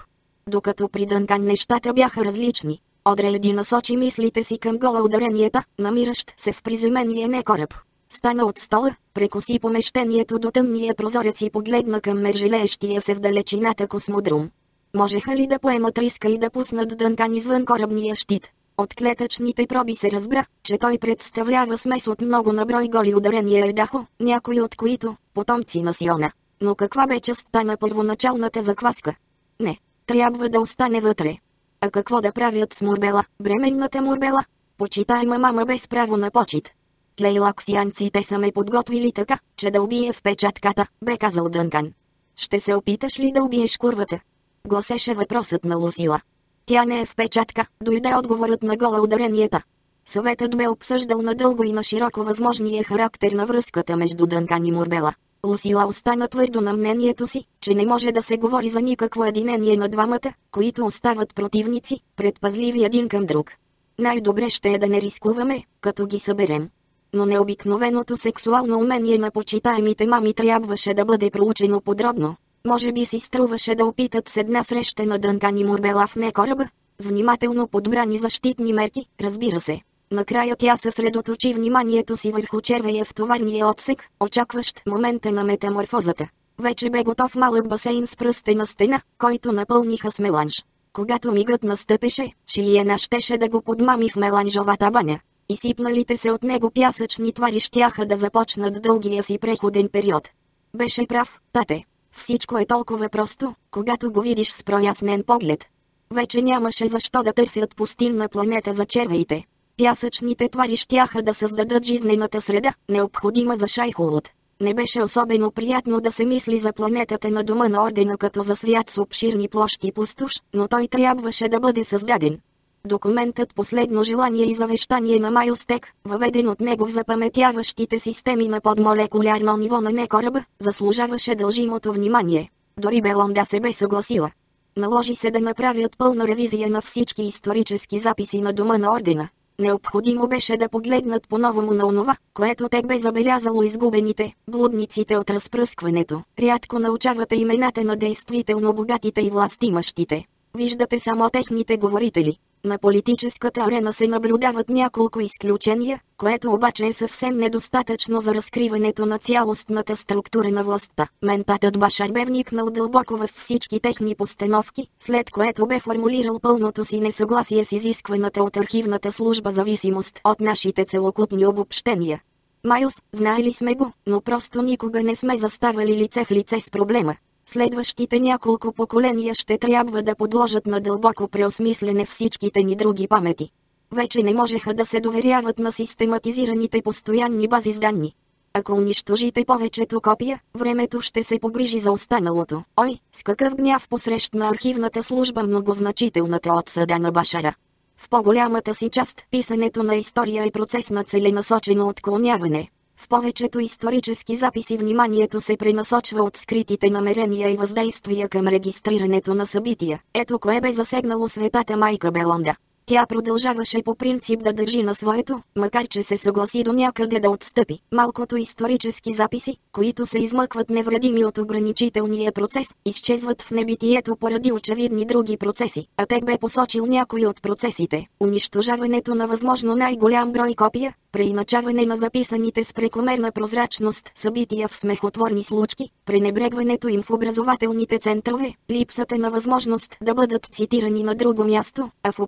Докато при Дънкан нещата бяха различни. Одреледи насочи мислите си към гола ударенията, намиращ се в приземение не кораб. Стана от стола, прекоси помещението до тъмния прозорец и погледна към мержелеещия се в далечината космодрум. Можеха ли да поемат риска и да пуснат Дънкан извън корабния щит? От клетъчните проби се разбра, че той представлява смес от много наброй голи ударения едахо, някои от които – потомци на Сиона. Но каква бе частта на първоначалната закваска? Не, трябва да остане вътре. А какво да правят с Мурбела, бременната Мурбела? Почитайма мама без право на почет. Тлейлаксианците са ме подготвили така, че да убие в печатката, бе казал Дънкан. Ще се опиташ ли да убиеш курвата? Гласеше въпросът на Лусила. Тя не е в печатка, дойде отговорът на гола ударенията. Съветът бе обсъждал надълго и на широко възможния характер на връзката между Дънкан и Мурбела. Лусила остана твърдо на мнението си, че не може да се говори за никакво единение на двамата, които остават противници, предпазливи един към друг. Най-добре ще е да не рискуваме, като ги съберем. Но необикновеното сексуално умение на почитаемите мами трябваше да бъде проучено подробно. Може би си струваше да опитат с една среща на Дънкан и Мурбела в не кораба, с внимателно подбрани защитни мерки, разбира се. Накрая тя съсредоточи вниманието си върху червея в товарния отсек, очакващ момента на метаморфозата. Вече бе готов малък басейн с пръстена стена, който напълниха с меланж. Когато мигът настъпеше, Шиена щеше да го подмами в меланжовата баня. И сипналите се от него пясъчни твари щяха да започнат дългия си преходен период. Беше прав, тате. Всичко е толкова просто, когато го видиш с прояснен поглед. Вече нямаше защо да търсят пустинна планета за червеите. Пясъчните твари щяха да създадат жизнената среда, необходима за Шайхолот. Не беше особено приятно да се мисли за планетата на дома на Ордена като за свят с обширни площи пустош, но той трябваше да бъде създаден. Документът последно желание и завещание на Майлстек, въведен от него в запаметяващите системи на подмолекулярно ниво на некораба, заслужаваше дължимото внимание. Дори Белонда се бе съгласила. Наложи се да направят пълна ревизия на всички исторически записи на дома на Ордена. Необходимо беше да погледнат по-новому на онова, което те бе забелязало изгубените, блудниците от разпръскването. Рядко научавате имената на действително богатите и властимащите. Виждате само техните говорители. На политическата арена се наблюдават няколко изключения, което обаче е съвсем недостатъчно за разкриването на цялостната структура на властта. Ментатът Башар бе вникнал дълбоко в всички техни постановки, след което бе формулирал пълното си несъгласие с изискваната от архивната служба зависимост от нашите целокупни обобщения. Майлз, знаели сме го, но просто никога не сме заставали лице в лице с проблема. Следващите няколко поколения ще трябва да подложат на дълбоко преосмислене всичките ни други памети. Вече не можеха да се доверяват на систематизираните постоянни бази с данни. Ако унищожите повечето копия, времето ще се погрижи за останалото. Ой, с какъв гняв посрещна архивната служба многозначителната отсъда на Башара. В по-голямата си част, писането на история е процес на целенасочено отклоняване. В повечето исторически записи вниманието се пренасочва от скритите намерения и въздействия към регистрирането на събития. Ето кое бе засегнало светата майка Белонда. Тя продължаваше по принцип да държи на своето, макар че се съгласи до някъде да отстъпи. Малкото исторически записи, които се измъкват невредими от ограничителния процес, изчезват в небитието поради очевидни други процеси, а те бе посочил някои от процесите. Унищожаването на възможно най-голям брой копия, преиначаване на записаните с прекомерна прозрачност събития в смехотворни случки, пренебрегването им в образователните центрове, липсата на възможност да бъдат цитирани на друго място, а в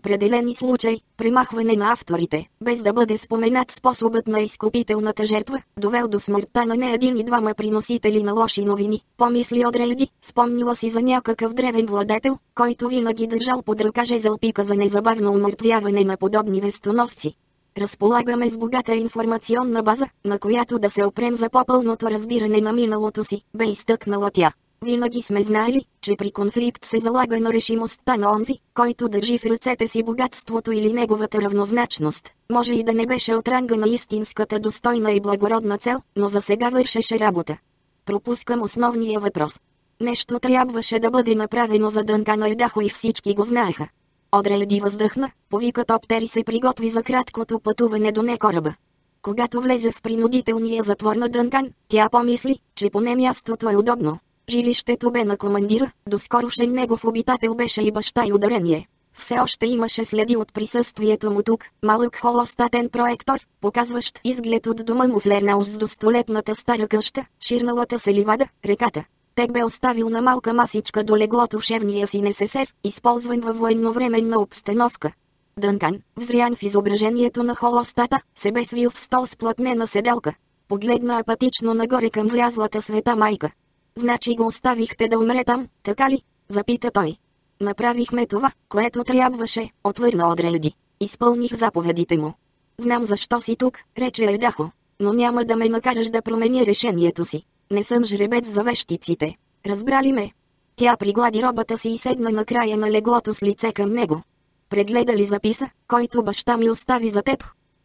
определени случаи, примахване на авторите, без да бъде споменат способът на изкупителната жертва, довел до смъртта на не един и двама приносители на лоши новини. Помисли Одрейди, спомнила си за някакъв древен владетел, който винаги държал под ръка жезълпика за незабавно умъртвяване на подобни вестоносци. Разполагаме с богата информационна база, на която да се опрем за по-пълното разбиране на миналото си, бе изтъкнала тя. Винаги сме знаели, че при конфликт се залага на решимостта на онзи, който държи в ръцете си богатството или неговата равнозначност. Може и да не беше от ранга на истинската достойна и благородна цел, но за сега вършеше работа. Пропускам основния въпрос. Нещо трябваше да бъде направено за дънка на Едахо и всички го знаеха. Одреледи въздъхна, повика топтер и се приготви за краткото пътуване до некораба. Когато влезе в принудителния затвор на Дънкан, тя помисли, че поне мястото е удобно. Жилището бе на командира, доскорошен негов обитател беше и баща и ударение. Все още имаше следи от присъствието му тук, малък холостатен проектор, показващ изглед от дома му в Лернаус с достолепната стара къща, ширналата се ливада, реката. Тек бе оставил на малка масичка до леглото шевния си НССР, използван във военновременна обстановка. Дънкан, взрян в изображението на холостата, се бе свил в стол с плътнена седелка. Погледна апатично нагоре към влязлата света майка. Значи го оставихте да умре там, така ли? Запита той. Направихме това, което трябваше, отвърна Одрелди. Изпълних заповедите му. Знам защо си тук, рече Айдахо, но няма да ме накараш да променя решението си. Не съм жребец за вещиците. Разбрали ме? Тя приглади робата си и седна на края на леглото с лице към него. Прегледа ли записа, който баща ми остави за теб?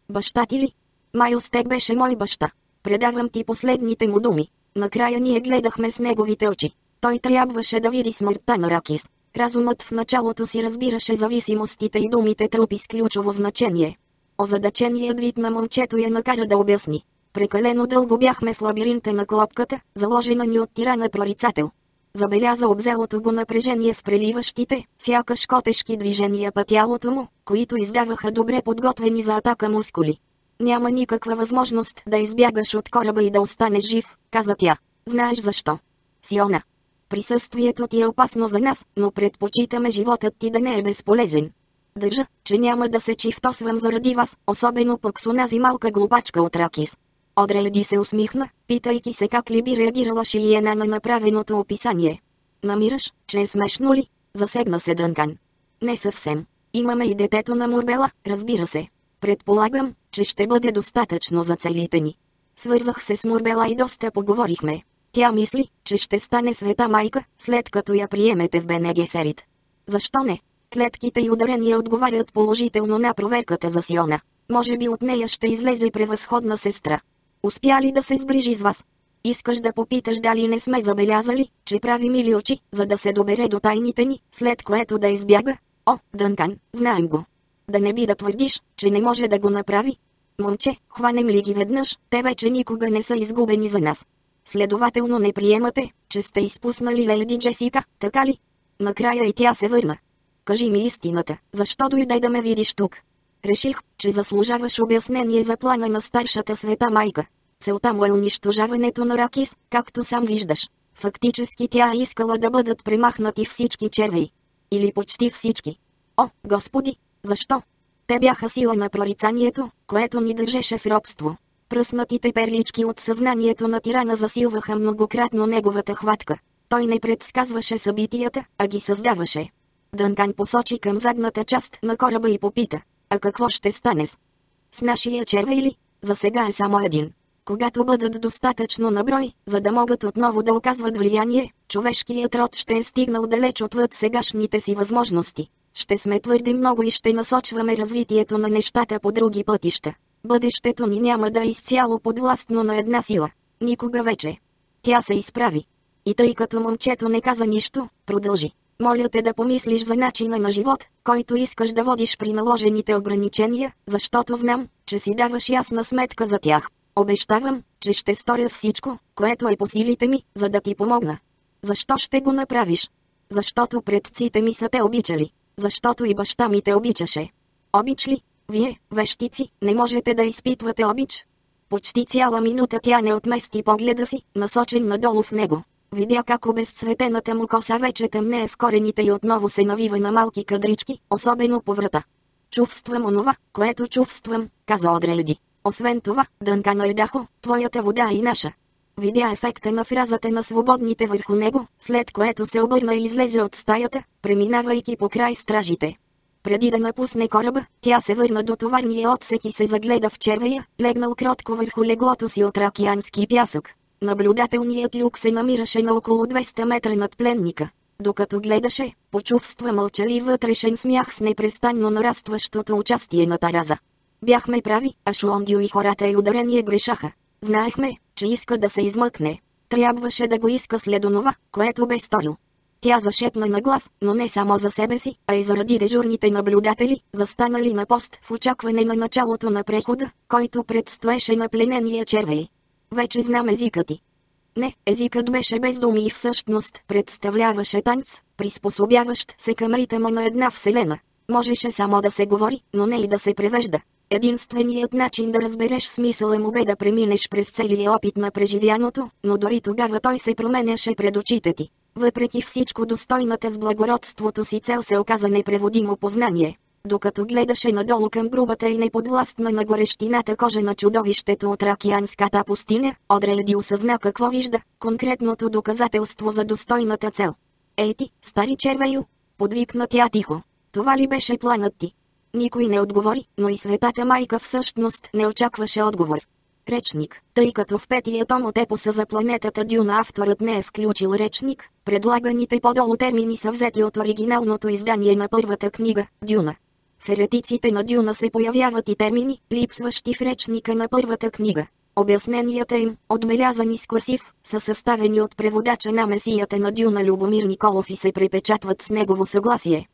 Баща ти ли? Майлстек беше мой баща. Предавам ти последните му думи. Накрая ние гледахме с неговите очи. Той трябваше да види смъртта на Ракис. Разумът в началото си разбираше зависимостите и думите трупи с ключово значение. Озадаченият вид на момчето я накара да обясни. Прекалено дълго бяхме в лабиринта на клопката, заложена ни от тирана прорицател. Забеляза обзелото го напрежение в преливащите, сякаш котешки движения по тялото му, които издаваха добре подготвени за атака мускули. Няма никаква възможност да избягаш от кораба и да останеш жив, каза тя. Знаеш защо? Сиона. Присъствието ти е опасно за нас, но предпочитаме животът ти да не е безполезен. Държа, че няма да се чифтосвам заради вас, особено пък с онази малка глупачка от Ракис. Одрелди се усмихна, питайки се как ли би реагирала Шиена на направеното описание. Намираш, че е смешно ли? Засегна се Дънкан. Не съвсем. Имаме и детето на Мурбела, разбира се. Предполагам, че ще бъде достатъчно за целите ни. Свързах се с Мурбела и доста поговорихме. Тя мисли, че ще стане света майка, след като я приемете в Бенегесерит. Защо не? Клетките и ударения отговарят положително на проверката за Сиона. Може би от нея ще излезе превъзходна сестра. Успя ли да се сближи с вас? Искаш да попиташ дали не сме забелязали, че прави мили очи, за да се добере до тайните ни, след което да избяга? О, Дънкан, знаем го. Да не би да твърдиш, че не може да го направи? Момче, хванем ли ги веднъж, те вече никога не са изгубени за нас. Следователно не приемате, че сте изпуснали Лейди Джесика, така ли? Накрая и тя се върна. Кажи ми истината, защо дойде да ме видиш тук? Реших, че заслужаваш обяснение за плана на старшата света майка. Целта му е унищожаването на Ракис, както сам виждаш. Фактически тя е искала да бъдат премахнати всички червей. Или почти всички. О, господи, защо? Те бяха сила на прорицанието, което ни държеше в робство. Пръснатите перлички от съзнанието на тирана засилваха многократно неговата хватка. Той не предсказваше събитията, а ги създаваше. Дънкан посочи към задната част на кораба и попита. А какво ще стане с... С нашия червей ли? За сега е само един. Когато бъдат достатъчно на брой, за да могат отново да оказват влияние, човешкият род ще е стигнал далеч отвъд сегашните си възможности. Ще сме твърде много и ще насочваме развитието на нещата по други пътища. Бъдещето ни няма да е изцяло подвластно на една сила. Никога вече. Тя се изправи. И тъй като момчето не каза нищо, продължи. Моля те да помислиш за начина на живот, който искаш да водиш при наложените ограничения, защото знам, че си даваш ясна сметка за тях. Обещавам, че ще сторя всичко, което е по силите ми, за да ти помогна. Защо ще го направиш? Защото предците ми са те обичали. Защото и баща ми те обичаше. Обич ли? Вие, вещици, не можете да изпитвате обич? Почти цяла минута тя не отмести погледа си, насочен надолу в него. Видя как обезцветената му коса вече тъмнее в корените и отново се навива на малки кадрички, особено по врата. Чувствам онова, което чувствам, каза Одрелди. Освен това, Дънка Найдахо, твоята вода и наша. Видя ефекта на фразата на свободните върху него, след което се обърна и излезе от стаята, преминавайки по край стражите. Преди да напусне кораба, тя се върна до товарния отсек и се загледа в червея, легнал кротко върху леглото си от ракиански пясък. Наблюдателният люк се намираше на около 200 метра над пленника. Докато гледаше, почувства мълчали вътрешен смях с непрестанно нарастващото участие на Тараза. Бяхме прави, а Шуондио и хората и ударение грешаха. Знаехме, че иска да се измъкне. Трябваше да го иска след онова, което бе сторил. Тя зашепна на глас, но не само за себе си, а и заради дежурните наблюдатели, застанали на пост в очакване на началото на прехода, който предстоеше на пленения червей. Вече знам езика ти. Не, езикът беше без думи и всъщност представляваше танц, приспособяващ се към ритъма на една вселена. Можеше само да се говори, но не и да се превежда. Единственият начин да разбереш смисъла му бе да преминеш през целия опит на преживяното, но дори тогава той се променяше пред очите ти. Въпреки всичко достойната с благородството си цел се оказа непреводимо познание. Докато гледаше надолу към грубата и неподвластна на горещината кожа на чудовището от ракианската пустиня, Одрейди осъзна какво вижда, конкретното доказателство за достойната цел. Ей ти, стари червею! Подвикна тя тихо. Това ли беше планът ти? Никой не отговори, но и светата майка всъщност не очакваше отговор. Речник, тъй като в петия том от епоса за планетата Дюна авторът не е включил речник, предлаганите по-долу термини са взети от оригиналното издание на първата книга, Дюна. В еретиците на Дюна се появяват и термини, липсващи в речника на първата книга. Обясненията им, отбелязани с курсив, са съставени от преводача на месията на Дюна Любомир Николов и се препечатват с негово съгласие.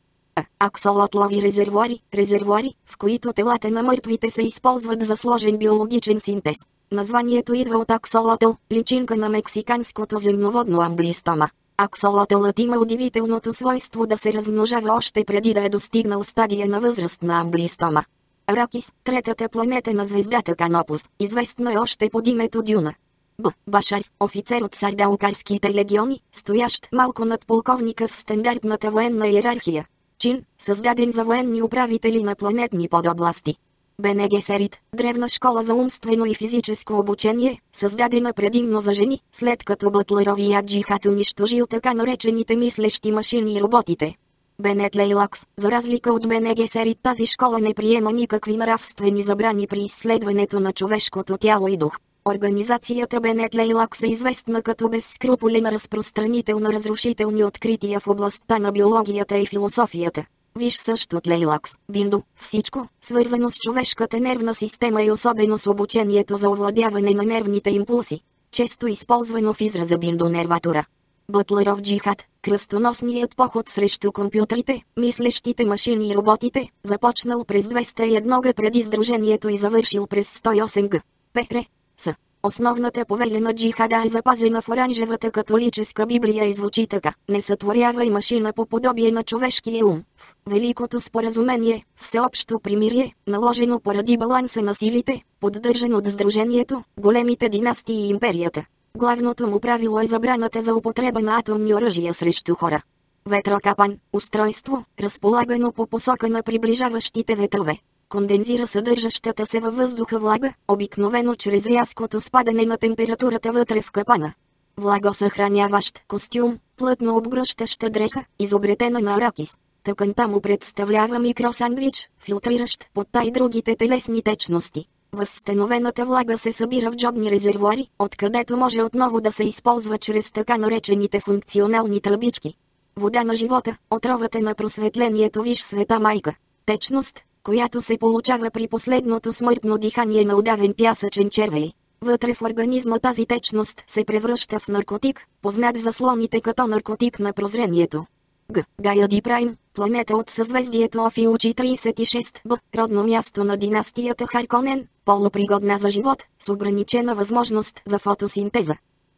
Аксолотлови резервуари, резервуари, в които телата на мъртвите се използват за сложен биологичен синтез. Названието идва от аксолотел, личинка на мексиканското земноводно амблистома. Аксолотелът има удивителното свойство да се размножава още преди да е достигнал стадия на възраст на амблистома. Ракис, третата планета на звездата Канопус, известна е още под името Дюна. Б. Башар, офицер от сардаукарските легиони, стоящ малко над полковника в стандартната военна иерархия, чин, създаден за военни управители на планетни подобласти. Бенегесерит, древна школа за умствено и физическо обучение, създадена предимно за жени, след като Бътлеровият джихад унищожил така наречените мислещи машини и роботите. Бенет Лейлакс, за разлика от Бенегесерит тази школа не приема никакви нравствени забрани при изследването на човешкото тяло и дух. Организацията Бенет Лейлакс е известна като безскрупулен разпространител на разрушителни открития в областта на биологията и философията. Виж също от Лейлакс, Биндо, всичко, свързано с човешката нервна система и особено с обучението за овладяване на нервните импулси. Често използвано в израза Биндо нерватура. Бътлеров джихад, кръстоносният поход срещу компютрите, мислещите машини и роботите, започнал през 201 г преди сдружението и завършил през 108 г. ПР. С. Основната повеля на джихада е запазена в оранжевата католическа Библия и звучи така. Не сътворявай машина по подобие на човешкия ум. В Великото споразумение, всеобщо примирие, наложено поради баланса на силите, поддържан от Сдружението, големите династии и империята. Главното му правило е забраната за употреба на атомни оръжия срещу хора. Ветрокапан – устройство, разполагано по посока на приближаващите ветрове кондензира съдържащата се във въздуха влага, обикновено чрез рязкото спадане на температурата вътре в капана. Влагосъхраняващ костюм, плътно обгръщаща дреха, изобретена на Аракис. Тъканта му представлява микросандвич, филтриращ пота и другите телесни течности. Възстановената влага се събира в джобни резервуари, откъдето може отново да се използва чрез така наречените функционални тръбички. Вода на живота, отровата на просветлението виж света майка. Течност, която се получава при последното смъртно дихание на удавен пясъчен червей. Вътре в организма тази течност се превръща в наркотик, познат в заслоните като наркотик на прозрението. Г. Гая Ди Прайм, планета от съзвездието Офиучи 36 Б, родно място на династията Харконен, полупригодна за живот, с ограничена възможност за фотосинтеза.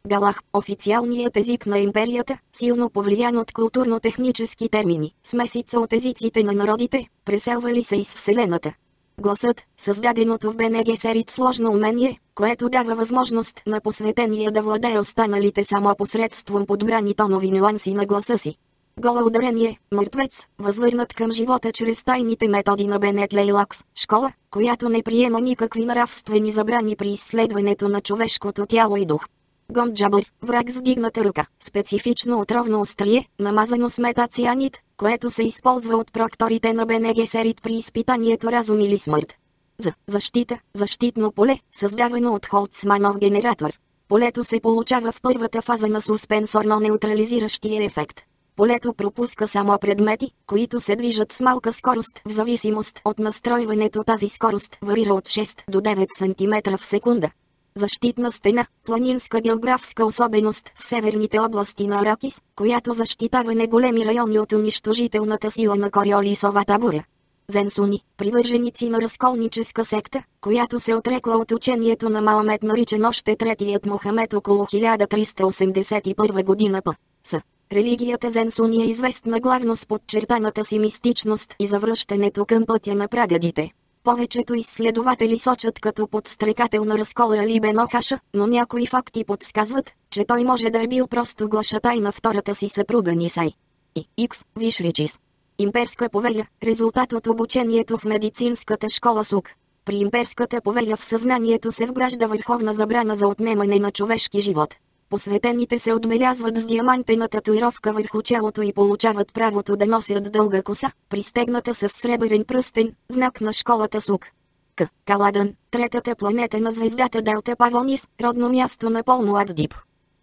Галах, официалният език на империята, силно повлиян от културно-технически термини, смесица от езиците на народите, преселвали се из Вселената. Гласът, създаденото в БНГ серит сложно умение, което дава възможност на посветения да владее останалите само посредством подбрани тонови нюанси на гласа си. Гола ударение, мъртвец, възвърнат към живота чрез тайните методи на Бенет Лейлакс, школа, която не приема никакви нравствени забрани при изследването на човешкото тяло и дух. Гомджабър, враг с вдигната ръка, специфично отровно острие, намазано с метацианит, което се използва от прокторите на БНГ Серит при изпитанието разум или смърт. За защита, защитно поле, създавано от Холцманов генератор. Полето се получава в първата фаза на суспенсорно-неутрализиращия ефект. Полето пропуска само предмети, които се движат с малка скорост в зависимост от настройването тази скорост варира от 6 до 9 см в секунда. Защитна стена, планинска географска особеност в северните области на Аракис, която защитава неголеми райони от унищожителната сила на Кориолисовата буря. зенсуни, привърженици на разколническа секта, която се отрекла от учението на Маламет наричан още третият Мохамед около 1381 година п. С. Религията Зенсуни е известна главно с подчертаната си мистичност и завръщането към пътя на прадедите. Повечето изследователи сочат като подстрекател на разкола Али Бен Охаша, но някои факти подсказват, че той може да е бил просто глашатай на втората си съпруга Нисай. И Икс, Вишричис. Имперска повеля, резултат от обучението в медицинската школа СУК. При имперската повеля в съзнанието се вгражда върховна забрана за отнемане на човешки живот. Посветените се отбелязват с диамантена татуировка върху челото и получават правото да носят дълга коса, пристегната с сребърен пръстен, знак на школата СУК. К. Каладън, третата планета на звездата Делта Павонис, родно място на Пол Муаддип.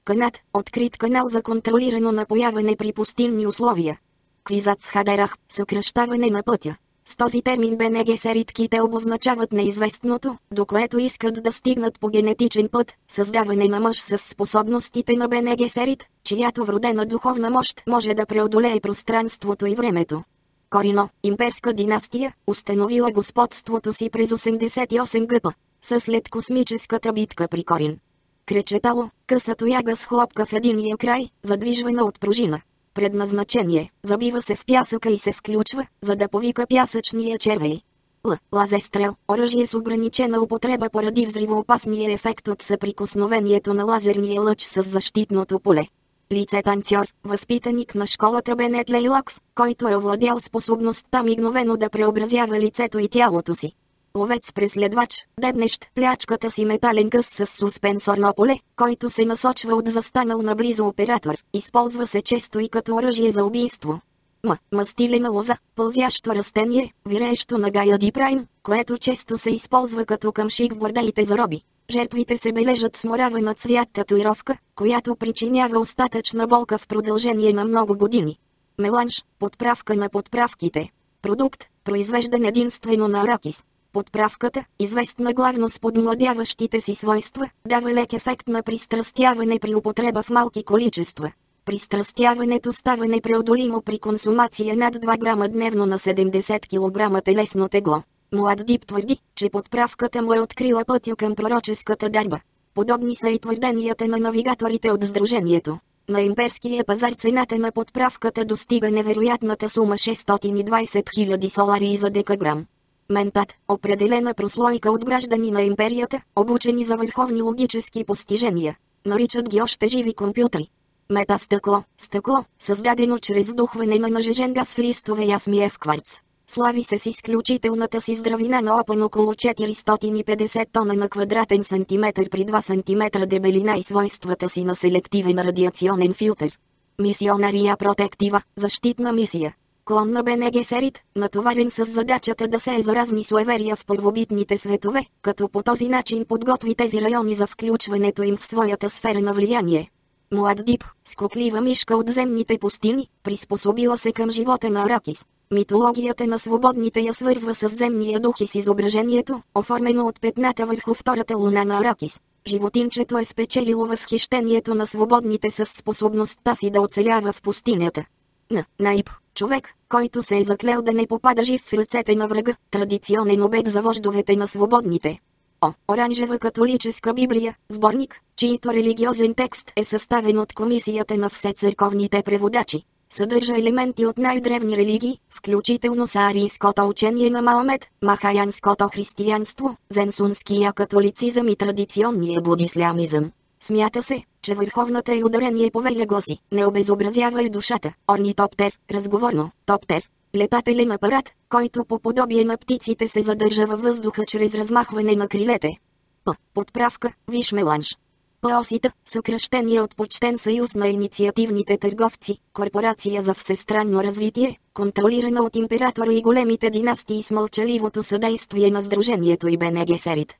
Канат, открит канал за контролирано напояване при пустинни условия. Квизац Хадерах, съкръщаване на пътя. С този термин бенегесеритките обозначават неизвестното, до което искат да стигнат по генетичен път, създаване на мъж с способностите на бенегесерит, чиято вродена духовна мощ може да преодолее пространството и времето. Корино, имперска династия, установила господството си през 88 гъпа, след космическата битка при Корин. Кречетало, къса тояга с хлопка в единия край, задвижвана от пружина. Предназначение – забива се в пясъка и се включва, за да повика пясъчния червей. Л. Лазестрел – оръжие с ограничена употреба поради взривоопасния ефект от съприкосновението на лазерния лъч с защитното поле. Лице танцор, възпитаник на школата Бенет Лейлакс, който е овладял способността мигновено да преобразява лицето и тялото си ловец-преследвач, дебнещ плячката си метален къс с суспенсорно поле, който се насочва от застанал наблизо оператор, използва се често и като оръжие за убийство. М. Мастилена лоза, пълзящо растение, виреещо на Гая Дипрайм, което често се използва като къмшик в борделите за роби. Жертвите се бележат с на цвят татуировка, която причинява остатъчна болка в продължение на много години. Меланж, подправка на подправките. Продукт, произвеждан единствено на аракис. Подправката, известна главно с подмладяващите си свойства, дава лек ефект на пристрастяване при употреба в малки количества. Пристрастяването става непреодолимо при консумация над 2 грама дневно на 70 кг телесно тегло. Млад Дип твърди, че подправката му е открила пътя към пророческата дарба. Подобни са и твърденията на навигаторите от Сдружението. На имперския пазар цената на подправката достига невероятната сума 620 000 солари за декаграм. Ментат, определена прослойка от граждани на империята, обучени за върховни логически постижения. Наричат ги още живи компютри. Метастъкло, стъкло, създадено чрез вдухване на нажежен газ в листове ясмиев кварц. Слави се с изключителната си здравина на опън около 450 тона на квадратен сантиметър при 2 см дебелина и свойствата си на селективен радиационен филтър. Мисионария протектива, защитна мисия клон на Бене Гесерит, натоварен с задачата да се е заразни суеверия в първобитните светове, като по този начин подготви тези райони за включването им в своята сфера на влияние. Млад Дип, скоклива мишка от земните пустини, приспособила се към живота на Аракис. Митологията на свободните я свързва с земния дух и с изображението, оформено от петната върху втората луна на Аракис. Животинчето е спечелило възхищението на свободните с способността си да оцелява в пустинята. Н. Наип, човек, който се е заклел да не попада жив в ръцете на врага, традиционен обед за вождовете на свободните. О, Оранжева католическа Библия, сборник, чието религиозен текст е съставен от комисията на все църковните преводачи. Съдържа елементи от най-древни религии, включително саарийското учение на Маомет, махаянското християнство, зенсунския католицизъм и традиционния будислямизъм. Смята се, че върховната и ударение повеля гласи, не обезобразява душата, орнитоптер, разговорно, топтер, летателен апарат, който по подобие на птиците се задържа във въздуха чрез размахване на крилете. П. Подправка, виж меланж. ПОСИТА, съкръщение от почтен съюз на инициативните търговци, корпорация за всестранно развитие, контролирана от императора и големите династии с мълчаливото съдействие на Сдружението и Бенегесерит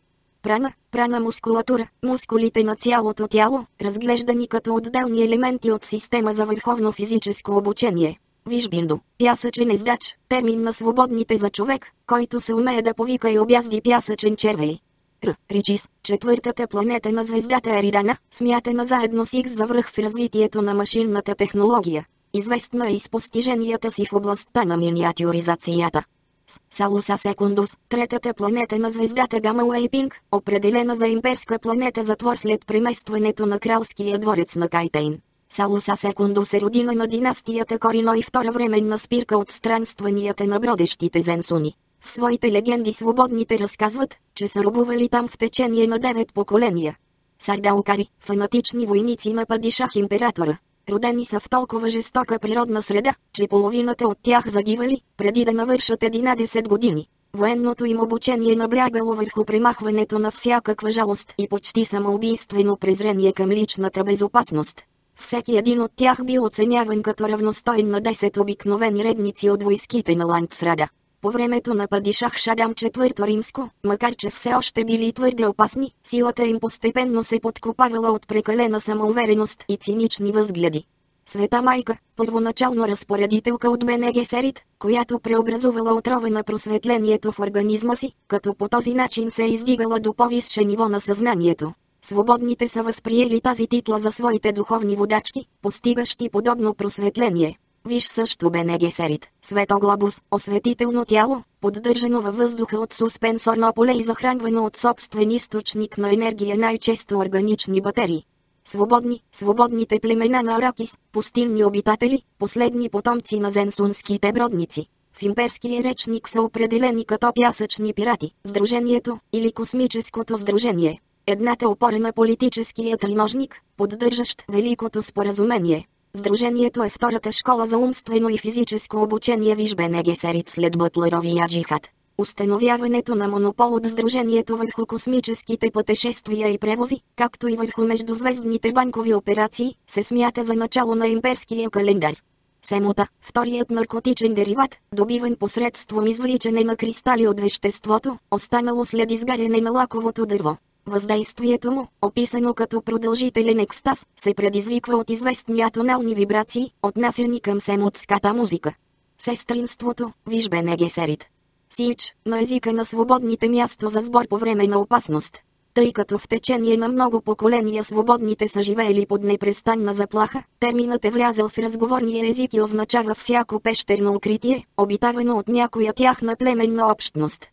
прана, прана мускулатура, мускулите на цялото тяло, разглеждани като отделни елементи от система за върховно физическо обучение. Виж биндо, пясъчен ездач, термин на свободните за човек, който се умее да повика и обязди пясъчен червей. Р. Ричис, четвъртата планета на звездата Еридана, смятана заедно с Икс за връх в развитието на машинната технология. Известна е и с постиженията си в областта на миниатюризацията. С Салуса Секундус, третата планета на звездата Гама Уейпинг, определена за имперска планета затвор след преместването на кралския дворец на Кайтейн. Салуса Секундус е родина на династията Корино и втора временна спирка от странстванията на бродещите зенсуни. В своите легенди свободните разказват, че са робували там в течение на девет поколения. Сардаукари, фанатични войници на падишах императора, родени са в толкова жестока природна среда, че половината от тях загивали, преди да навършат 11 години. Военното им обучение наблягало върху премахването на всякаква жалост и почти самоубийствено презрение към личната безопасност. Всеки един от тях бил оценяван като равностоен на 10 обикновени редници от войските на Ландсрада. По времето на падишах Шадам IV римско, макар че все още били твърде опасни, силата им постепенно се подкопавала от прекалена самоувереност и цинични възгледи. Света майка, първоначално разпоредителка от Бенегесерит, която преобразувала отрова на просветлението в организма си, като по този начин се е издигала до по-висше ниво на съзнанието. Свободните са възприели тази титла за своите духовни водачки, постигащи подобно просветление. Виж също Бенегесерит, светоглобус, осветително тяло, поддържано във въздуха от суспенсорно поле и захранвано от собствен източник на енергия най-често органични батерии. Свободни, свободните племена на Аракис, пустинни обитатели, последни потомци на зенсунските бродници. В имперския речник са определени като пясъчни пирати, Сдружението или Космическото сдружение. Едната опора на политическия триножник, поддържащ Великото споразумение, Сдружението е втората школа за умствено и физическо обучение Вижбене Гесерит след Бътлеровия джихад. Установяването на монопол от Сдружението върху космическите пътешествия и превози, както и върху междузвездните банкови операции, се смята за начало на имперския календар. Семута, вторият наркотичен дериват, добиван посредством извличане на кристали от веществото, останало след изгаряне на лаковото дърво. Въздействието му, описано като продължителен екстаз, се предизвиква от известни атонални вибрации, отнасяни към семотската музика. Сестринството, виж Бенегесерит. Сич, на езика на свободните място за сбор по време на опасност. Тъй като в течение на много поколения свободните са живеели под непрестанна заплаха, терминът е влязъл в разговорния език и означава всяко пещерно укритие, обитавано от някоя тяхна племенна общност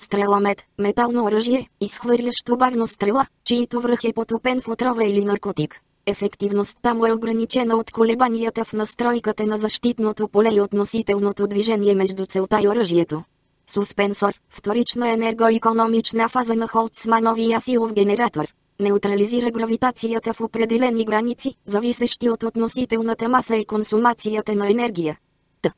стреламет, метално оръжие, изхвърлящо бавно стрела, чието връх е потопен в отрова или наркотик. Ефективността му е ограничена от колебанията в настройката на защитното поле и относителното движение между целта и оръжието. Суспенсор, вторична енергоекономична фаза на Холцмановия силов генератор. Неутрализира гравитацията в определени граници, зависещи от относителната маса и консумацията на енергия.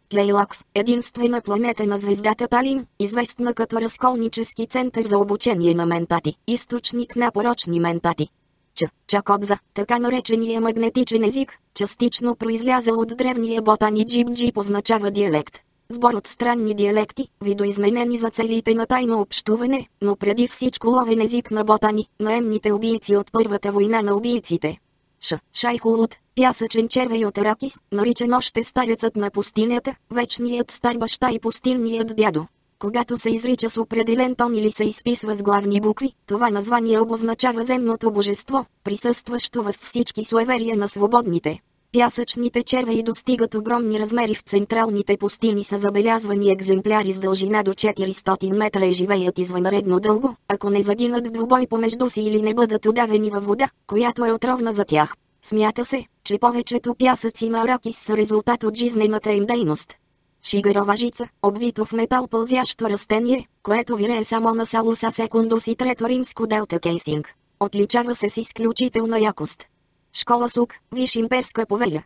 Тлейлакс, единствена планета на звездата Талин, известна като разколнически център за обучение на ментати, източник на порочни ментати. Ч. Чакобза, така наречения магнетичен език, частично произлязал от древния ботани джибджи позначава диалект. Сбор от странни диалекти, видоизменени за целите на тайно общуване, но преди всичко ловен език на ботани, наемните убийци от първата война на убийците. Ш. Шайхулут, пясъчен червей от Аракис, наричан още старецът на пустинята, вечният стар баща и пустинният дядо. Когато се изрича с определен тон или се изписва с главни букви, това название обозначава земното божество, присъстващо във всички суеверия на свободните. Пясъчните червеи достигат огромни размери в централните пустини са забелязвани екземпляри с дължина до 400 метра и живеят извънредно дълго, ако не загинат в двубой помежду си или не бъдат удавени във вода, която е отровна за тях. Смята се, че повечето пясъци на Аракис са резултат от жизнената им дейност. Шигарова жица, обвито в метал пълзящо растение, което вирее само на салуса секундус и трето римско делта кейсинг. Отличава се с изключителна якост. Школа СУК, виш имперска повеля.